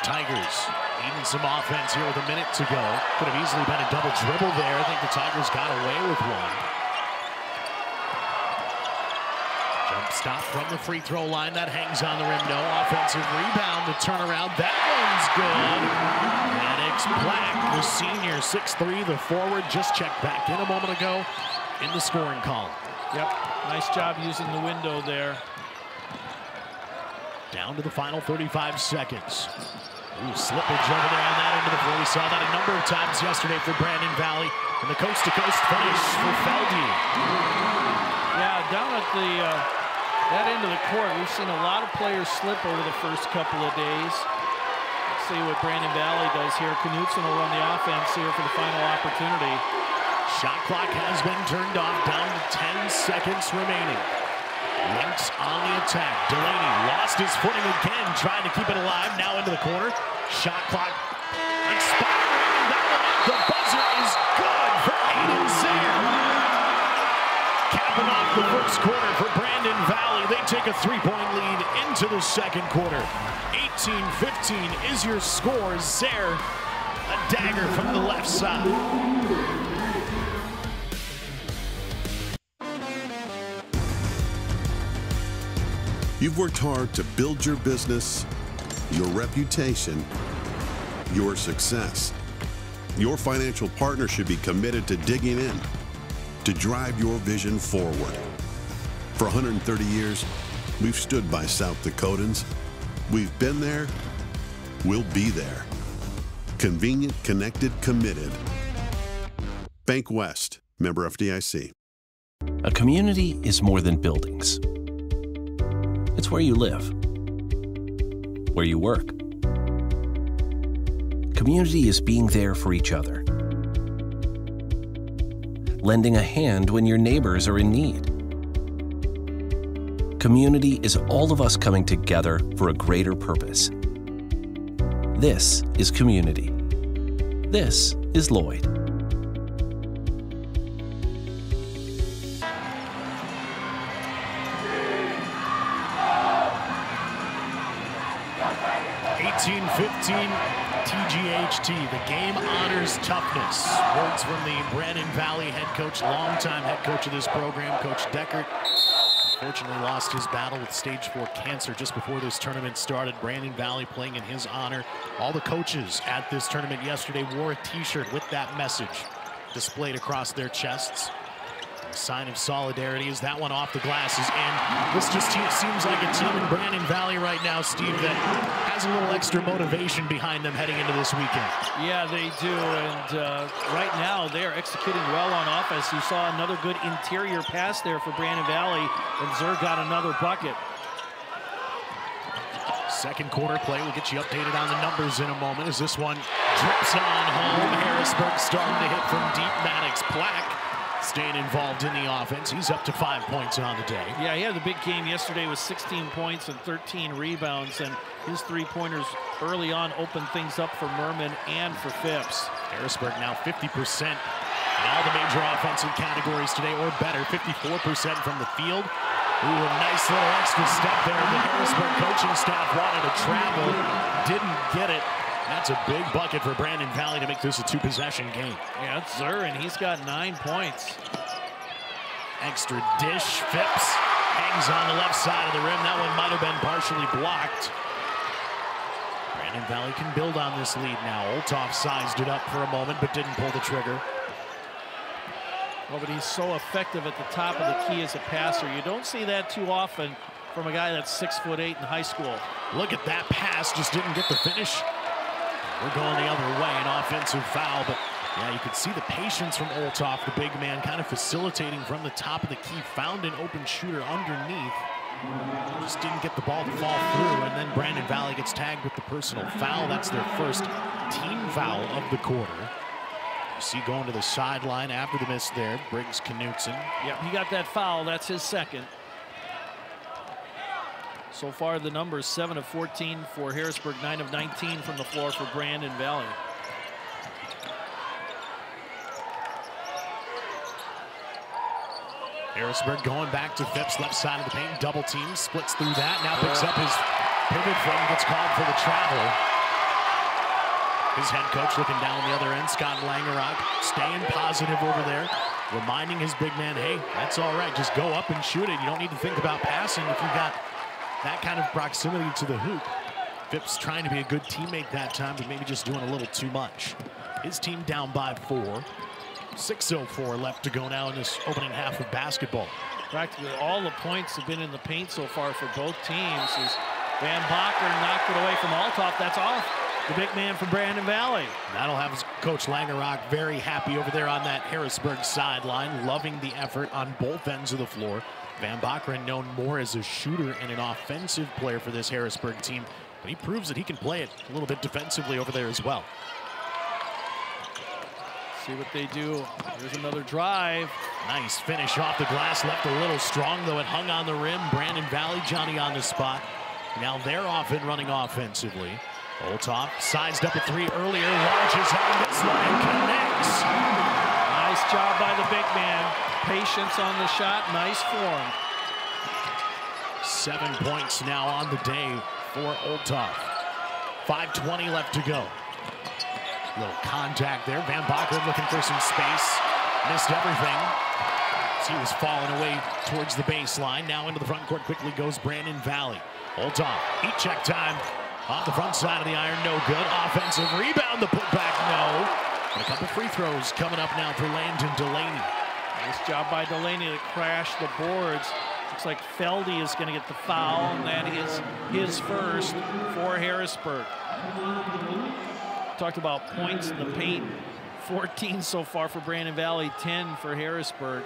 Tigers needing some offense here with a minute to go. Could have easily been a double dribble there. I think the Tigers got away with one. Jump stop from the free throw line. That hangs on the rim. No offensive rebound. The turnaround. That one's good. Maddox Plack, the senior, 6'3", the forward, just checked back in a moment ago in the scoring column. Yep, nice job using the window there. Down to the final 35 seconds. Ooh, slippage over there on that end of the floor. We saw that a number of times yesterday for Brandon Valley. And the coast-to-coast -coast finish for Feldy. Yeah, down at the uh, that end of the court, we've seen a lot of players slip over the first couple of days. Let's see what Brandon Valley does here. Knutson will run the offense here for the final opportunity. Shot clock has been turned off, down to 10 seconds remaining. Lynx on the attack. Delaney lost his footing again, trying to keep it alive. Now into the corner. Shot clock expiring. That one off the buzzer is good for Aiden Zaire. Capping off the first quarter for Brandon a three-point lead into the second quarter. 18-15 is your score. Zaire, a dagger from the left side. You've worked hard to build your business, your reputation, your success. Your financial partner should be committed to digging in to drive your vision forward. For 130 years, we've stood by South Dakotans. We've been there, we'll be there. Convenient, connected, committed. Bank West, member FDIC. A community is more than buildings. It's where you live, where you work. Community is being there for each other, lending a hand when your neighbors are in need. Community is all of us coming together for a greater purpose. This is community. This is Lloyd. Eighteen fifteen. TGHT. The game honors toughness. Words from the Brandon Valley head coach, longtime head coach of this program, Coach Deckert. Unfortunately lost his battle with stage four cancer just before this tournament started. Brandon Valley playing in his honor. All the coaches at this tournament yesterday wore a t-shirt with that message displayed across their chests. Sign of solidarity as that one off the glass is in. This just seems like a team in Brandon Valley right now, Steve, that has a little extra motivation behind them heading into this weekend. Yeah, they do, and uh, right now they are executing well on offense. You saw another good interior pass there for Brandon Valley, and Zur got another bucket. Second quarter play, we'll get you updated on the numbers in a moment as this one drips on home. Harrisburg starting to hit from deep. Maddox Plack staying involved in the offense. He's up to five points on the day. Yeah, he had a big game yesterday with 16 points and 13 rebounds, and his three-pointers early on opened things up for Merman and for Phipps. Harrisburg now 50% in all the major offensive categories today, or better, 54% from the field. Ooh, a nice little extra step there. The Harrisburg coaching staff wanted to travel, didn't get it. That's a big bucket for Brandon Valley to make this a two-possession game. Yeah, it's Zur, and he's got nine points. Extra dish. Phipps hangs on the left side of the rim. That one might have been partially blocked. Brandon Valley can build on this lead now. Olthoff sized it up for a moment, but didn't pull the trigger. Well, but he's so effective at the top of the key as a passer. You don't see that too often from a guy that's six foot eight in high school. Look at that pass, just didn't get the finish. We're going the other way, an offensive foul, but yeah, you could see the patience from Olthoff, the big man, kind of facilitating from the top of the key, found an open shooter underneath. Just didn't get the ball to fall through, and then Brandon Valley gets tagged with the personal foul. That's their first team foul of the quarter. You see going to the sideline after the miss there, Briggs Knutson. Yep, he got that foul. That's his second. So far, the numbers 7 of 14 for Harrisburg, 9 of 19 from the floor for Brandon Valley. Harrisburg going back to Phipps, left side of the paint, double team, splits through that, now picks up his pivot from, gets called for the travel. His head coach looking down the other end, Scott Langerock, staying positive over there, reminding his big man, hey, that's all right, just go up and shoot it. You don't need to think about passing if you've got that kind of proximity to the hoop. Phipps trying to be a good teammate that time, but maybe just doing a little too much. His team down by four. 6.04 left to go now in this opening half of basketball. Practically all the points have been in the paint so far for both teams. As Van Bockern knocked it away from Olthoff. That's off the big man from Brandon Valley. That'll have Coach Langerock very happy over there on that Harrisburg sideline, loving the effort on both ends of the floor. Van Bockern known more as a shooter and an offensive player for this Harrisburg team, but he proves that he can play it a little bit defensively over there as well. See what they do. Here's another drive. Nice finish off the glass. Left a little strong, though. It hung on the rim. Brandon Valley, Johnny on the spot. Now they're off and running offensively. Olthoff sized up a three earlier. Launches on this and connects. Nice job by the big man. Patience on the shot. Nice form. Seven points now on the day for Olthoff. 5.20 left to go. Little contact there. Van Bockern looking for some space. Missed everything. He was falling away towards the baseline. Now into the front court quickly goes Brandon Valley. Olthoff. Heat check time. Off the front side of the iron, no good. Offensive rebound, the putback, no. And a couple free throws coming up now for Landon Delaney. Nice job by Delaney to crash the boards. Looks like Feldy is going to get the foul, and that is his first for Harrisburg. Talked about points in the paint. 14 so far for Brandon Valley, 10 for Harrisburg.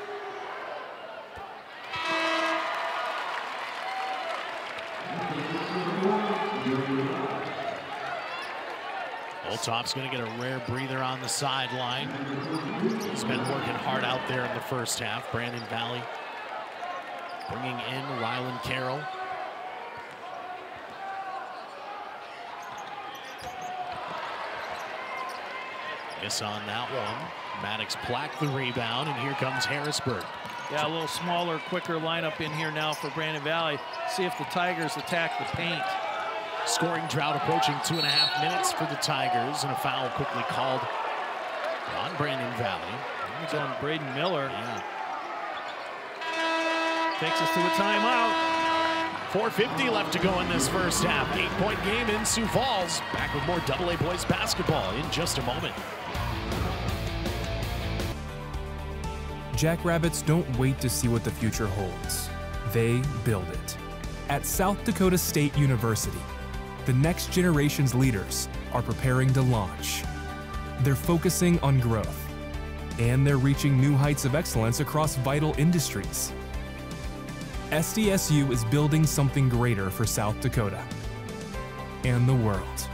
Olthoff's going to get a rare breather on the sideline. He's been working hard out there in the first half. Brandon Valley bringing in Rylan Carroll. Miss on that one. Maddox Plack the rebound, and here comes Harrisburg. Yeah, a little smaller, quicker lineup in here now for Brandon Valley. See if the Tigers attack the paint. Scoring drought approaching two and a half minutes for the Tigers, and a foul quickly called on Brandon Valley. It's on Braden Miller. Yeah. Takes us to a timeout. 4.50 left to go in this first half. Eight-point game in Sioux Falls. Back with more AA boys basketball in just a moment. Jackrabbits don't wait to see what the future holds. They build it. At South Dakota State University, the next generation's leaders are preparing to launch. They're focusing on growth, and they're reaching new heights of excellence across vital industries. SDSU is building something greater for South Dakota. and the world.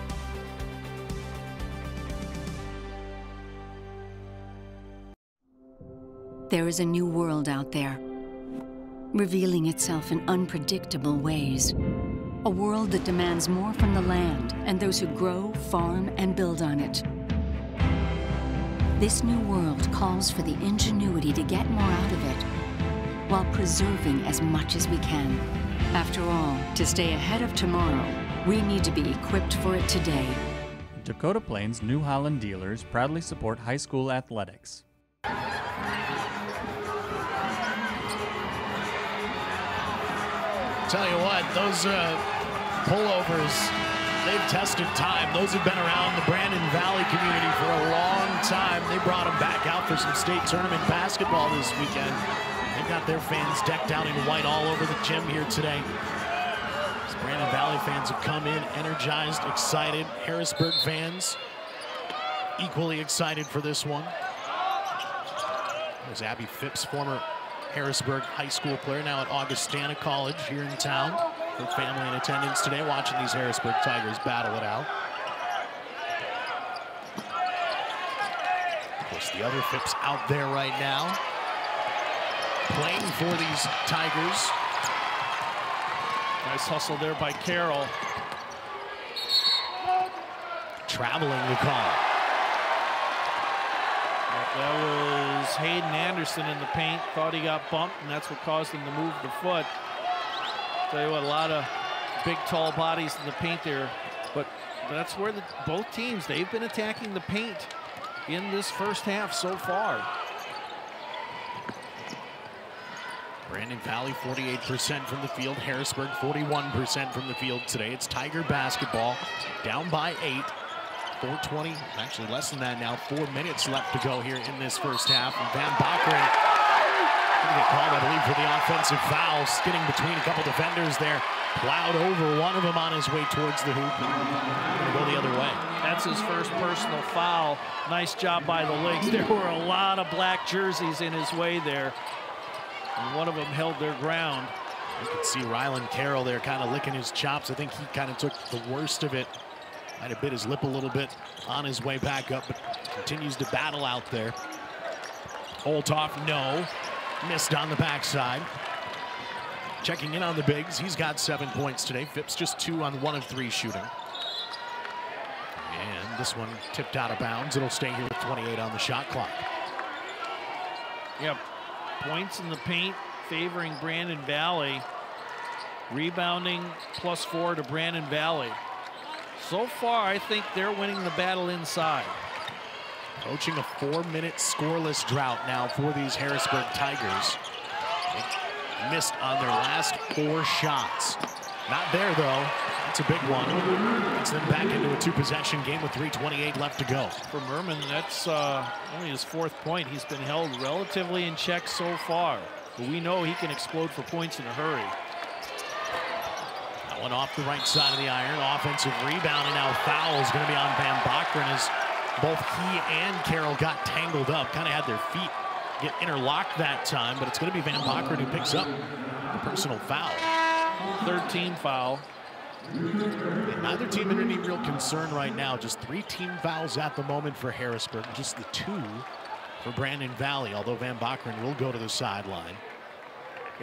There is a new world out there, revealing itself in unpredictable ways. A world that demands more from the land and those who grow, farm, and build on it. This new world calls for the ingenuity to get more out of it, while preserving as much as we can. After all, to stay ahead of tomorrow, we need to be equipped for it today. Dakota Plains New Holland dealers proudly support high school athletics. Tell you what, those uh, pullovers, they've tested time. Those have been around the Brandon Valley community for a long time. They brought them back out for some state tournament basketball this weekend. They've got their fans decked out in white all over the gym here today. Brandon Valley fans have come in energized, excited. Harrisburg fans equally excited for this one. There's Abby Phipps, former Harrisburg High School player, now at Augustana College here in town. Her family in attendance today watching these Harrisburg Tigers battle it out. Of course, the other Phipps out there right now. Playing for these Tigers. Nice hustle there by Carroll. Traveling the call. That was Hayden Anderson in the paint. Thought he got bumped, and that's what caused him to move the foot. Tell you what, a lot of big, tall bodies in the paint there. But that's where the, both teams, they've been attacking the paint in this first half so far. Brandon Valley 48% from the field. Harrisburg 41% from the field today. It's Tiger basketball down by eight. 420, actually less than that now. Four minutes left to go here in this first half. And Van Bockern going to get called, I believe, for the offensive foul. Skidding between a couple defenders there. Plowed over one of them on his way towards the hoop. To go the other way. That's his first personal foul. Nice job by the Lynx. There were a lot of black jerseys in his way there. And one of them held their ground. You can see Rylan Carroll there kind of licking his chops. I think he kind of took the worst of it. Might have bit his lip a little bit on his way back up, but continues to battle out there. Olthoff, no. Missed on the backside. Checking in on the bigs. He's got seven points today. Phipps just two on one of three shooting. And this one tipped out of bounds. It'll stay here with 28 on the shot clock. Yep. Points in the paint favoring Brandon Valley. Rebounding plus four to Brandon Valley. So far, I think they're winning the battle inside. Approaching a four-minute scoreless drought now for these Harrisburg Tigers. They missed on their last four shots. Not there, though. That's a big one. Gets them back into a two-possession game with 3.28 left to go. For Merman, that's uh, only his fourth point. He's been held relatively in check so far. But we know he can explode for points in a hurry. That one off the right side of the iron. Offensive rebound, and now foul is going to be on Van Bockern as both he and Carroll got tangled up. Kind of had their feet get interlocked that time, but it's going to be Van Bockern who picks up the personal foul. 13 foul. Neither team in any real concern right now. Just three team fouls at the moment for Harrisburg. Just the two for Brandon Valley, although Van Bockern will go to the sideline.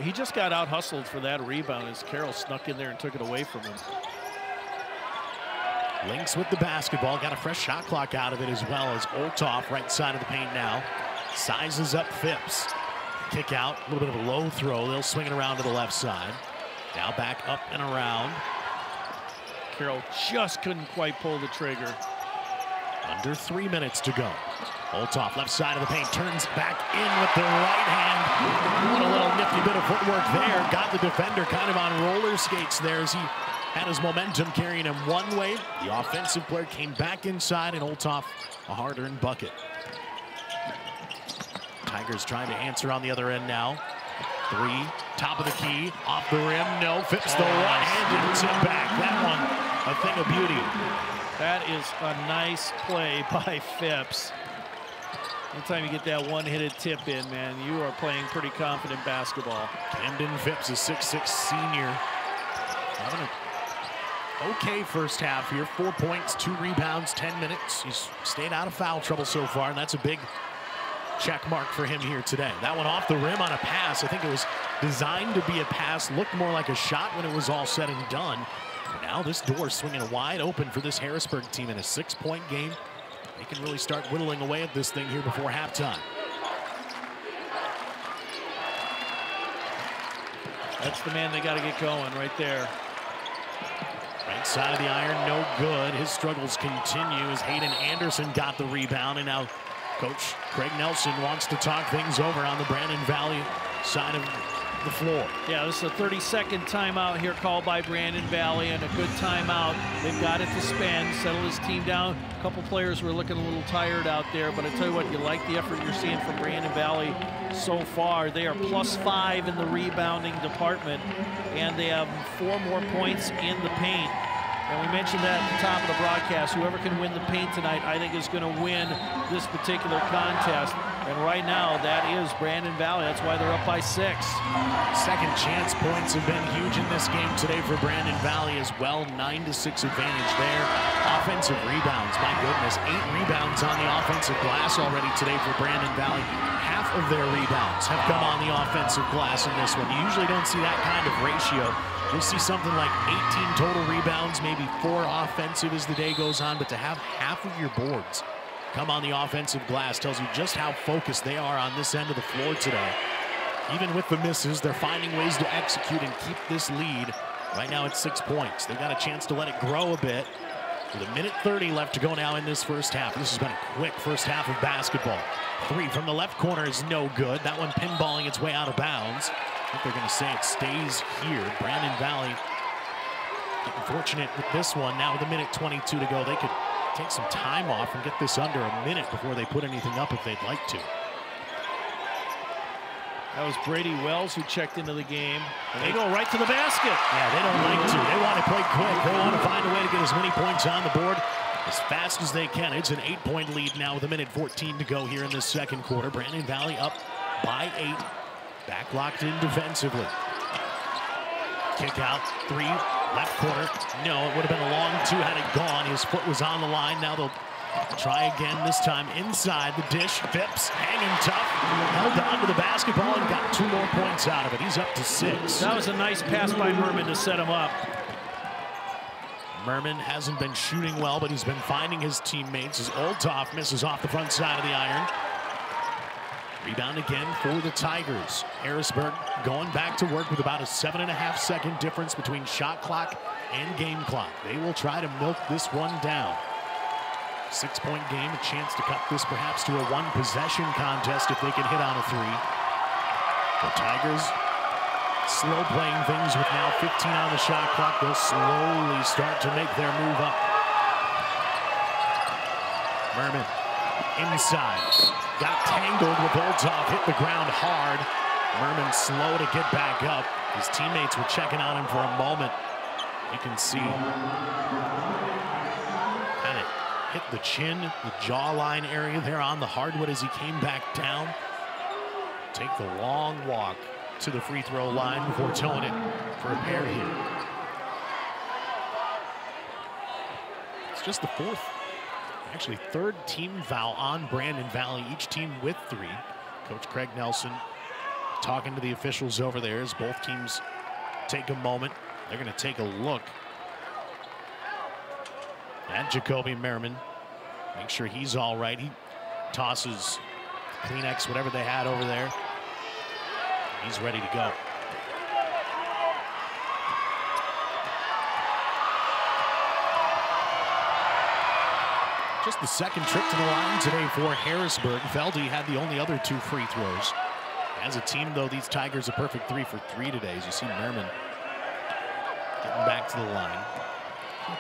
He just got out hustled for that rebound as Carroll snuck in there and took it away from him. Lynx with the basketball, got a fresh shot clock out of it as well as Olthoff right side of the paint now. Sizes up Phipps. Kick out, a little bit of a low throw. They'll swing it around to the left side. Now back up and around. Carroll just couldn't quite pull the trigger. Under three minutes to go. Olthoff, left side of the paint, turns back in with the right hand. What a little nifty bit of footwork there. Got the defender kind of on roller skates there as he had his momentum carrying him one way. The offensive player came back inside and Olthoff a hard-earned bucket. Tigers trying to answer on the other end now. Three, top of the key, off the rim, no. Phipps the right-handed tip back. That one, a thing of beauty. That is a nice play by Phipps. Anytime you get that one-hitted tip in, man, you are playing pretty confident basketball. Camden Phipps, a 6'6 senior. Having a okay first half here. Four points, two rebounds, 10 minutes. He's stayed out of foul trouble so far, and that's a big check mark for him here today. That one off the rim on a pass. I think it was designed to be a pass, looked more like a shot when it was all said and done. But now this door swinging wide open for this Harrisburg team in a six-point game. They can really start whittling away at this thing here before halftime. That's the man they got to get going right there. Right side of the iron, no good. His struggles continue as Hayden Anderson got the rebound, and now Coach Craig Nelson wants to talk things over on the Brandon Valley side of the floor. Yeah, this is a 30-second timeout here called by Brandon Valley, and a good timeout. They've got it to spend, settle his team down. A couple players were looking a little tired out there, but I tell you what, you like the effort you're seeing from Brandon Valley so far. They are plus five in the rebounding department, and they have four more points in the paint. And we mentioned that at the top of the broadcast. Whoever can win the paint tonight, I think, is going to win this particular contest. And right now, that is Brandon Valley. That's why they're up by six. Second chance points have been huge in this game today for Brandon Valley as well. Nine to six advantage there. Offensive rebounds, my goodness. Eight rebounds on the offensive glass already today for Brandon Valley. Half of their rebounds have come on the offensive glass in this one. You usually don't see that kind of ratio. You'll see something like 18 total rebounds, maybe four offensive as the day goes on, but to have half of your boards come on the offensive glass tells you just how focused they are on this end of the floor today. Even with the misses, they're finding ways to execute and keep this lead. Right now it's six points. They've got a chance to let it grow a bit. With a minute 30 left to go now in this first half. This has been a quick first half of basketball. Three from the left corner is no good. That one pinballing its way out of bounds. I think they're going to say it stays here. Brandon Valley fortunate with this one. Now with a minute 22 to go, they could take some time off and get this under a minute before they put anything up if they'd like to. That was Brady Wells who checked into the game. And they go right to the basket. Yeah, they don't like to. They want to play quick. They want to find a way to get as many points on the board as fast as they can. It's an eight-point lead now with a minute 14 to go here in the second quarter. Brandon Valley up by eight. Back locked in defensively. Kick out, three, left corner. No, it would have been a long two had it gone. His foot was on the line. Now they'll try again, this time inside the dish. Phipps hanging tough, held on to the basketball and got two more points out of it. He's up to six. That was a nice pass by Merman to set him up. Merman hasn't been shooting well, but he's been finding his teammates as Olthoff misses off the front side of the iron. Rebound again for the Tigers. Harrisburg going back to work with about a seven and a half second difference between shot clock and game clock. They will try to milk this one down. Six point game, a chance to cut this perhaps to a one possession contest if they can hit on a three. The Tigers slow playing things with now 15 on the shot clock. They'll slowly start to make their move up. Merman inside. Got tangled with Olthoff, hit the ground hard. Merman slow to get back up. His teammates were checking on him for a moment. You can see kind of hit the chin, the jawline area there on the hardwood as he came back down. Take the long walk to the free throw line before towing it for a pair here. It's just the fourth actually third team foul on Brandon Valley, each team with three. Coach Craig Nelson talking to the officials over there as both teams take a moment. They're going to take a look at Jacoby Merriman. Make sure he's all right. He tosses Kleenex, whatever they had over there. He's ready to go. Just the second trip to the line today for Harrisburg. Feldy had the only other two free throws. As a team, though, these Tigers a perfect three for three today. As you see Merman getting back to the line.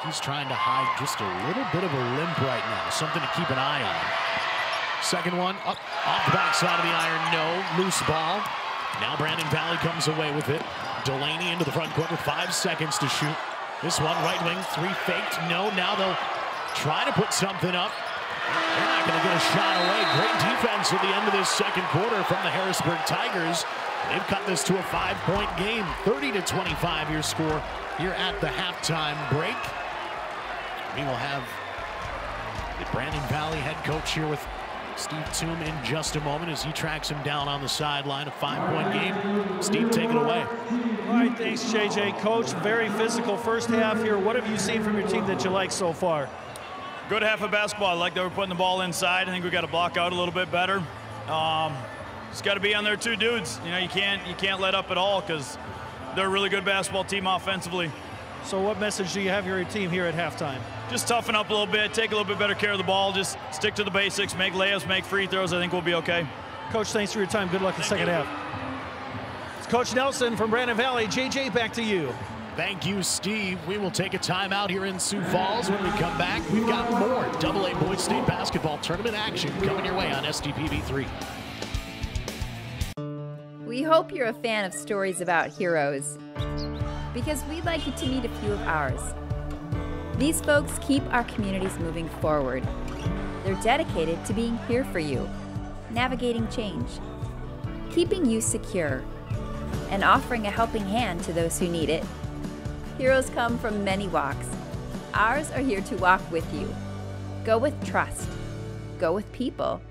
he's trying to hide just a little bit of a limp right now. Something to keep an eye on. Second one, up off the backside of the iron, no. Loose ball. Now Brandon Valley comes away with it. Delaney into the front court with five seconds to shoot. This one, right wing, three faked. No, now they'll try to put something up. They're not going to get a shot away. Great defense at the end of this second quarter from the Harrisburg Tigers. They've cut this to a five-point game, 30 to 25 your score here at the halftime break. We will have the Brandon Valley head coach here with Steve Toom in just a moment as he tracks him down on the sideline. A five-point game. Steve, take it away. All right, thanks, JJ. Coach, very physical first half here. What have you seen from your team that you like so far? Good half of basketball. I like that we're putting the ball inside. I think we got to block out a little bit better. Um, just got to be on their two dudes. You know, you can't you can't let up at all because they're a really good basketball team offensively. So what message do you have your team here at halftime? Just toughen up a little bit, take a little bit better care of the ball, just stick to the basics, make layups, make free throws. I think we'll be okay. Coach, thanks for your time. Good luck in the second half. It's Coach Nelson from Brandon Valley. JJ, back to you. Thank you, Steve. We will take a timeout here in Sioux Falls. When we come back, we've got more AA Boys State basketball tournament action coming your way on SDPB3. We hope you're a fan of stories about heroes because we'd like you to meet a few of ours. These folks keep our communities moving forward. They're dedicated to being here for you, navigating change, keeping you secure, and offering a helping hand to those who need it. Heroes come from many walks. Ours are here to walk with you. Go with trust. Go with people.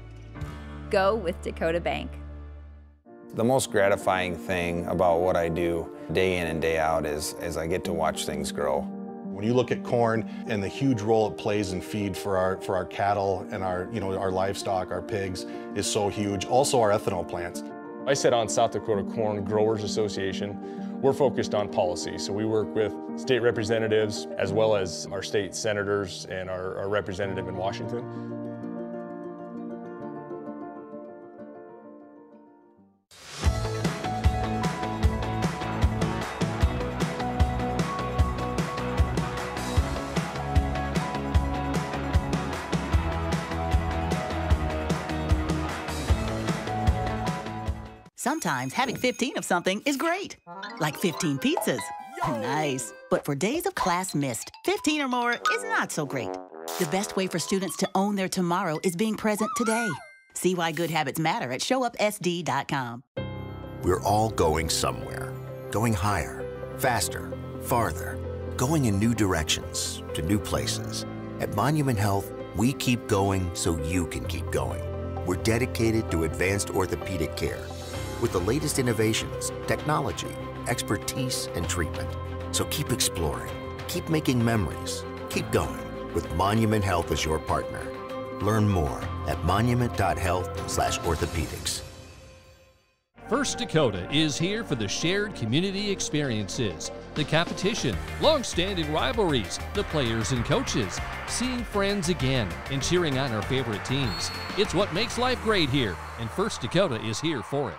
Go with Dakota Bank. The most gratifying thing about what I do day in and day out is, is I get to watch things grow. When you look at corn and the huge role it plays in feed for our for our cattle and our you know our livestock, our pigs is so huge. Also our ethanol plants. I sit on South Dakota Corn Growers Association. We're focused on policy, so we work with state representatives as well as our state senators and our, our representative in Washington. Sometimes having 15 of something is great. Like 15 pizzas. Nice. But for days of class missed, 15 or more is not so great. The best way for students to own their tomorrow is being present today. See why good habits matter at showupsd.com. We're all going somewhere. Going higher, faster, farther. Going in new directions, to new places. At Monument Health, we keep going so you can keep going. We're dedicated to advanced orthopedic care with the latest innovations, technology, expertise, and treatment. So keep exploring, keep making memories, keep going with Monument Health as your partner. Learn more at monument.health slash orthopedics. First Dakota is here for the shared community experiences, the competition, long-standing rivalries, the players and coaches, seeing friends again, and cheering on our favorite teams. It's what makes life great here, and First Dakota is here for it.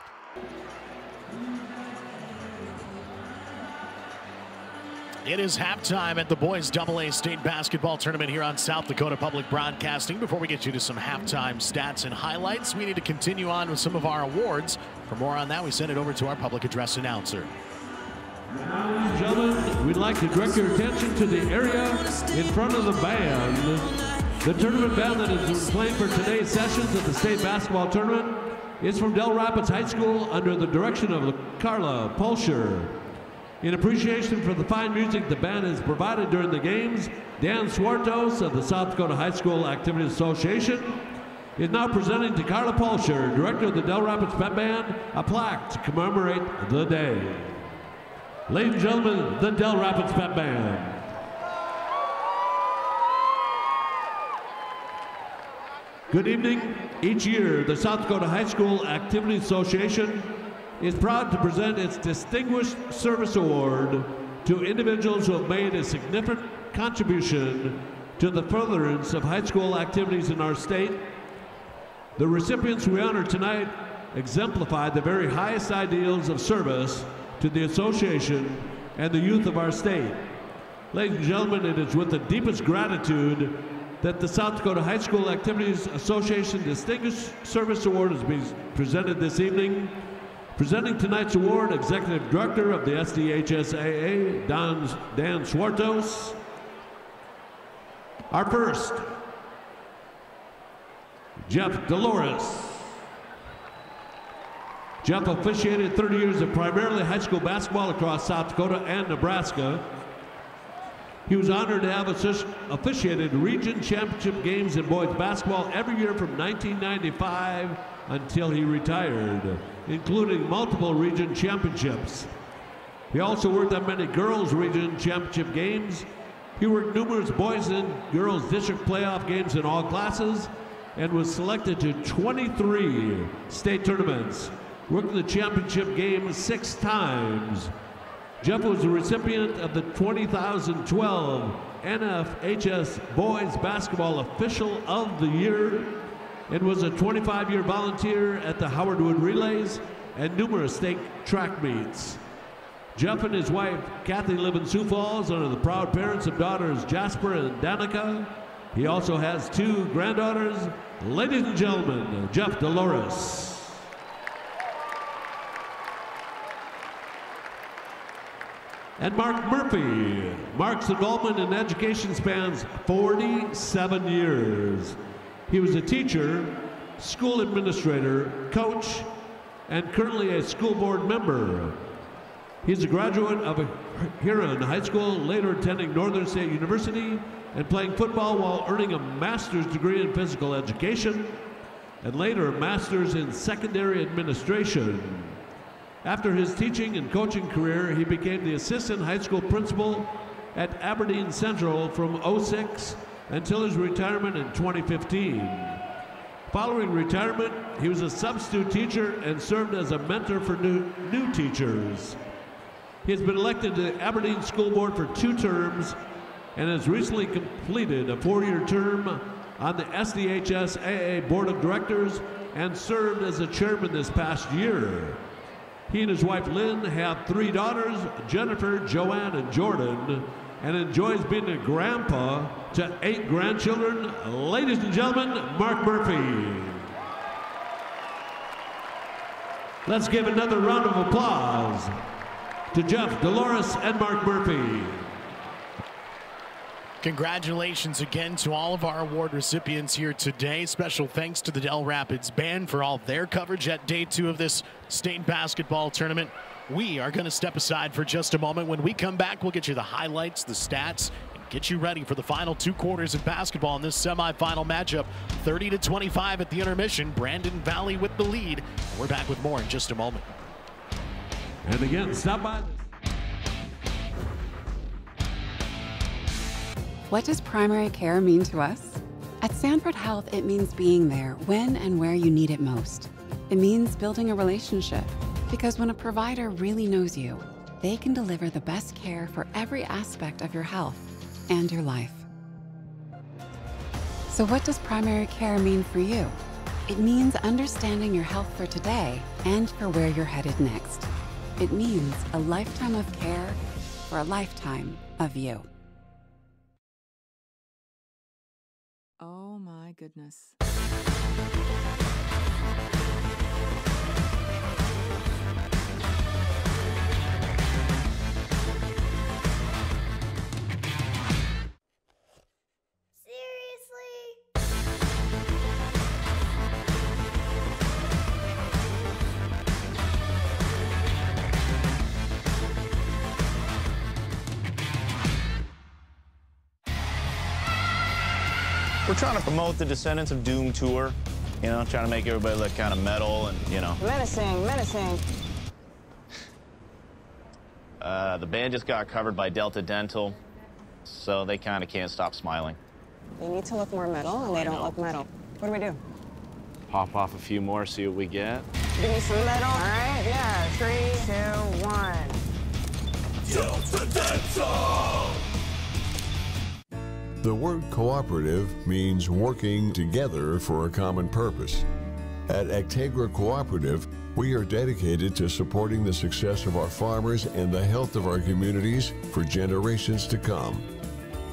It is halftime at the boys AA state basketball tournament here on South Dakota Public Broadcasting. Before we get you to some halftime stats and highlights, we need to continue on with some of our awards. For more on that, we send it over to our public address announcer. Now, gentlemen, we'd like to direct your attention to the area in front of the band. The tournament band that is playing for today's sessions of the state basketball tournament is from Dell Rapids High School under the direction of Carla Pulscher. In appreciation for the fine music the band has provided during the games, Dan Swartos of the South Dakota High School Activities Association is now presenting to Carla Pulscher, director of the Dell Rapids Pep Band, a plaque to commemorate the day. Ladies and gentlemen, the Dell Rapids Pep Band. Good evening. Each year, the South Dakota High School Activities Association is proud to present its Distinguished Service Award to individuals who have made a significant contribution to the furtherance of high school activities in our state. The recipients we honor tonight exemplify the very highest ideals of service to the association and the youth of our state. Ladies and gentlemen, it is with the deepest gratitude that the South Dakota High School Activities Association Distinguished Service Award is being presented this evening. Presenting tonight's award, Executive Director of the SDHSAA, Dan Swartos. Our first, Jeff Dolores. Jeff officiated 30 years of primarily high school basketball across South Dakota and Nebraska. He was honored to have officiated region championship games in boys basketball every year from 1995 until he retired, including multiple region championships. He also worked on many girls' region championship games. He worked numerous boys and girls district playoff games in all classes and was selected to 23 state tournaments, worked the championship game six times. Jeff was the recipient of the 2012 NFHS Boys Basketball Official of the Year and was a 25 year volunteer at the Howard Wood Relays and numerous state track meets. Jeff and his wife, Kathy, live in Sioux Falls and are the proud parents of daughters Jasper and Danica. He also has two granddaughters. Ladies and gentlemen, Jeff Dolores. And Mark Murphy. Mark's involvement in education spans 47 years. He was a teacher, school administrator, coach, and currently a school board member. He's a graduate of Huron High School, later attending Northern State University and playing football while earning a master's degree in physical education and later a master's in secondary administration. After his teaching and coaching career, he became the assistant high school principal at Aberdeen Central from 06 until his retirement in 2015. Following retirement, he was a substitute teacher and served as a mentor for new, new teachers. He has been elected to the Aberdeen School Board for two terms and has recently completed a four-year term on the SDHS AA Board of Directors and served as a chairman this past year. He and his wife Lynn have three daughters, Jennifer, Joanne, and Jordan, and enjoys being a grandpa to eight grandchildren. Ladies and gentlemen, Mark Murphy. Let's give another round of applause to Jeff Dolores and Mark Murphy. Congratulations again to all of our award recipients here today. Special thanks to the Dell Rapids Band for all their coverage at day two of this state basketball tournament. We are going to step aside for just a moment. When we come back, we'll get you the highlights, the stats, get you ready for the final two quarters of basketball in this semifinal matchup. 30 to 25 at the intermission. Brandon Valley with the lead. We're back with more in just a moment. And again, stop by. What does primary care mean to us? At Sanford Health, it means being there when and where you need it most. It means building a relationship because when a provider really knows you, they can deliver the best care for every aspect of your health and your life. So, what does primary care mean for you? It means understanding your health for today and for where you're headed next. It means a lifetime of care for a lifetime of you. Oh my goodness. We're trying to promote the Descendants of Doom tour. You know, trying to make everybody look kind of metal and, you know. Menacing, menacing. Uh, the band just got covered by Delta Dental, so they kind of can't stop smiling. They need to look more metal, and they don't look metal. What do we do? Pop off a few more, see what we get. Give me some metal. All right, yeah. Three, two, one. Delta Dental! The word cooperative means working together for a common purpose. At Agtegra Cooperative, we are dedicated to supporting the success of our farmers and the health of our communities for generations to come.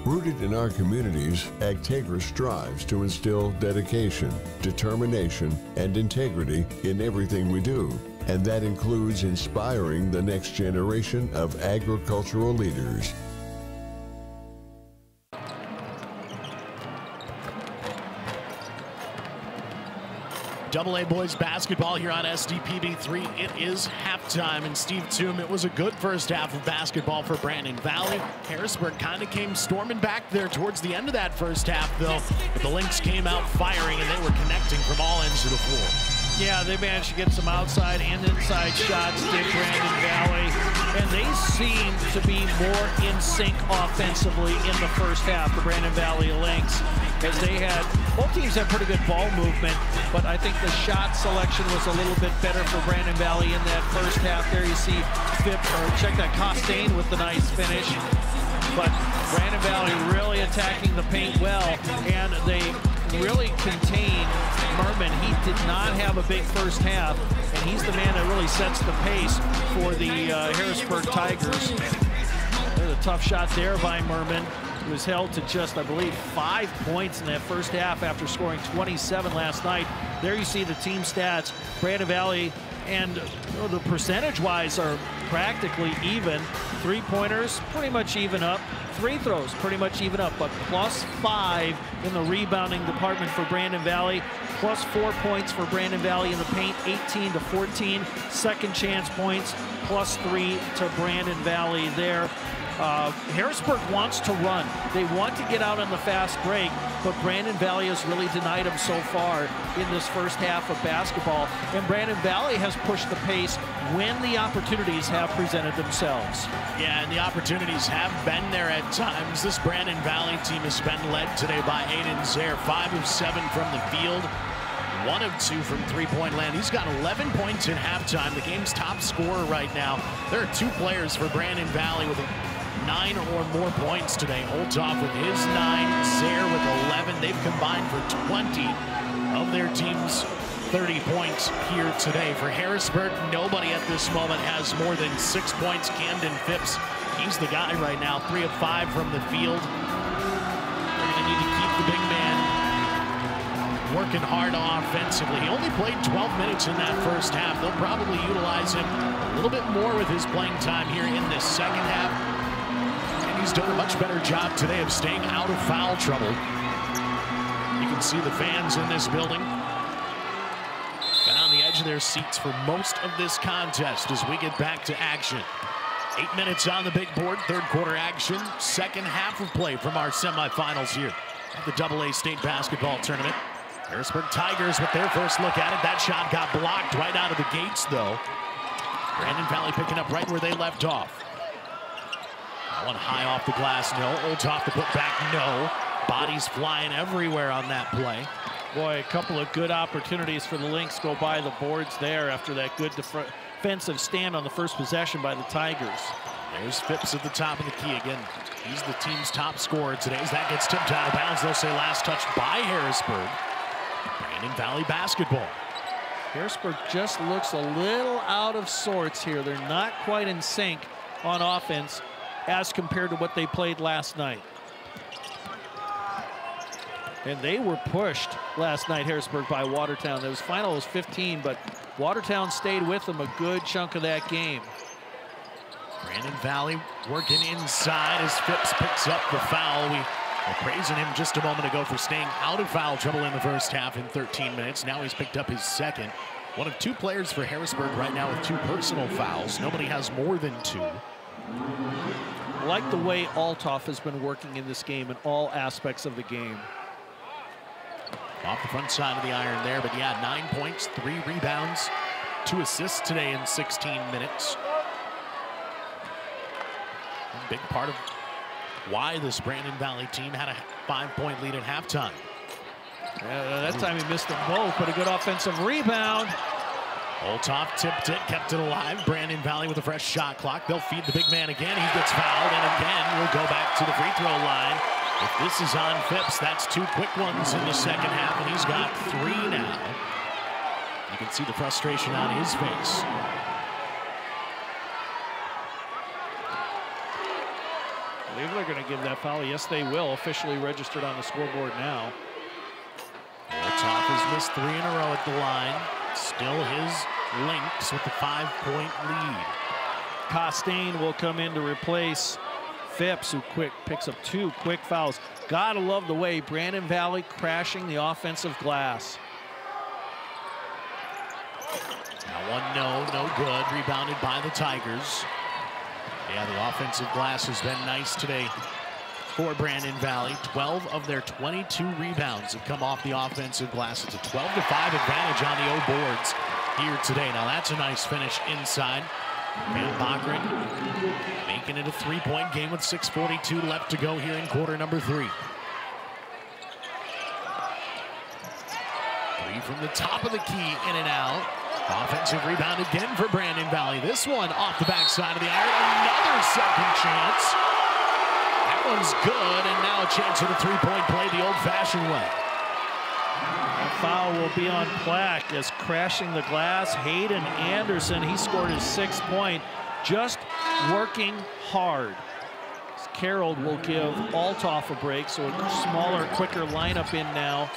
Rooted in our communities, Agtegra strives to instill dedication, determination, and integrity in everything we do, and that includes inspiring the next generation of agricultural leaders. Double A boys basketball here on SDPB3. It is halftime, and Steve Toom, it was a good first half of basketball for Brandon Valley. Harrisburg kind of came storming back there towards the end of that first half, though. But the Lynx came out firing, and they were connecting from all ends of the floor. Yeah, they managed to get some outside and inside shots, did Brandon Valley, and they seem to be more in sync offensively in the first half, the Brandon Valley Lynx, as they had, both teams had pretty good ball movement, but I think the shot selection was a little bit better for Brandon Valley in that first half. There you see Fip, or check that, Costain with the nice finish. But Brandon Valley really attacking the paint well, and they really contain Merman. He did not have a big first half, and he's the man that really sets the pace for the uh, Harrisburg Tigers. There's a tough shot there by Merman. He was held to just, I believe, five points in that first half after scoring 27 last night. There you see the team stats. Brandon Valley and oh, the percentage-wise are practically even. Three-pointers, pretty much even up. Free throws, pretty much even up, but plus five in the rebounding department for Brandon Valley. Plus four points for Brandon Valley in the paint, 18 to 14. Second chance points, plus three to Brandon Valley there. Uh, Harrisburg wants to run. They want to get out on the fast break, but Brandon Valley has really denied them so far in this first half of basketball. And Brandon Valley has pushed the pace when the opportunities have presented themselves. Yeah, and the opportunities have been there at times. This Brandon Valley team has been led today by Aiden Zaire, five of seven from the field one of two from three-point land. He's got 11 points in halftime, the game's top scorer right now. There are two players for Brandon Valley with nine or more points today. Olthoff with his nine, Zaire with 11. They've combined for 20 of their team's 30 points here today. For Harrisburg, nobody at this moment has more than six points. Camden Phipps, he's the guy right now, three of five from the field. They're to need to keep the big man working hard offensively. He only played 12 minutes in that first half. They'll probably utilize him a little bit more with his playing time here in this second half. He's done a much better job today of staying out of foul trouble. You can see the fans in this building. Been on the edge of their seats for most of this contest as we get back to action. Eight minutes on the big board, third quarter action, second half of play from our semifinals here at the Double A State Basketball Tournament. Harrisburg Tigers with their first look at it. That shot got blocked right out of the gates, though. Brandon Valley picking up right where they left off. One high off the glass, no. Olthoff to put back, no. Bodies flying everywhere on that play. Boy, a couple of good opportunities for the Lynx go by the boards there after that good defensive stand on the first possession by the Tigers. There's Phipps at the top of the key again. He's the team's top scorer today as that gets tipped out of bounds. They'll say last touch by Harrisburg. Brandon Valley basketball. Harrisburg just looks a little out of sorts here. They're not quite in sync on offense as compared to what they played last night. And they were pushed last night, Harrisburg, by Watertown. Was final was 15, but Watertown stayed with them a good chunk of that game. Brandon Valley working inside as Phipps picks up the foul. We were praising him just a moment ago for staying out of foul trouble in the first half in 13 minutes. Now he's picked up his second. One of two players for Harrisburg right now with two personal fouls. Nobody has more than two like the way Olthoff has been working in this game in all aspects of the game. Off the front side of the iron there, but yeah, nine points, three rebounds, two assists today in 16 minutes. A big part of why this Brandon Valley team had a five-point lead at halftime. Yeah, that time he missed them both, but a good offensive rebound. Olthoff tipped it, kept it alive. Brandon Valley with a fresh shot clock. They'll feed the big man again. He gets fouled, and again, we'll go back to the free throw line. If this is on Phipps, that's two quick ones in the second half, and he's got three now. You can see the frustration on his face. I believe they're going to give that foul. Yes, they will. Officially registered on the scoreboard now. Olthoff has missed three in a row at the line. Still his Lynx with the five-point lead. Costain will come in to replace Phipps, who quick picks up two quick fouls. Gotta love the way Brandon Valley crashing the offensive glass. Now one no, no good. Rebounded by the Tigers. Yeah, the offensive glass has been nice today for Brandon Valley. 12 of their 22 rebounds have come off the offensive glass. It's a 12 to 5 advantage on the O boards here today. Now that's a nice finish inside. Van Bockern making it a three-point game with 6.42 left to go here in quarter number three. Three from the top of the key, in and out. Offensive rebound again for Brandon Valley. This one off the backside of the iron. Another second chance. That one's good, and now a chance at a three-point play the old-fashioned way. A foul will be on Plack as crashing the glass. Hayden Anderson, he scored his sixth point, just working hard. Carroll will give Olthoff a break, so a smaller, quicker lineup in now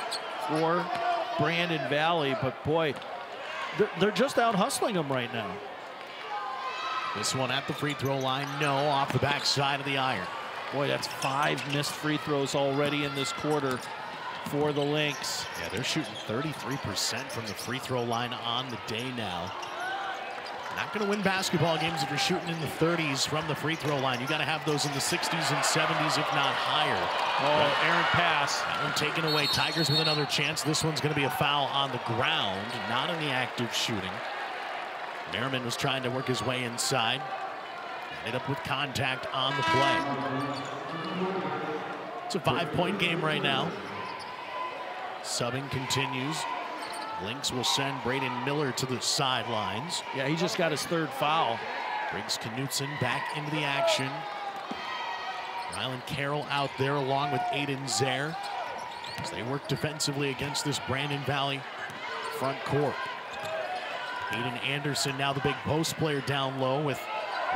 for Brandon Valley. But boy, they're, they're just out hustling him right now. This one at the free throw line, no, off the backside of the iron. Boy, that's five missed free throws already in this quarter for the Lynx. Yeah, they're shooting 33% from the free throw line on the day now. Not going to win basketball games if you're shooting in the 30s from the free throw line. You got to have those in the 60s and 70s, if not higher. Oh, Aaron pass. That one taken away. Tigers with another chance. This one's going to be a foul on the ground, not in the act of shooting. Merman was trying to work his way inside. Ended up with contact on the play. It's a five-point game right now. Subbing continues. Lynx will send Braden Miller to the sidelines. Yeah, he just got his third foul. Brings Knutson back into the action. Rylan Carroll out there along with Aiden Zare as they work defensively against this Brandon Valley front court. Aiden Anderson now the big post player down low with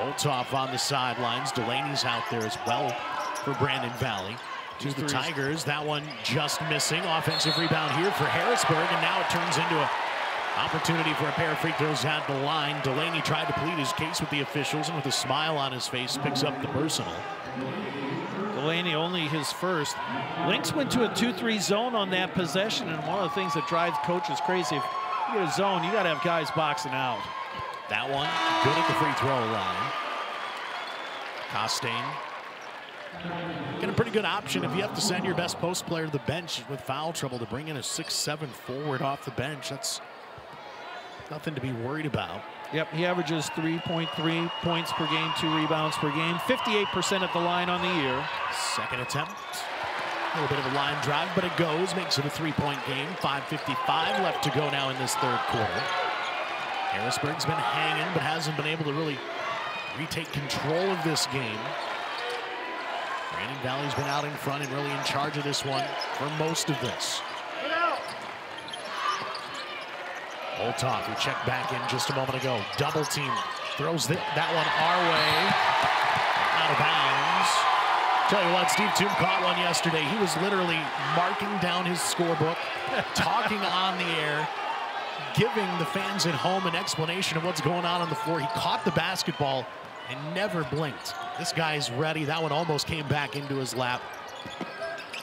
Olthoff on the sidelines. Delaney's out there as well for Brandon Valley to the Tigers. That one just missing. Offensive rebound here for Harrisburg, and now it turns into an opportunity for a pair of free throws at the line. Delaney tried to plead his case with the officials, and with a smile on his face, picks up the personal. Delaney only his first. Lynx went to a 2-3 zone on that possession, and one of the things that drives coaches crazy, if you get a zone, you got to have guys boxing out. That one, good at the free throw line. Costain Get a pretty good option if you have to send your best post player to the bench with foul trouble to bring in a 6-7 forward off the bench. That's nothing to be worried about. Yep, he averages 3.3 points per game, two rebounds per game, 58% at the line on the year. Second attempt. A little bit of a line drive, but it goes, makes it a three-point game. 5.55 left to go now in this third quarter. Harrisburg's been hanging, but hasn't been able to really retake control of this game. Brandon Valley's been out in front and really in charge of this one for most of this. Olthoff, who checked back in just a moment ago. Double team. Throws the, that one our way. Out of bounds. Tell you what, Steve Toomp caught one yesterday. He was literally marking down his scorebook, talking on the air, giving the fans at home an explanation of what's going on on the floor. He caught the basketball and never blinked. This guy's ready. That one almost came back into his lap.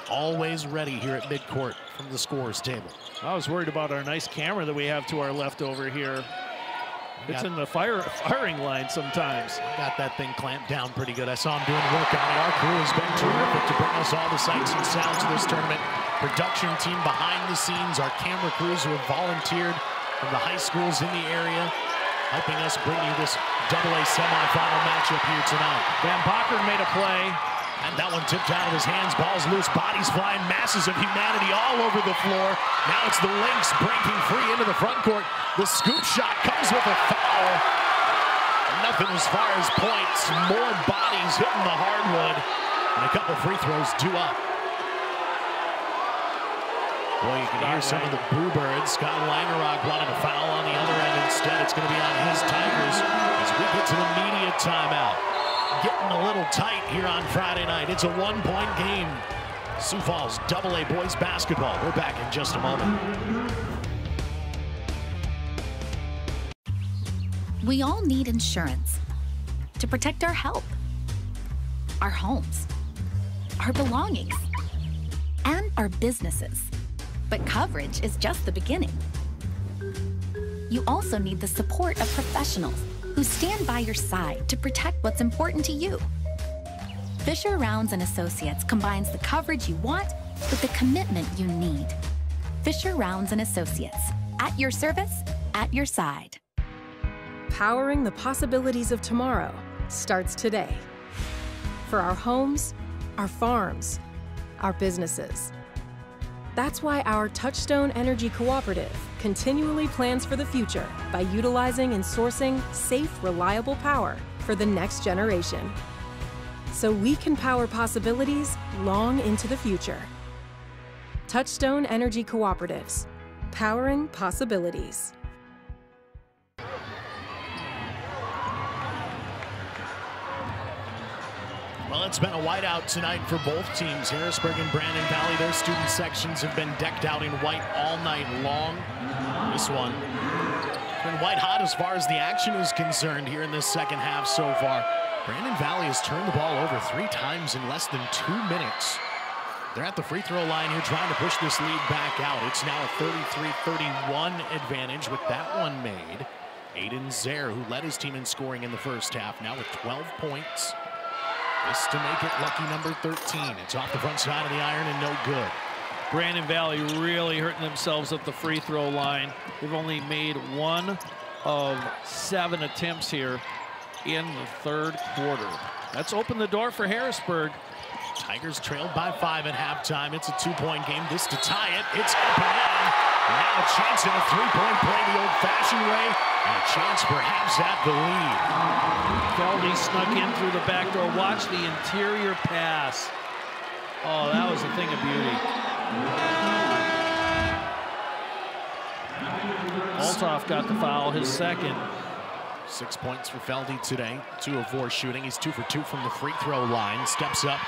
Always ready here at midcourt from the scores table. I was worried about our nice camera that we have to our left over here. It's in the fire firing line sometimes. Got that thing clamped down pretty good. I saw him doing work on it. Our crew has been terrific to bring us all the sights and sounds of this tournament. Production team behind the scenes, our camera crews who have volunteered from the high schools in the area, helping us bring you this double-A semifinal matchup here tonight. Van Bockern made a play. And that one tipped out of his hands. Balls loose, bodies flying, masses of humanity all over the floor. Now it's the Lynx breaking free into the front court. The scoop shot comes with a foul. Nothing as far as points. More bodies hitting the hardwood. And a couple free throws due up. Boy, you can hear some of the boo birds. Scott Langerock wanted a foul on the other end. Instead, it's going to be on his Tigers as we get to the media timeout getting a little tight here on Friday night. It's a one-point game. Sioux Falls Double-A boys basketball. We're back in just a moment. We all need insurance to protect our health, our homes, our belongings, and our businesses. But coverage is just the beginning. you also need the support of professionals who stand by your side to protect what's important to you. Fisher Rounds and Associates combines the coverage you want with the commitment you need. Fisher Rounds and Associates, at your service, at your side. Powering the possibilities of tomorrow starts today. For our homes, our farms, our businesses. That's why our Touchstone Energy Cooperative continually plans for the future by utilizing and sourcing safe, reliable power for the next generation. So we can power possibilities long into the future. Touchstone Energy Cooperatives, powering possibilities. Well, it's been a whiteout tonight for both teams. Harrisburg and Brandon Valley, their student sections have been decked out in white all night long. This one been white hot as far as the action is concerned here in this second half so far. Brandon Valley has turned the ball over three times in less than two minutes. They're at the free throw line here trying to push this lead back out. It's now a 33-31 advantage with that one made. Aiden Zare, who led his team in scoring in the first half, now with 12 points. This to make it lucky number 13. It's off the front side of the iron and no good. Brandon Valley really hurting themselves at the free throw line. They've only made one of seven attempts here in the third quarter. That's opened the door for Harrisburg. Tigers trailed by five at halftime. It's a two-point game. This to tie it. It's up and in. Now a chance at a three-point play the old-fashioned way. And a chance perhaps at the lead. Feldy snuck in through the back door. Watch the interior pass. Oh, that was a thing of beauty. Olthoff got the foul, his second. Six points for Feldy today. Two of four shooting. He's two for two from the free throw line. Steps up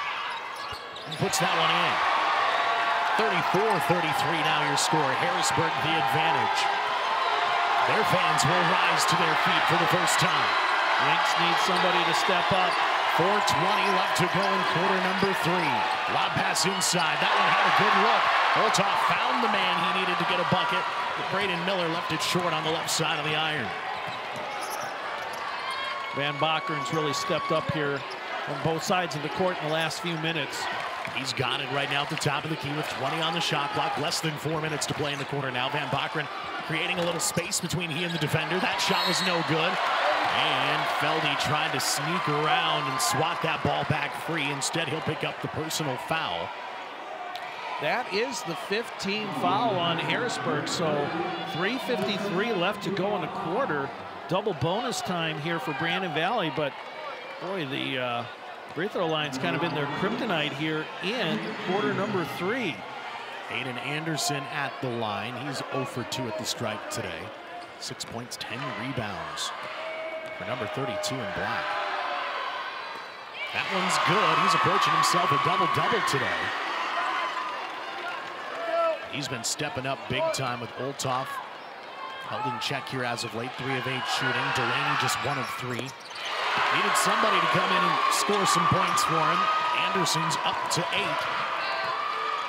and puts that one in. 34-33 now your score. Harrisburg the advantage. Their fans will rise to their feet for the first time. Lynx needs somebody to step up. 4.20 left to go in quarter number three. Lob pass inside. That one had a good look. Olthoff found the man he needed to get a bucket. But Braden Miller left it short on the left side of the iron. Van Bockern's really stepped up here on both sides of the court in the last few minutes. He's got it right now at the top of the key with 20 on the shot clock. Less than four minutes to play in the quarter now. Van Bockern creating a little space between he and the defender. That shot was no good. And Feldy tried to sneak around and swat that ball back free. Instead, he'll pick up the personal foul. That is the 15 foul on Harrisburg. So 3.53 left to go in the quarter. Double bonus time here for Brandon Valley. But boy, the uh, free throw line's kind of been their kryptonite here in quarter number three. Aiden Anderson at the line. He's 0 for 2 at the stripe today. Six points, 10 rebounds for number 32 in black. That one's good. He's approaching himself a double-double today. He's been stepping up big time with Olthoff. Held in check here as of late. Three of eight shooting. Delaney just one of three. Needed somebody to come in and score some points for him. Anderson's up to eight.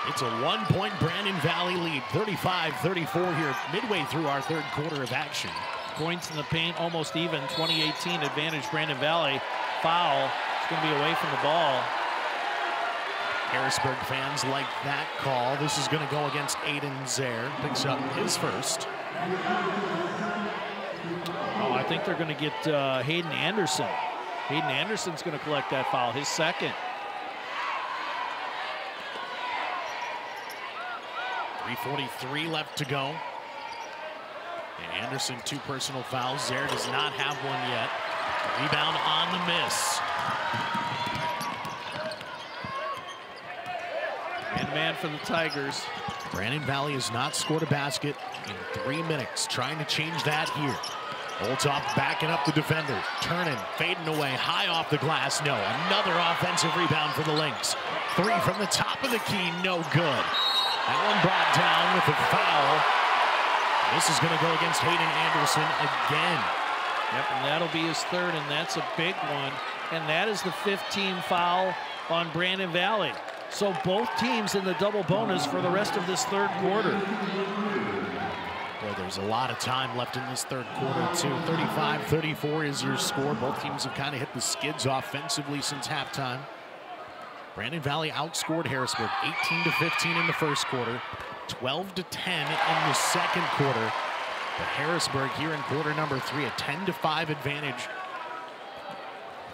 It's a one-point Brandon Valley lead, 35-34 here, midway through our third quarter of action. Points in the paint, almost even. 2018 advantage Brandon Valley. Foul. It's going to be away from the ball. Harrisburg fans like that call. This is going to go against Aiden Zare. Picks up his first. Oh, I think they're going to get uh, Hayden Anderson. Hayden Anderson's going to collect that foul, his second. 3.43 left to go. And Anderson, two personal fouls. Zare does not have one yet. Rebound on the miss. And man for the Tigers. Brandon Valley has not scored a basket in three minutes. Trying to change that here. Olthoff backing up the defender. Turning, fading away, high off the glass. No, another offensive rebound for the Lynx. Three from the top of the key, no good. That one brought down with a foul. This is going to go against Hayden Anderson again. Yep, and that'll be his third, and that's a big one. And that is the 15 foul on Brandon Valley. So both teams in the double bonus for the rest of this third quarter. Boy, there's a lot of time left in this third quarter, too. 35-34 is your score. Both teams have kind of hit the skids offensively since halftime. Brandon Valley outscored Harrisburg 18 to 15 in the first quarter, 12 to 10 in the second quarter. But Harrisburg here in quarter number three, a 10 to 5 advantage.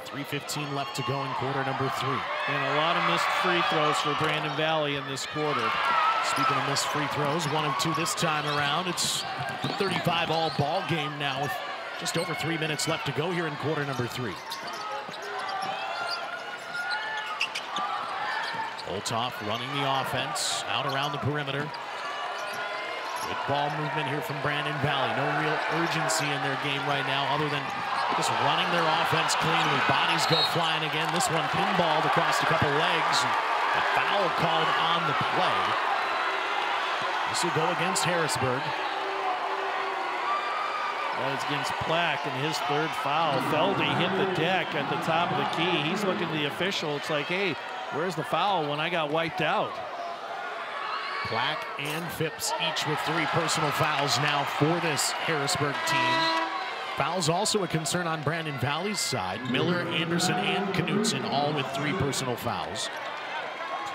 3.15 left to go in quarter number three. And a lot of missed free throws for Brandon Valley in this quarter. Speaking of missed free throws, one of two this time around. It's 35 all ball game now with just over three minutes left to go here in quarter number three. Olthoff running the offense out around the perimeter. Good ball movement here from Brandon Valley. No real urgency in their game right now other than just running their offense cleanly. Bodies go flying again. This one pinballed across a couple legs. A foul called on the play. This will go against Harrisburg. That is against Plack and his third foul. Feldy hit the deck at the top of the key. He's looking to the official. It's like, hey, where's the foul when I got wiped out? Plack and Phipps each with three personal fouls now for this Harrisburg team. Fouls also a concern on Brandon Valley's side. Miller, Anderson, and Knutson all with three personal fouls.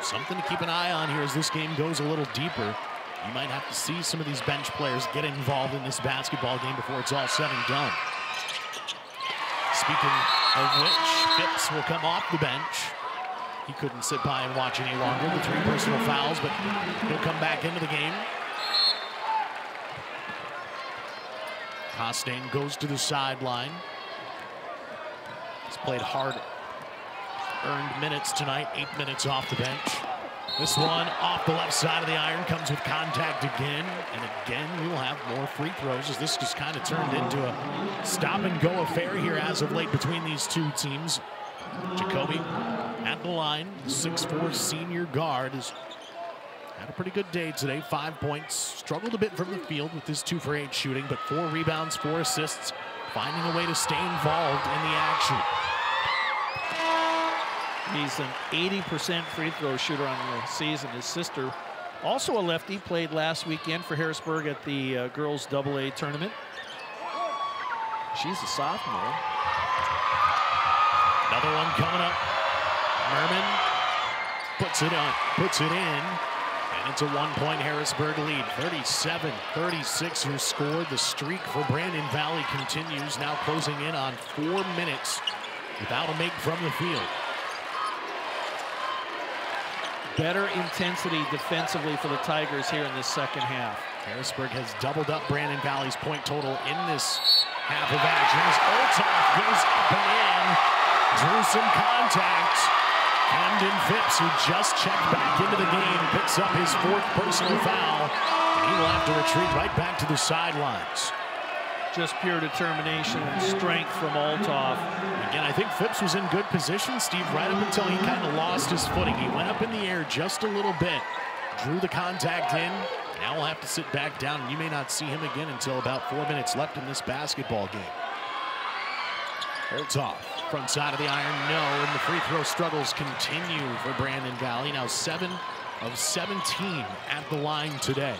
Something to keep an eye on here as this game goes a little deeper. You might have to see some of these bench players get involved in this basketball game before it's all said and done. Speaking of which, Phipps will come off the bench. He couldn't sit by and watch any longer. The three personal fouls, but he'll come back into the game. Costain goes to the sideline. He's played hard, earned minutes tonight, eight minutes off the bench. This one off the left side of the iron comes with contact again. And again, we will have more free throws as this just kind of turned into a stop and go affair here as of late between these two teams. Jacoby at the line, 6'4 senior guard had a pretty good day today. Five points, struggled a bit from the field with his two for eight shooting, but four rebounds, four assists, finding a way to stay involved in the action. He's an 80% free throw shooter on the season. His sister, also a lefty, played last weekend for Harrisburg at the uh, girls AA tournament. She's a sophomore. Another one coming up. Merman puts it on, puts it in, and it's a one-point Harrisburg lead. 37-36 who scored. The streak for Brandon Valley continues, now closing in on four minutes without a make from the field better intensity defensively for the Tigers here in this second half. Harrisburg has doubled up Brandon Valley's point total in this half of action as Olthoff goes up and in, drew some contact. Camden Phipps, who just checked back into the game, picks up his fourth personal foul, and he will have to retreat right back to the sidelines just pure determination and strength from Olthoff. Again, I think Phipps was in good position, Steve, right up until he kind of lost his footing. He went up in the air just a little bit, drew the contact in. Now we'll have to sit back down, and you may not see him again until about four minutes left in this basketball game. Olthoff, front side of the iron, no, and the free throw struggles continue for Brandon Valley. Now seven of 17 at the line today.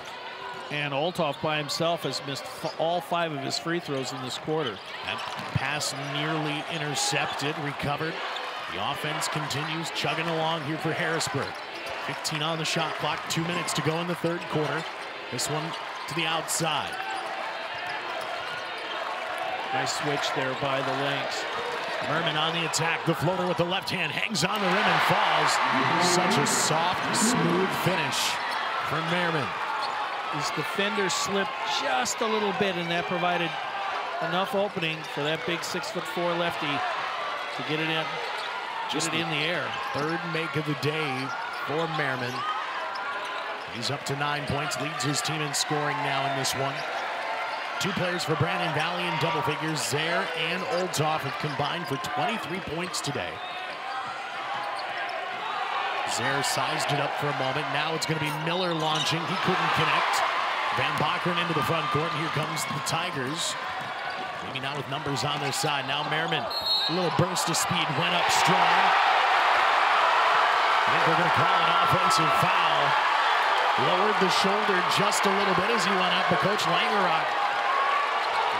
And Olthoff by himself has missed all five of his free throws in this quarter. That pass nearly intercepted, recovered. The offense continues chugging along here for Harrisburg. 15 on the shot clock, two minutes to go in the third quarter. This one to the outside. Nice switch there by the Lynx. Merman on the attack. The floater with the left hand hangs on the rim and falls. Such a soft, smooth finish for Merman his defender slipped just a little bit, and that provided enough opening for that big six foot four lefty to get it in, just get it in the air. Third make of the day for Merman. He's up to nine points, leads his team in scoring now in this one. Two players for Brandon Valley in double figures. Zare and Olthoff have combined for 23 points today. Zare sized it up for a moment. Now it's going to be Miller launching. He couldn't connect. Van Bockern into the front court, and here comes the Tigers. Maybe not with numbers on their side. Now Merman, a little burst of speed, went up strong. I think they're going to call an offensive foul. Lowered the shoulder just a little bit as he went up, but Coach Langerock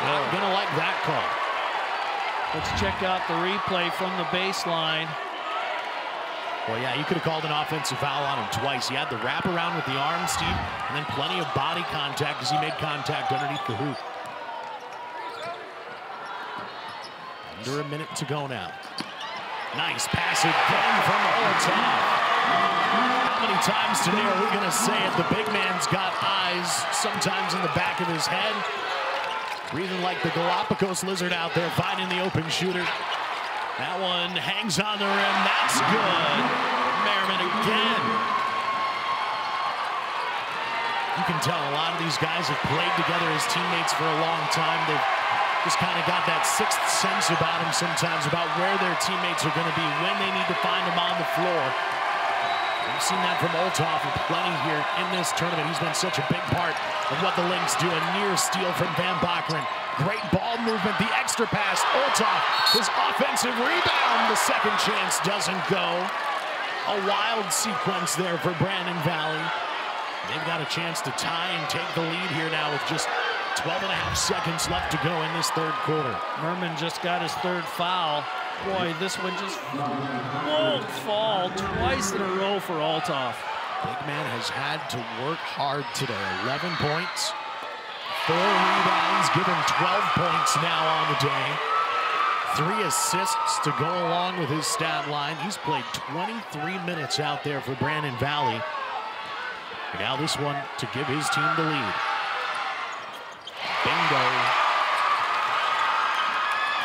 not going to like that call. Let's check out the replay from the baseline. Well, yeah, you could have called an offensive foul on him twice. He had the wraparound with the arm, Steve, and then plenty of body contact as he made contact underneath the hoop. Under a minute to go now. Nice pass again from Olthoff. How many times today are we going to say it? The big man's got eyes sometimes in the back of his head. Breathing like the Galapagos lizard out there, finding the open shooter. That one hangs on the rim. That's good. Merman again. You can tell a lot of these guys have played together as teammates for a long time. They've just kind of got that sixth sense about them sometimes about where their teammates are going to be, when they need to find them on the floor. We've seen that from Olthoff plenty here in this tournament. He's been such a big part of what the Lynx do. A near steal from Van Bockern. Great ball movement, the extra pass. Olthoff, his offensive rebound. The second chance doesn't go. A wild sequence there for Brandon Valley. They've got a chance to tie and take the lead here now with just 12 and a half seconds left to go in this third quarter. Merman just got his third foul. Boy, this one just won't fall twice in a row for Olthoff. Big man has had to work hard today. 11 points, four rebounds, given 12 points now on the day. Three assists to go along with his stat line. He's played 23 minutes out there for Brandon Valley. now this one to give his team the lead. Bingo.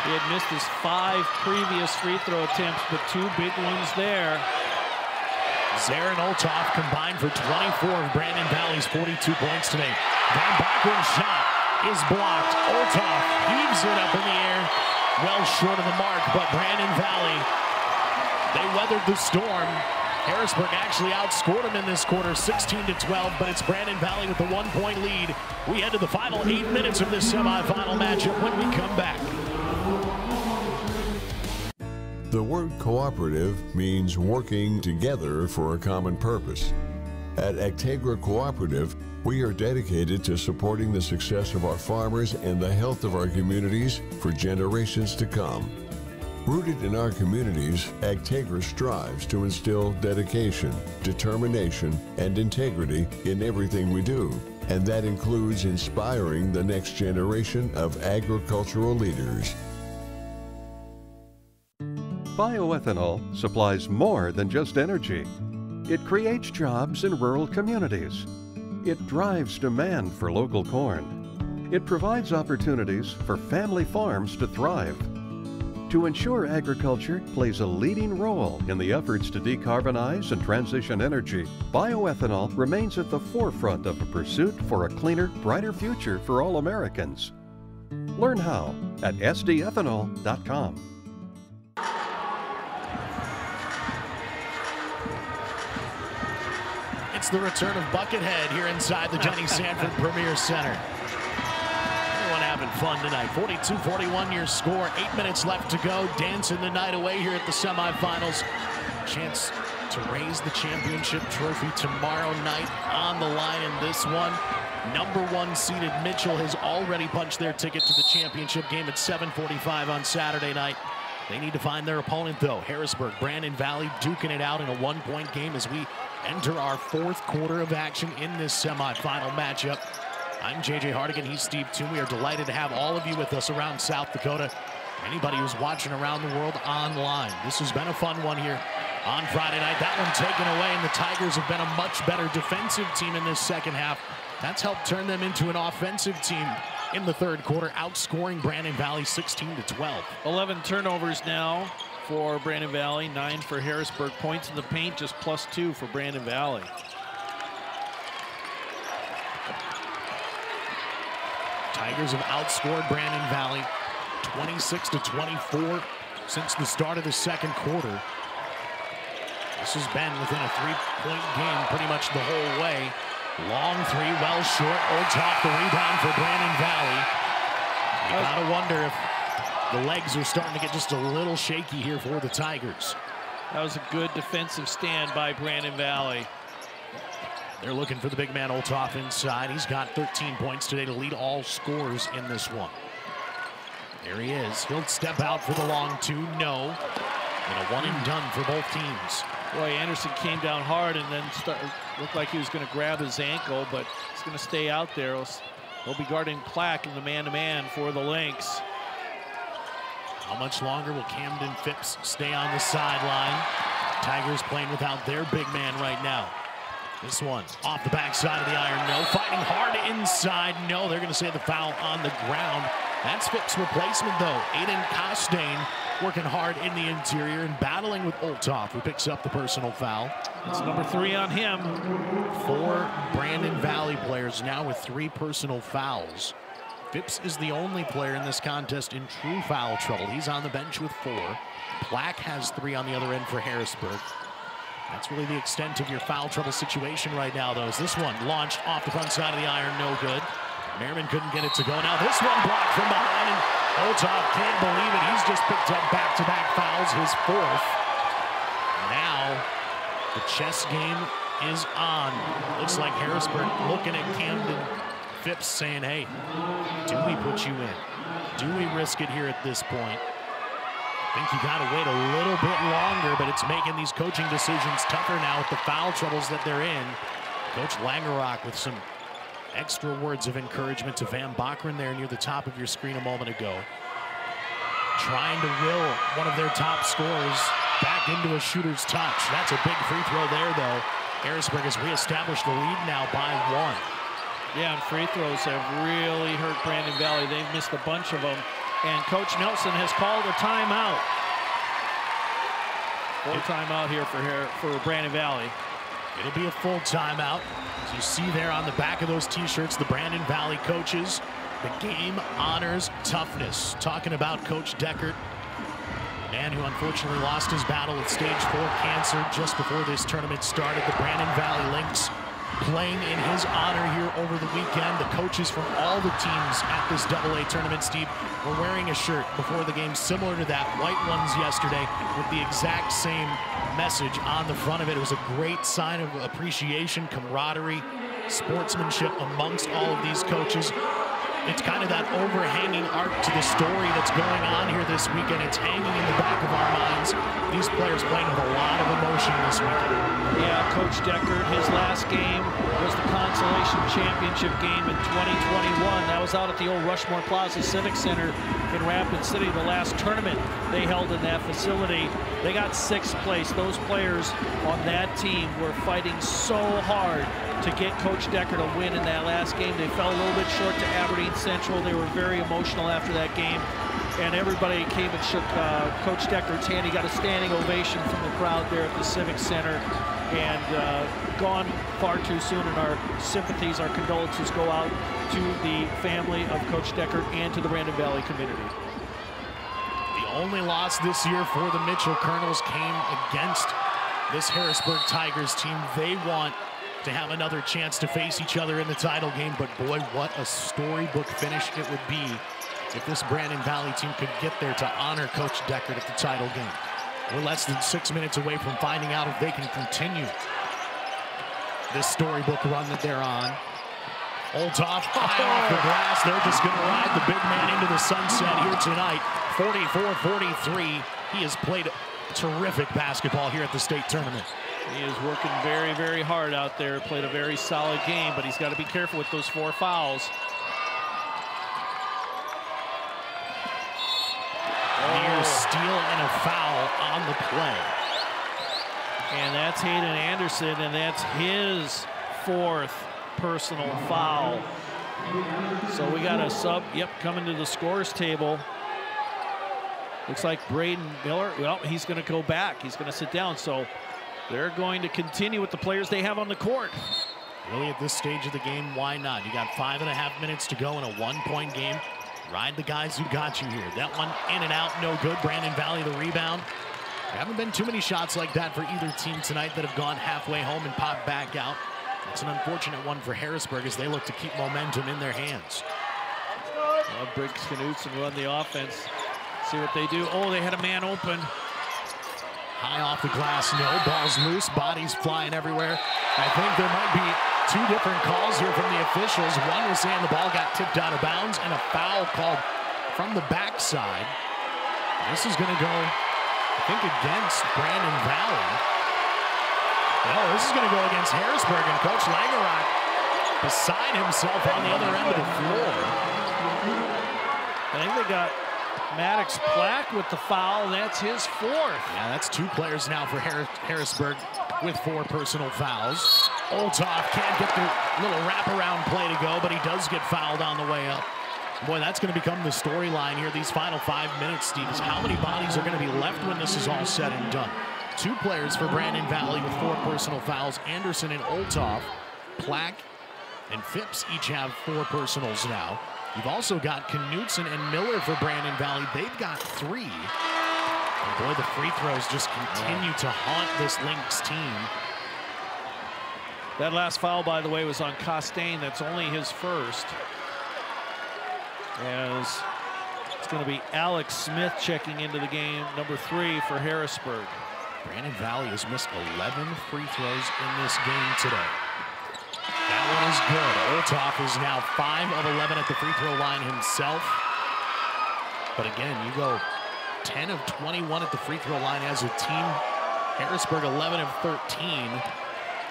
He had missed his five previous free throw attempts, but two big ones there. Zarin Olthoff combined for 24 of Brandon Valley's 42 points today. Van Bockern's shot is blocked. Olthoff heaves it up in the air, well short of the mark, but Brandon Valley, they weathered the storm. Harrisburg actually outscored them in this quarter, 16 to 12, but it's Brandon Valley with the one-point lead. We head to the final eight minutes of this semifinal matchup when we come back. The word cooperative means working together for a common purpose. At Agtegra Cooperative, we are dedicated to supporting the success of our farmers and the health of our communities for generations to come. Rooted in our communities, Agtegra strives to instill dedication, determination, and integrity in everything we do, and that includes inspiring the next generation of agricultural leaders. Bioethanol supplies more than just energy. It creates jobs in rural communities. It drives demand for local corn. It provides opportunities for family farms to thrive to ensure agriculture plays a leading role in the efforts to decarbonize and transition energy, bioethanol remains at the forefront of a pursuit for a cleaner, brighter future for all Americans. Learn how at sdethanol.com. It's the return of Buckethead here inside the Denny Sanford Premier Center Everyone having fun tonight. 42-41 your score. Eight minutes left to go. Dancing the night away here at the semifinals. Chance to raise the championship trophy tomorrow night on the line in this one. Number one seeded Mitchell has already punched their ticket to the championship game at 7.45 on Saturday night. They need to find their opponent, though. Harrisburg, Brandon Valley duking it out in a one-point game as we enter our fourth quarter of action in this semifinal matchup. I'm JJ Hardigan. He's Steve Toon. We are delighted to have all of you with us around South Dakota. Anybody who's watching around the world online. This has been a fun one here on Friday night. That one taken away, and the Tigers have been a much better defensive team in this second half. That's helped turn them into an offensive team in the third quarter, outscoring Brandon Valley 16 to 12. 11 turnovers now for Brandon Valley, nine for Harrisburg. Points in the paint, just plus two for Brandon Valley. Tigers have outscored Brandon Valley 26 to 24 since the start of the second quarter. This has been within a three-point game pretty much the whole way. Long three, well short. Olthoff the rebound for Brandon Valley. You gotta wonder if the legs are starting to get just a little shaky here for the Tigers. That was a good defensive stand by Brandon Valley. They're looking for the big man Olthoff inside. He's got 13 points today to lead all scores in this one. There he is. He'll step out for the long two. No. And a one and done for both teams. Boy, Anderson came down hard and then start, looked like he was going to grab his ankle, but he's going to stay out there. He'll, he'll be guarding Plack in the man-to-man -man for the Lynx. How much longer will Camden Phipps stay on the sideline? Tigers playing without their big man right now. This one off the backside of the iron, no. Fighting hard inside, no. They're going to say the foul on the ground. That's Phipps' replacement, though. Aiden Costain working hard in the interior and battling with Olthoff, who picks up the personal foul. It's number three on him. Four Brandon Valley players now with three personal fouls. Phipps is the only player in this contest in true foul trouble. He's on the bench with four. Plack has three on the other end for Harrisburg. That's really the extent of your foul trouble situation right now, though. Is this one launched off the front side of the iron, no good. Merman couldn't get it to go. Now this one blocked from behind, and Olthoff can't believe it. He's just picked up back-to-back -back fouls, his fourth. Now the chess game is on. Looks like Harrisburg looking at Camden Phipps saying, hey, do we put you in? Do we risk it here at this point? I think you got to wait a little bit longer, but it's making these coaching decisions tougher now with the foul troubles that they're in. Coach Langerock with some extra words of encouragement to Van Bockern there near the top of your screen a moment ago. Trying to will one of their top scorers back into a shooter's touch. That's a big free throw there, though. Harrisburg has reestablished the lead now by one. Yeah, and free throws have really hurt Brandon Valley. They've missed a bunch of them. And Coach Nelson has called a timeout. Full timeout here for, here for Brandon Valley. It'll be a full timeout. As you see there on the back of those t-shirts, the Brandon Valley coaches, the game honors toughness. Talking about Coach Deckert, man who unfortunately lost his battle with stage four cancer just before this tournament started. The Brandon Valley Lynx playing in his honor here over the weekend. The coaches from all the teams at this AA tournament, Steve, were wearing a shirt before the game similar to that white ones yesterday with the exact same message on the front of it. It was a great sign of appreciation, camaraderie, sportsmanship amongst all of these coaches it's kind of that overhanging arc to the story that's going on here this weekend. It's hanging in the back of our minds. These players playing with a lot of emotion this weekend. Yeah, Coach Deckert, his last game was the consolation championship game in 2021. That was out at the old Rushmore Plaza Civic Center in Rapid City, the last tournament they held in that facility. They got sixth place. Those players on that team were fighting so hard to get Coach Deckert to win in that last game. They fell a little bit short to Aberdeen Central. They were very emotional after that game. And everybody came and shook uh, Coach Deckert's hand. He got a standing ovation from the crowd there at the Civic Center. And uh, gone far too soon. And our sympathies, our condolences go out to the family of Coach Deckert and to the Brandon Valley community. The only loss this year for the Mitchell Kernels came against this Harrisburg Tigers team. They want to have another chance to face each other in the title game. But boy, what a storybook finish it would be if this Brandon Valley team could get there to honor Coach Deckert at the title game. We're less than six minutes away from finding out if they can continue this storybook run that they're on. Olthoff high off the glass. They're just going to ride the big man into the sunset here tonight. 44-43. He has played terrific basketball here at the state tournament. He is working very, very hard out there. Played a very solid game, but he's got to be careful with those four fouls. Near steal and a foul on the play. And that's Hayden Anderson, and that's his fourth personal foul. So we got a sub, yep, coming to the scores table. Looks like Braden Miller, well, he's going to go back. He's going to sit down. So they're going to continue with the players they have on the court. Really, at this stage of the game, why not? You got five and a half minutes to go in a one-point game. Ride the guys who got you here. That one in and out, no good. Brandon Valley, the rebound. There haven't been too many shots like that for either team tonight that have gone halfway home and popped back out. It's an unfortunate one for Harrisburg as they look to keep momentum in their hands. Well, Briggs Knutson run the offense. See what they do. Oh, they had a man open. High off the glass, no. Ball's loose, bodies flying everywhere. I think there might be two different calls here from the officials. One was saying the ball got tipped out of bounds and a foul called from the backside. This is going to go, I think, against Brandon Valley. No, this is going to go against Harrisburg and Coach Langerock beside himself on the other end of the floor. I think they got Maddox Plack with the foul. That's his fourth. Yeah, that's two players now for Harrisburg with four personal fouls. Olthoff can't get the little wraparound play to go, but he does get fouled on the way up. Boy, that's going to become the storyline here these final five minutes, Steve, how many bodies are going to be left when this is all said and done. Two players for Brandon Valley with four personal fouls. Anderson and Olthoff, Plack and Phipps each have four personals now. You've also got Knutson and Miller for Brandon Valley. They've got three. And boy, the free throws just continue to haunt this Lynx team. That last foul, by the way, was on Costain. That's only his first. As it's going to be Alex Smith checking into the game, number three for Harrisburg. Brandon Valley has missed 11 free throws in this game today. That one is good. Olthoff is now 5 of 11 at the free throw line himself. But again, you go 10 of 21 at the free throw line as a team. Harrisburg 11 of 13.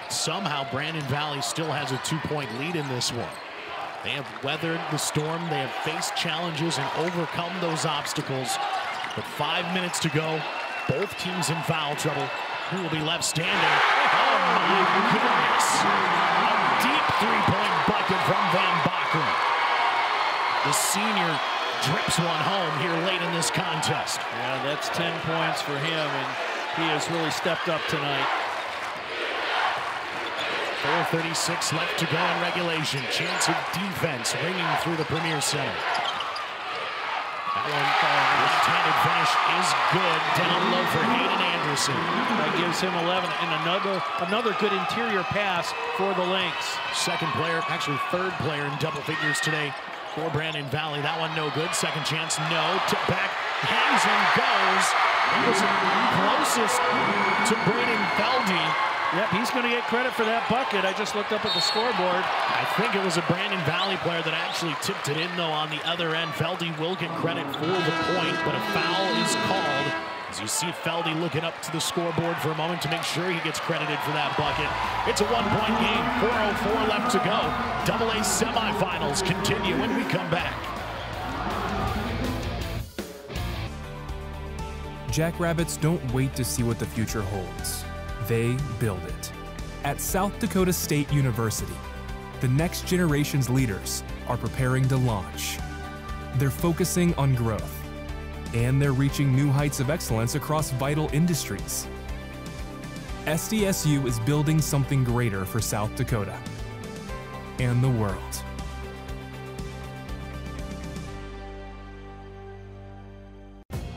Somehow Brandon Valley still has a two-point lead in this one. They have weathered the storm. They have faced challenges and overcome those obstacles. But five minutes to go. Both teams in foul trouble. Who will be left standing? Oh, my goodness three-point bucket from Van Bockern. The senior drips one home here late in this contest. Yeah, that's 10 points for him, and he has really stepped up tonight. 4.36 left to go in regulation. Chance of defense ringing through the Premier Center. That one, left-handed finish is good. Down low for Hayden Anderson. That gives him 11 and another another good interior pass for the Lynx. Second player, actually third player in double figures today for Brandon Valley. That one no good. Second chance, no. Tip back, hangs and goes. It was closest to Braden Feldy. Yep, he's going to get credit for that bucket. I just looked up at the scoreboard. I think it was a Brandon Valley player that actually tipped it in, though, on the other end. Feldy will get credit for the point, but a foul is called. As you see Feldy looking up to the scoreboard for a moment to make sure he gets credited for that bucket. It's a one-point game, 4.04 left to go. Double A semifinals continue when we come back. Jackrabbits don't wait to see what the future holds they build it. At South Dakota State University, the next generation's leaders are preparing to launch. They're focusing on growth, and they're reaching new heights of excellence across vital industries. SDSU is building something greater for South Dakota and the world.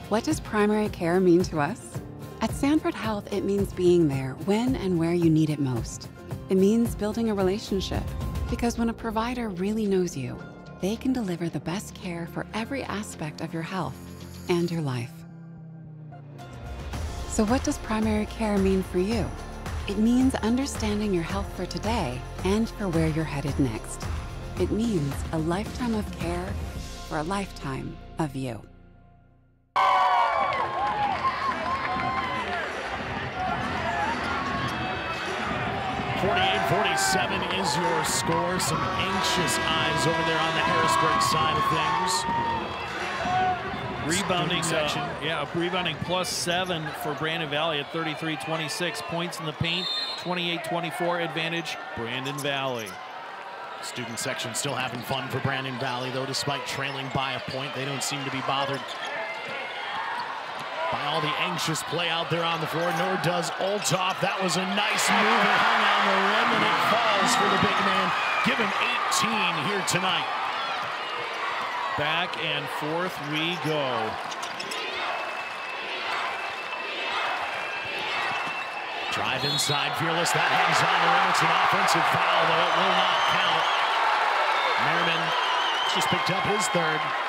What does primary care mean to us? At Sanford Health, it means being there when and where you need it most. It means building a relationship, because when a provider really knows you, they can deliver the best care for every aspect of your health and your life. So, what does primary care mean for you? It means understanding your health for today and for where you're headed next. It means a lifetime of care for a lifetime of you. 48-47 is your score. Some anxious eyes over there on the Harrisburg side of things. Rebounding section. Uh, yeah, rebounding plus seven for Brandon Valley at 33-26. Points in the paint, 28-24 advantage, Brandon Valley. Student section still having fun for Brandon Valley, though, despite trailing by a point. They don't seem to be bothered by all the anxious play out there on the floor, nor does Olthoff. That was a nice move. It hung on the rim, and it falls for the big man. Give him 18 here tonight. Back and forth we go. Drive inside, Fearless. That hangs on the rim. It's an offensive foul, though it will not count. Merriman just picked up his third.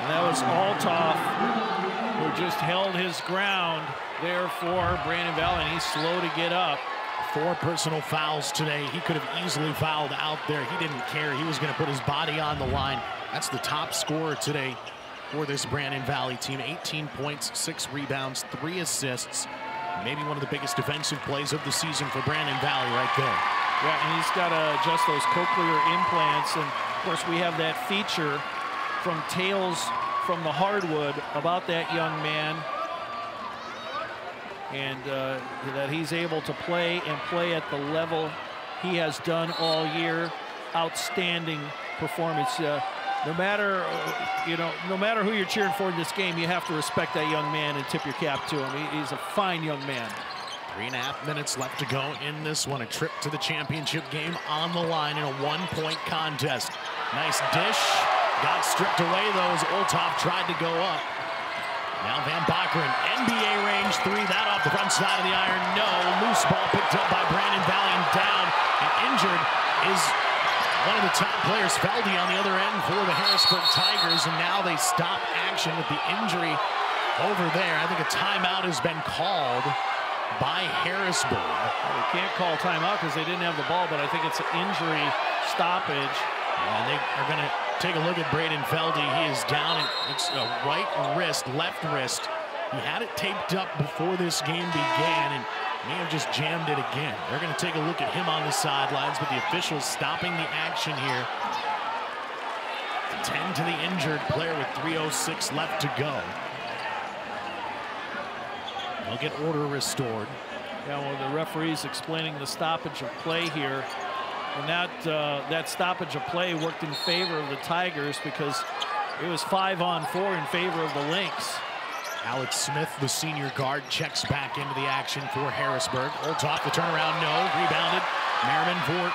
And that was Olthoff who just held his ground there for Brandon Valley, and he's slow to get up. Four personal fouls today. He could have easily fouled out there. He didn't care. He was going to put his body on the line. That's the top scorer today for this Brandon Valley team. 18 points, six rebounds, three assists. Maybe one of the biggest defensive plays of the season for Brandon Valley right there. Yeah, and he's got to adjust those cochlear implants. And of course, we have that feature from Tales from the Hardwood about that young man and uh, that he's able to play and play at the level he has done all year. Outstanding performance. Uh, no matter, you know, no matter who you're cheering for in this game, you have to respect that young man and tip your cap to him. He, he's a fine young man. Three and a half minutes left to go in this one. A trip to the championship game on the line in a one-point contest. Nice dish. Got stripped away, though, as Olthoff tried to go up. Now Van Bockern, NBA range three, that off the front side of the iron. No, loose ball picked up by Brandon Valley and down. And injured is one of the top players, Feldy, on the other end for the Harrisburg Tigers. And now they stop action with the injury over there. I think a timeout has been called by Harrisburg. Well, they can't call timeout because they didn't have the ball, but I think it's an injury stoppage. And they are going to take a look at Braden Feldy. He is down. It's a right wrist, left wrist. He had it taped up before this game began and may have just jammed it again. They're going to take a look at him on the sidelines, but the officials stopping the action here. 10 to the injured player with 3.06 left to go. They'll get order restored. Yeah, well, the referee's explaining the stoppage of play here. And that, uh, that stoppage of play worked in favor of the Tigers because it was five on four in favor of the Lynx. Alex Smith, the senior guard, checks back into the action for Harrisburg. Olthoff, the turnaround, no. Rebounded. Merriman for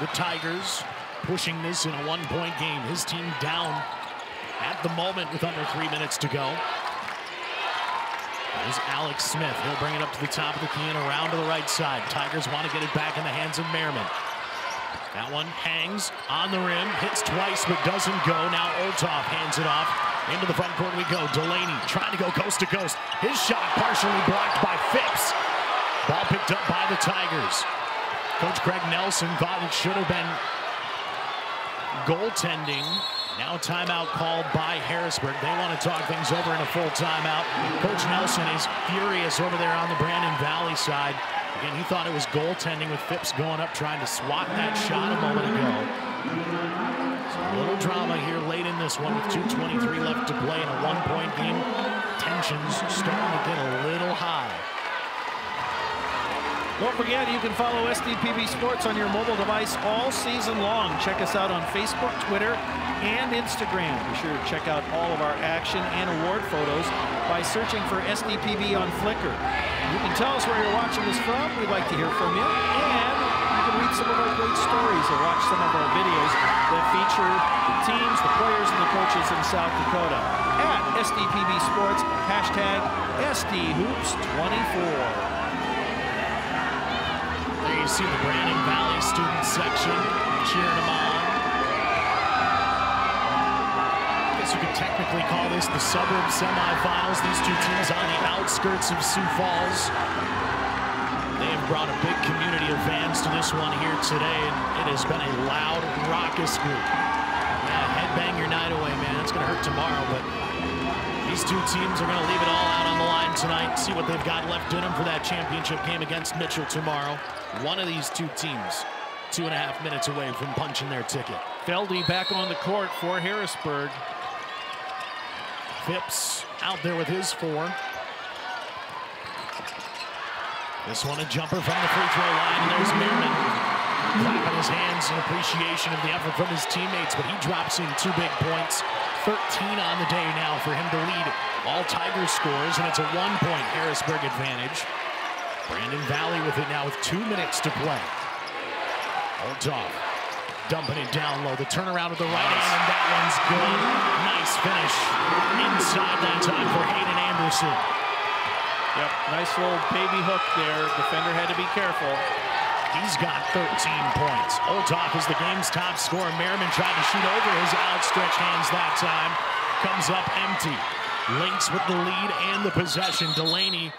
the Tigers, pushing this in a one-point game. His team down at the moment with under three minutes to go. There's Alex Smith. He'll bring it up to the top of the key and around to the right side. Tigers want to get it back in the hands of Merriman. That one hangs on the rim, hits twice but doesn't go. Now Olthoff hands it off. Into the front court we go. Delaney trying to go coast to coast. His shot partially blocked by Phipps. Ball picked up by the Tigers. Coach Craig Nelson thought it should have been goaltending. Now timeout called by Harrisburg. They want to talk things over in a full timeout. Coach Nelson is furious over there on the Brandon Valley side. Again, he thought it was goaltending with Phipps going up trying to swat that shot a moment ago. So a little drama here late in this one with 2.23 left to play in a one-point game. Tensions starting to get a little high. Don't forget, you can follow SDPB Sports on your mobile device all season long. Check us out on Facebook, Twitter, and Instagram. Be sure to check out all of our action and award photos by searching for SDPB on Flickr. You can tell us where you're watching us from. We'd like to hear from you. And you can read some of our great stories or watch some of our videos that feature the teams, the players, and the coaches in South Dakota. At SDPB Sports, hashtag SDHoops24. There you see the Brandon Valley student section cheering them on. I guess you could technically call this the suburb semifinals. These two teams on the outskirts of Sioux Falls. They have brought a big community of fans to this one here today, and it has been a loud, raucous group. Yeah, headbang your night away, man. It's going to hurt tomorrow, but these two teams are going to leave it all out on the line tonight, see what they've got left in them for that championship game against Mitchell tomorrow. One of these two teams, two and a half minutes away from punching their ticket. Feldy back on the court for Harrisburg. Phipps out there with his four. This one a jumper from the free throw line, and there's Merriman clapping his hands in appreciation of the effort from his teammates, but he drops in two big points. 13 on the day now for him to lead all Tigers scores, and it's a one-point Harrisburg advantage. Brandon Valley with it now with two minutes to play. Olthoff dumping it down low. The turnaround with the right hand, and that one's good. Nice finish inside that time for Hayden Anderson. Yep, nice little baby hook there. Defender had to be careful. He's got 13 points. Olthoff is the game's top scorer. Merriman tried to shoot over his outstretched hands that time. comes up empty. Lynx with the lead and the possession. Delaney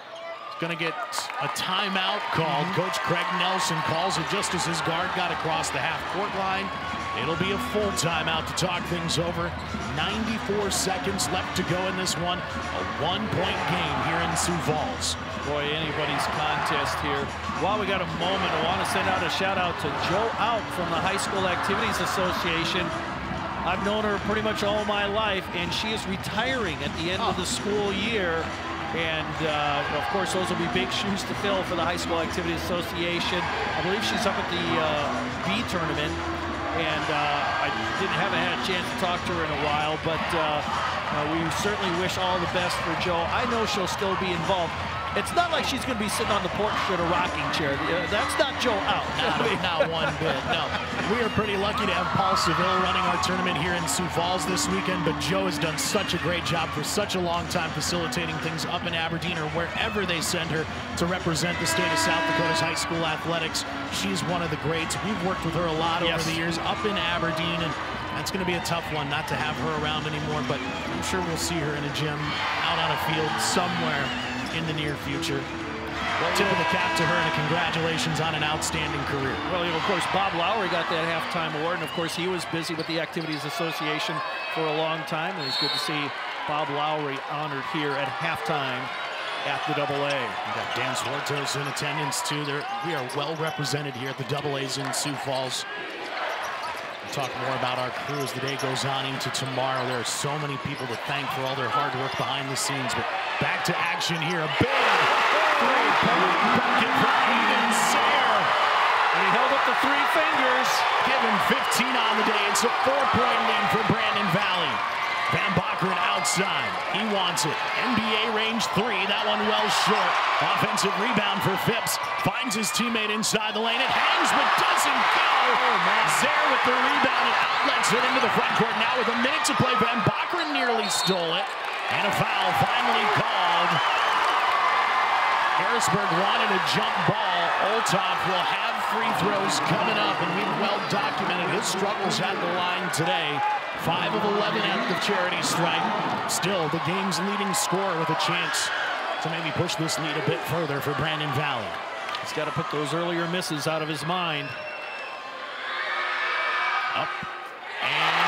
going to get a timeout called. Mm -hmm. Coach Craig Nelson calls it just as his guard got across the half-court line. It'll be a full timeout to talk things over. 94 seconds left to go in this one. A one-point game here in Sioux Falls. Boy, anybody's contest here. While we got a moment, I want to send out a shout-out to Jo Auch from the High School Activities Association. I've known her pretty much all my life, and she is retiring at the end oh. of the school year. And, uh, of course, those will be big shoes to fill for the High School Activity Association. I believe she's up at the uh, B tournament. And uh, I didn't haven't had a chance to talk to her in a while, but uh, uh, we certainly wish all the best for Jo. I know she'll still be involved. It's not like she's going to be sitting on the porch in a rocking chair. Uh, that's not Jo Auch. Not, not one bit, no. We are pretty lucky to have Paul Seville running our tournament here in Sioux Falls this weekend, but Jo has done such a great job for such a long time facilitating things up in Aberdeen or wherever they send her to represent the state of South Dakota's high school athletics. She's one of the greats. We've worked with her a lot yes. over the years up in Aberdeen, and that's going to be a tough one not to have her around anymore, but I'm sure we'll see her in a gym out on a field somewhere in the near future. Well, Tip of the cap to her and a congratulations on an outstanding career. Well, you know, of course, Bob Lowry got that halftime award, and of course, he was busy with the Activities Association for a long time, and it's good to see Bob Lowry honored here at halftime at the Double A. We got Dan Swartos in attendance too. There, we are well represented here at the Double A's in Sioux Falls. Talk more about our crew as the day goes on into tomorrow. There are so many people to thank for all their hard work behind the scenes, but Back to action here. A big three-point bucket for Aiden Sayre. And he held up the three fingers. Given 15 on the day. It's a four-point lead for Brandon Valley. Van outside. He wants it. NBA range three. That one well short. Offensive rebound for Phipps. Finds his teammate inside the lane. It hangs but doesn't go. Oh, Sayre with the rebound and outlets it into the front court. Now with a minute to play, Van Bockern nearly stole it. And a foul finally called. Harrisburg wanted a jump ball. Olthoff will have free throws coming up, and we've well documented his struggles at the line today. 5 of 11 at the charity stripe. Still, the game's leading scorer with a chance to maybe push this lead a bit further for Brandon Valley. He's got to put those earlier misses out of his mind. Up and.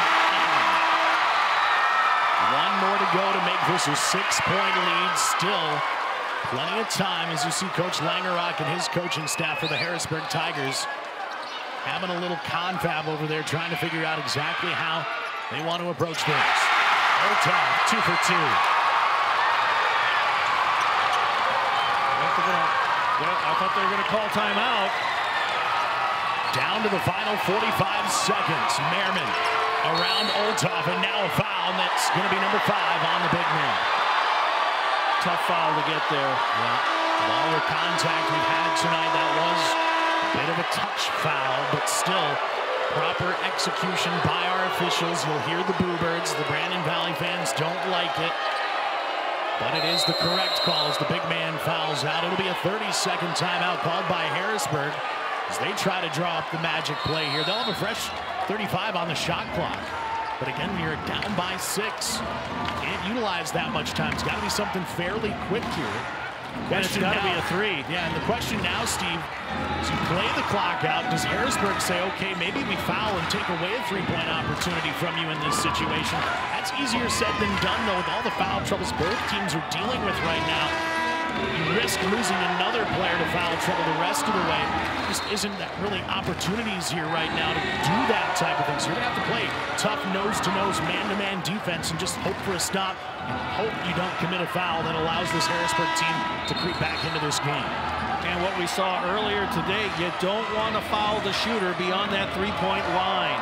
One more to go to make this a six-point lead. Still plenty of time as you see Coach Langerock and his coaching staff for the Harrisburg Tigers having a little confab over there trying to figure out exactly how they want to approach things. Olthoff, two for two. I thought they were going to call timeout. Down to the final 45 seconds. Merriman around Olthoff, and now a foul, that's going to be number five on the big man. Tough foul to get there. Yeah. All the contact we've had tonight, that was a bit of a touch foul, but still proper execution by our officials. You'll hear the boo birds. The Brandon Valley fans don't like it. But it is the correct call as the big man fouls out. It'll be a 30-second timeout called by Harrisburg as they try to draw up the magic play here. They'll have a fresh 35 on the shot clock. But again, you're down by six. Can't utilize that much time. It's got to be something fairly quick here. Question got to be a three. Yeah, and the question now, Steve, is you play the clock out. Does Harrisburg say, okay, maybe we foul and take away a three-point opportunity from you in this situation? That's easier said than done, though, with all the foul troubles both teams are dealing with right now you risk losing another player to foul trouble the rest of the way. Just isn't that really opportunities here right now to do that type of thing. So you're going to have to play tough nose-to-nose, man-to-man defense and just hope for a stop and hope you don't commit a foul that allows this Harrisburg team to creep back into this game. And what we saw earlier today, you don't want to foul the shooter beyond that three-point line.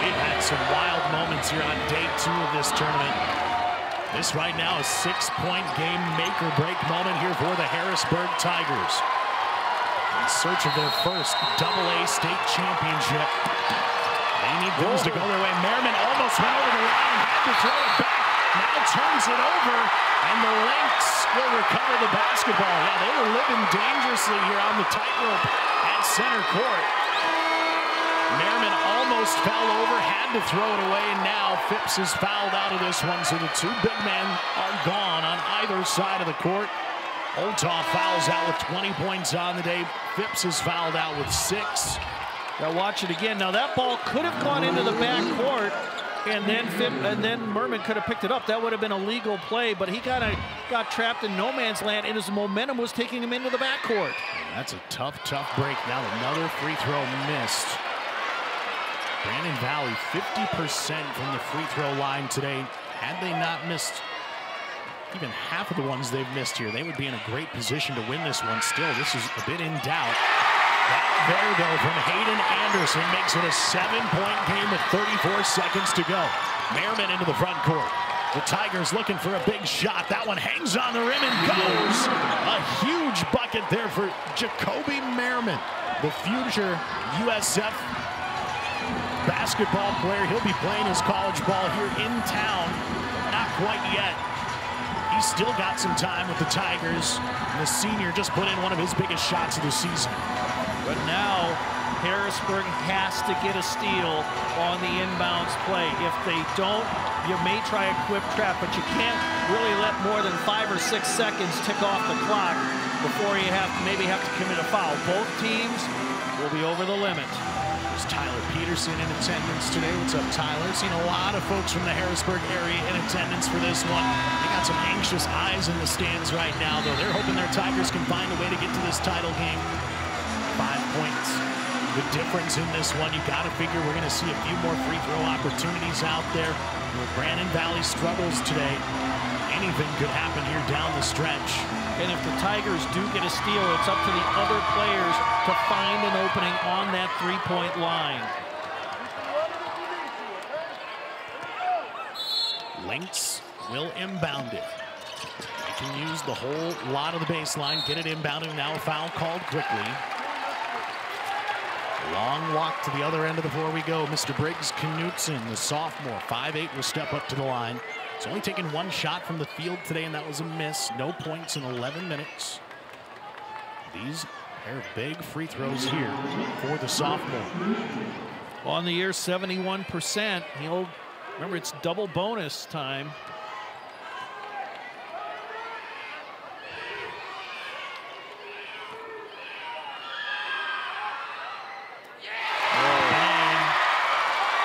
We've had some wild moments here on day two of this tournament. This right now a six-point game make-or-break moment here for the Harrisburg Tigers. In search of their first double-A state championship. They need things to go their way. Merriman almost went over the line, had to throw it back. Now turns it over, and the Lynx will recover the basketball. Yeah, they were living dangerously here on the tightrope at center court. Merriman almost fell over, had to throw it away, and now Phipps is fouled out of this one, so the two big men are gone on either side of the court. Olthoff fouls out with 20 points on the day. Phipps is fouled out with six. Now watch it again. Now that ball could have gone into the back court, and then Phip, and then Merman could have picked it up. That would have been a legal play, but he kind of got trapped in no man's land, and his momentum was taking him into the back court. That's a tough, tough break. Now another free throw missed. Brandon Valley, 50% from the free throw line today. Had they not missed even half of the ones they've missed here, they would be in a great position to win this one. Still, this is a bit in doubt. That there, though, from Hayden Anderson makes it a seven-point game with 34 seconds to go. Merriman into the front court. The Tigers looking for a big shot. That one hangs on the rim and goes. A huge bucket there for Jacoby Merriman, the future USF basketball player. He'll be playing his college ball here in town. Not quite yet. He's still got some time with the Tigers. And the senior just put in one of his biggest shots of the season. But now Harrisburg has to get a steal on the inbounds play. If they don't, you may try a quick trap, but you can't really let more than five or six seconds tick off the clock before you have to maybe have to commit a foul. Both teams will be over the limit. There's Tyler Peterson in attendance today. What's up, Tyler? Seen a lot of folks from the Harrisburg area in attendance for this one. They got some anxious eyes in the stands right now, though. They're hoping their Tigers can find a way to get to this title game. Five points. The difference in this one, you got to figure we're going to see a few more free throw opportunities out there. Where Brandon Valley struggles today, anything could happen here down the stretch. And if the Tigers do get a steal, it's up to the other players to find an opening on that three-point line. Lynx will inbound it. They can use the whole lot of the baseline, get it inbounded. Now a foul called quickly. Long walk to the other end of the floor we go. Mr. Briggs Knutson, the sophomore, 5'8", will step up to the line. He's only taken one shot from the field today, and that was a miss. No points in 11 minutes. These are big free throws here for the sophomore. On the year, 71%. He'll remember it's double bonus time.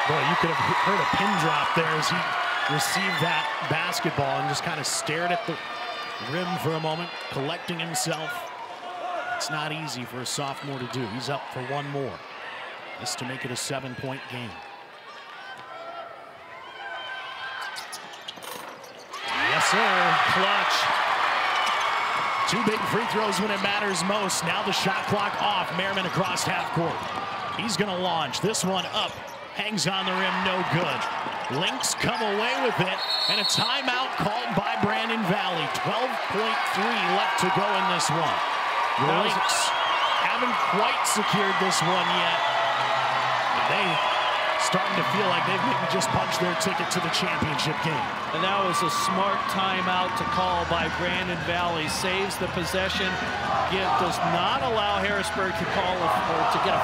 Boy, you could have heard a pin drop there as he received that basketball and just kind of stared at the rim for a moment, collecting himself. It's not easy for a sophomore to do. He's up for one more. This to make it a seven-point game. Yes, sir. Clutch. Two big free throws when it matters most. Now the shot clock off. Merriman across half court. He's going to launch. This one up. Hangs on the rim, no good. Lynx come away with it, and a timeout called by Brandon Valley. 12.3 left to go in this one. The Lynx haven't quite secured this one yet. They starting to feel like they've maybe just punched their ticket to the championship game. And that was a smart timeout to call by Brandon Valley. Saves the possession. Give, does not allow Harrisburg to call a, or to get a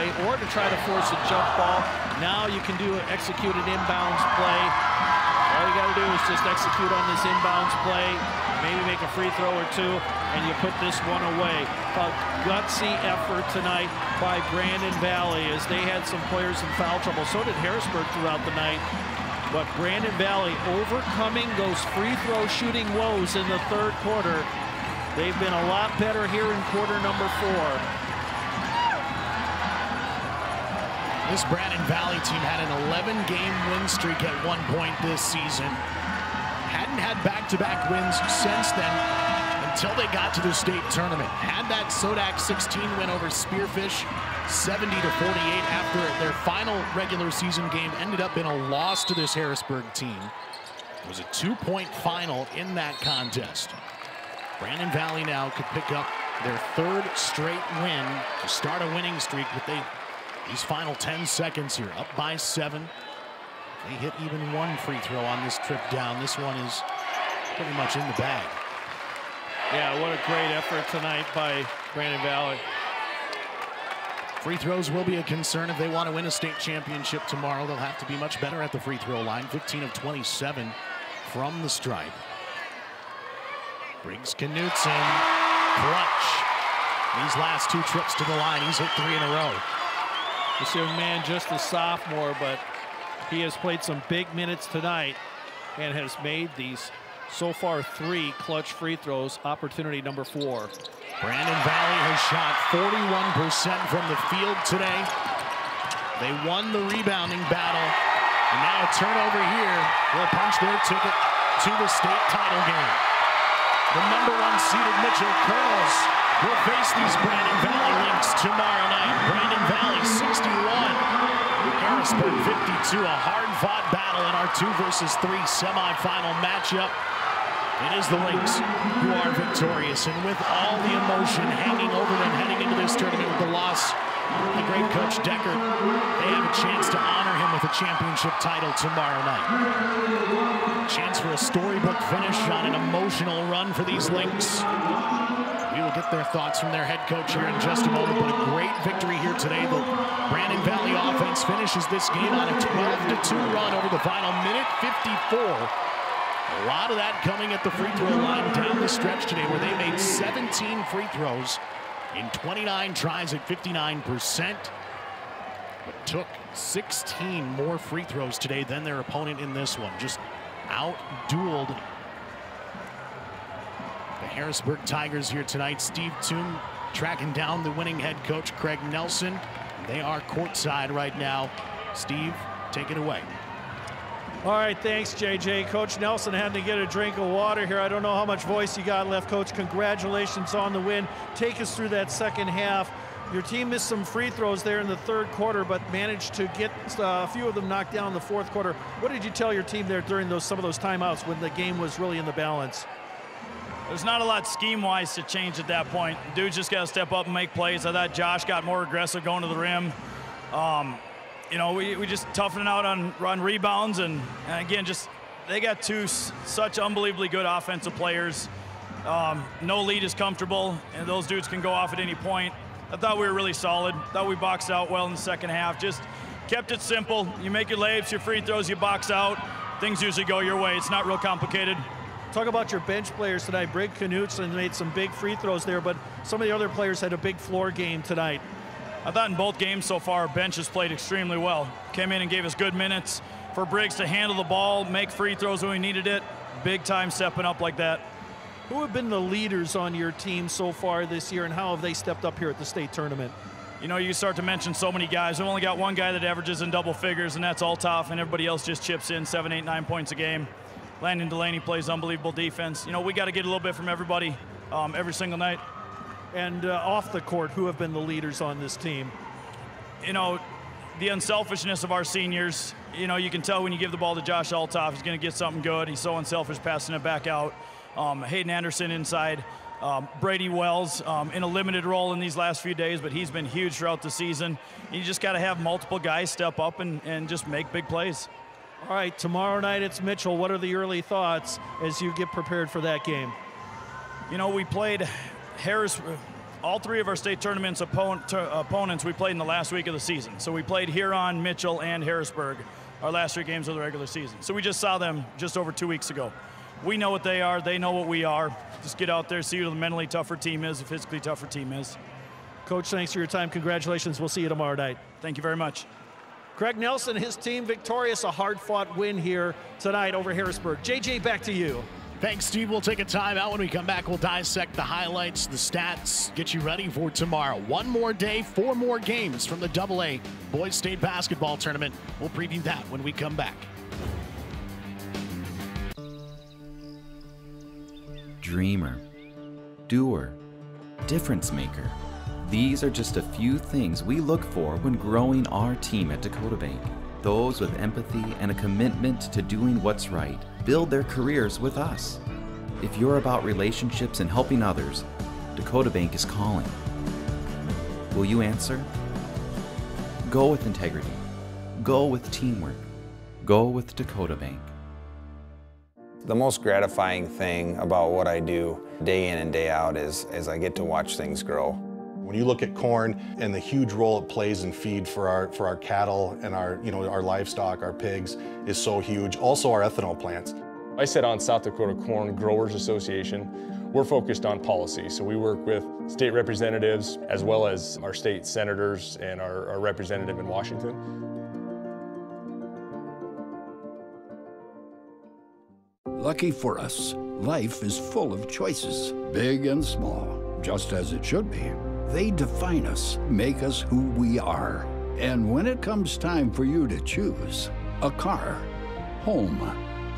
away or to try to force a jump ball. Now you can do execute an inbounds play. All you got to do is just execute on this inbounds play, maybe make a free throw or two, and you put this one away. A gutsy effort tonight by Brandon Valley as they had some players in foul trouble. So did Harrisburg throughout the night. But Brandon Valley overcoming those free throw shooting woes in the third quarter. They've been a lot better here in quarter number four. This Brandon Valley team had an 11-game win streak at one point this season. Hadn't had back-to-back -back wins since then until they got to the state tournament. Had that Sodak 16 win over Spearfish, 70 to 48 after their final regular season game ended up in a loss to this Harrisburg team. It was a two-point final in that contest. Brandon Valley now could pick up their third straight win to start a winning streak, but they these final 10 seconds here, up by seven. They hit even one free throw on this trip down. This one is pretty much in the bag. Yeah, what a great effort tonight by Brandon Valley. Free throws will be a concern if they want to win a state championship tomorrow. They'll have to be much better at the free throw line. 15 of 27 from the stripe. Briggs Knutson, clutch. These last two trips to the line, he's hit three in a row. This young man, just a sophomore, but he has played some big minutes tonight and has made these so far three clutch free throws. Opportunity number four. Brandon Valley has shot 41% from the field today. They won the rebounding battle. And now a turnover here will punch their ticket to the state title game. The number one seeded Mitchell Kernels will face these Brandon Valley Lynx tomorrow night. Brandon Valley 61, Harrisburg 52. A hard-fought battle in our two versus three semifinal matchup. It is the Lynx who are victorious, and with all the emotion hanging over them heading into this tournament with the loss, the great coach Deckert, they have a chance to honor him with a championship title tomorrow night. Chance for a storybook finish on an emotional run for these Lynx. We will get their thoughts from their head coach here in just a moment, but a great victory here today. The Brandon Valley offense finishes this game on a 12-2 run over the final minute 54 a lot of that coming at the free throw line down the stretch today where they made 17 free throws in 29 tries at 59%. But took 16 more free throws today than their opponent in this one. Just out-dueled Harrisburg Tigers here tonight. Steve Toon tracking down the winning head coach Craig Nelson. They are courtside right now. Steve, take it away. All right, thanks, JJ. Coach Nelson had to get a drink of water here. I don't know how much voice you got left, Coach. Congratulations on the win. Take us through that second half. Your team missed some free throws there in the third quarter, but managed to get uh, a few of them knocked down in the fourth quarter. What did you tell your team there during those some of those timeouts when the game was really in the balance? There's not a lot scheme-wise to change at that point. Dudes just got to step up and make plays. I thought Josh got more aggressive going to the rim. Um, you know, we, we just toughening out on run rebounds. And, and again, just they got two such unbelievably good offensive players. Um, no lead is comfortable, and those dudes can go off at any point. I thought we were really solid. Thought we boxed out well in the second half. Just kept it simple. You make your layups, your free throws, you box out. Things usually go your way. It's not real complicated. Talk about your bench players tonight. Brig Knutson made some big free throws there, but some of the other players had a big floor game tonight. I thought in both games so far, bench has played extremely well. Came in and gave us good minutes for Briggs to handle the ball, make free throws when we needed it. Big time stepping up like that. Who have been the leaders on your team so far this year, and how have they stepped up here at the state tournament? You know, you start to mention so many guys. We've only got one guy that averages in double figures, and that's Olthoff, and everybody else just chips in seven, eight, nine points a game. Landon Delaney plays unbelievable defense. You know, we got to get a little bit from everybody um, every single night and uh, off the court, who have been the leaders on this team? You know, the unselfishness of our seniors. You know, you can tell when you give the ball to Josh Olthoff, he's going to get something good. He's so unselfish passing it back out. Um, Hayden Anderson inside. Um, Brady Wells um, in a limited role in these last few days, but he's been huge throughout the season. You just got to have multiple guys step up and, and just make big plays. All right, tomorrow night it's Mitchell. What are the early thoughts as you get prepared for that game? You know, we played Harris, all three of our state tournaments opponent, opponents we played in the last week of the season. So we played Huron, Mitchell, and Harrisburg, our last three games of the regular season. So we just saw them just over two weeks ago. We know what they are. They know what we are. Just get out there, see who the mentally tougher team is, the physically tougher team is. Coach, thanks for your time. Congratulations. We'll see you tomorrow night. Thank you very much. Craig Nelson, his team victorious, a hard-fought win here tonight over Harrisburg. JJ, back to you. Thanks, Steve. We'll take a time out. When we come back, we'll dissect the highlights, the stats, get you ready for tomorrow. One more day, four more games from the Double A Boys State Basketball Tournament. We'll preview that when we come back. Dreamer, doer, difference maker. These are just a few things we look for when growing our team at Dakota Bank. Those with empathy and a commitment to doing what's right build their careers with us. If you're about relationships and helping others, Dakota Bank is calling. Will you answer? Go with integrity. Go with teamwork. Go with Dakota Bank. The most gratifying thing about what I do day in and day out is, is I get to watch things grow When you look at corn and the huge role it plays in feed for our for our cattle and our you know our livestock, our pigs is so huge. Also our ethanol plants. I sit on South Dakota Corn Growers Association. We're focused on policy, so we work with state representatives as well as our state senators and our, our representative in Washington. Lucky for us, life is full of choices, big and small, just as it should be. They define us, make us who we are. And when it comes time for you to choose a car, home,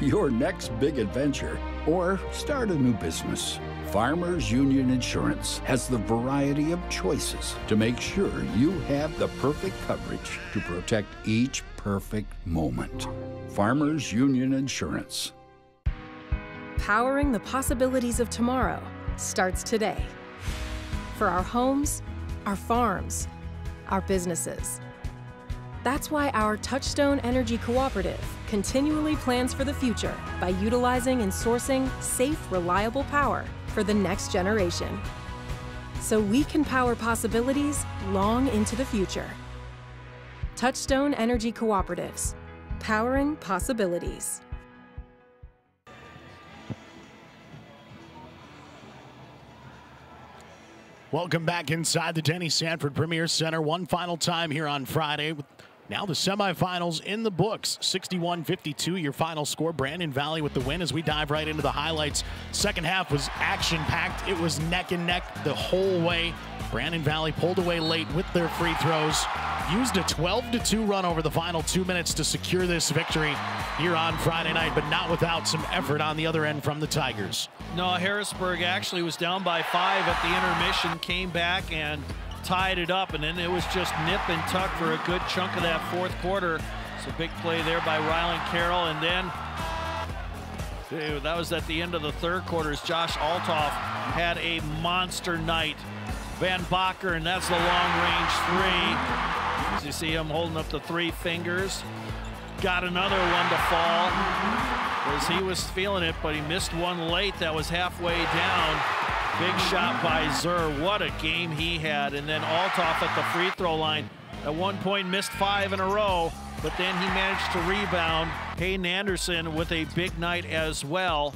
your next big adventure, or start a new business, Farmers Union Insurance has the variety of choices to make sure you have the perfect coverage to protect each perfect moment. Farmers Union Insurance. Powering the possibilities of tomorrow starts today. For our homes, our farms, our businesses. That's why our Touchstone Energy Cooperative continually plans for the future by utilizing and sourcing safe, reliable power for the next generation. So we can power possibilities long into the future. Touchstone Energy Cooperatives, powering possibilities. Welcome back inside the Denny Sanford Premier Center. One final time here on Friday. Now the semifinals in the books. 61-52, your final score. Brandon Valley with the win as we dive right into the highlights. Second half was action-packed. It was neck and neck the whole way. Brandon Valley pulled away late with their free throws. Used a 12-2 run over the final two minutes to secure this victory here on Friday night, but not without some effort on the other end from the Tigers. No, Harrisburg actually was down by five at the intermission, came back and tied it up, and then it was just nip and tuck for a good chunk of that fourth quarter. So big play there by Rylan Carroll, and then that was at the end of the third quarter as Josh Olthoff had a monster night. Van Bockern, and that's the long-range three. As you see him holding up the three fingers. Got another one to fall as he was feeling it, but he missed one late that was halfway down. Big shot by Sayre. What a game he had. And then Olthoff at the free throw line. At one point missed five in a row, but then he managed to rebound. Hayden Anderson with a big night as well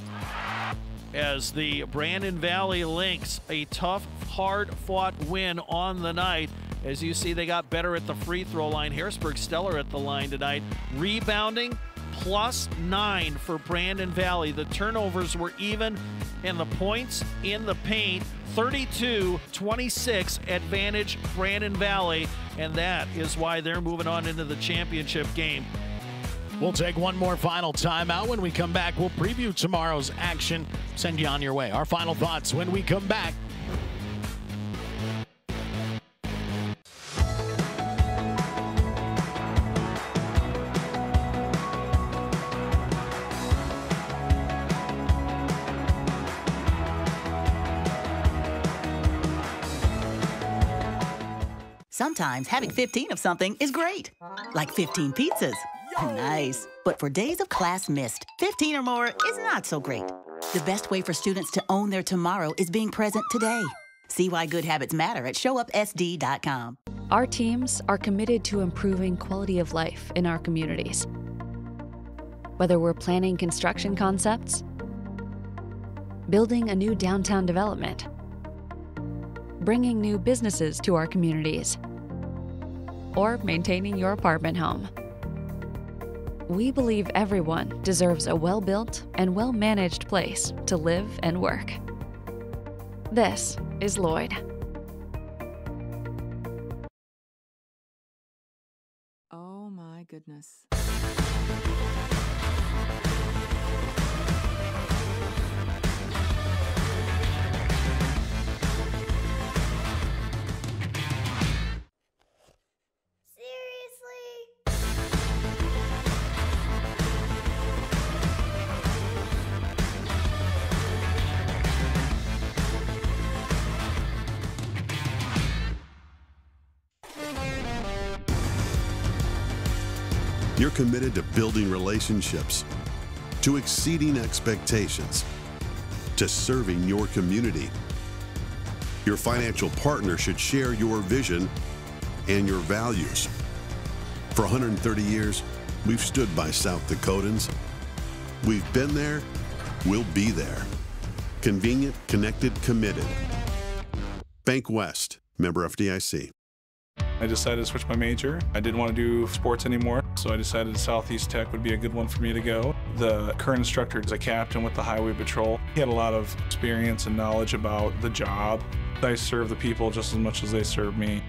as the Brandon Valley Lynx, a tough, hard-fought win on the night. As you see, they got better at the free throw line. Harrisburg stellar at the line tonight. Rebounding, plus nine for Brandon Valley. The turnovers were even, and the points in the paint 32 26 advantage Brandon Valley, and that is why they're moving on into the championship game. We'll take one more final timeout. When we come back, we'll preview tomorrow's action, send you on your way. Our final thoughts when we come back. Sometimes having 15 of something is great. Like 15 pizzas. Nice. But for days of class missed, 15 or more is not so great. The best way for students to own their tomorrow is being present today. See why good habits matter at showupsd.com. Our teams are committed to improving quality of life in our communities. Whether we're planning construction concepts, building a new downtown development, bringing new businesses to our communities, or maintaining your apartment home. We believe everyone deserves a well built and well managed place to live and work. This is Lloyd. Oh my goodness. Committed to building relationships, to exceeding expectations, to serving your community. Your financial partner should share your vision and your values. For 130 years, we've stood by South Dakotans. We've been there, we'll be there. Convenient, connected, committed. Bank West, member FDIC. I decided to switch my major. I didn't want to do sports anymore, so I decided Southeast Tech would be a good one for me to go. The current instructor is a captain with the Highway Patrol. He had a lot of experience and knowledge about the job. I serve the people just as much as they serve me.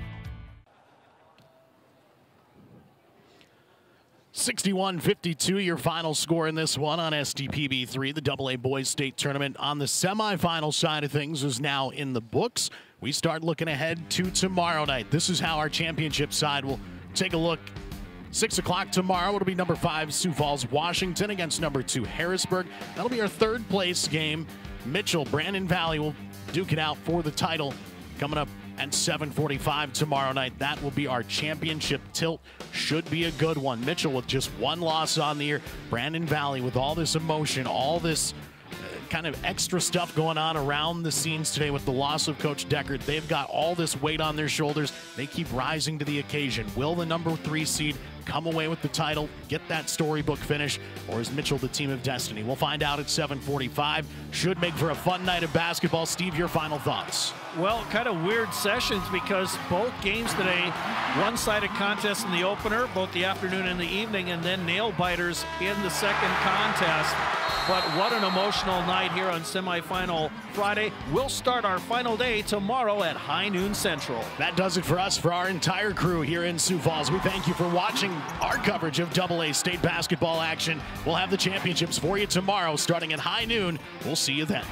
61-52 your final score in this one on SDPB3. The AA Boys State Tournament on the semifinal side of things is now in the books. We start looking ahead to tomorrow night. This is how our championship side will take a look. 6 o'clock tomorrow, it'll be number 5 Sioux Falls, Washington against number 2 Harrisburg. That'll be our third place game. Mitchell, Brandon Valley will duke it out for the title coming up at 7:45 tomorrow night. That will be our championship tilt. Should be a good one. Mitchell with just one loss on the year. Brandon Valley with all this emotion, all this kind of extra stuff going on around the scenes today with the loss of Coach Deckert. They've got all this weight on their shoulders. They keep rising to the occasion. Will the number three seed come away with the title, get that storybook finish, or is Mitchell the team of destiny? We'll find out at 7:45. Should make for a fun night of basketball. Steve, your final thoughts? Well, kind of weird sessions because both games today, one-sided contest in the opener, both the afternoon and the evening, and then nail biters in the second contest. But what an emotional night here on semifinal Friday. We'll start our final day tomorrow at high noon central. That does it for us, for our entire crew here in Sioux Falls. We thank you for watching our coverage of AA state basketball action. We'll have the championships for you tomorrow starting at high noon. We'll see you then.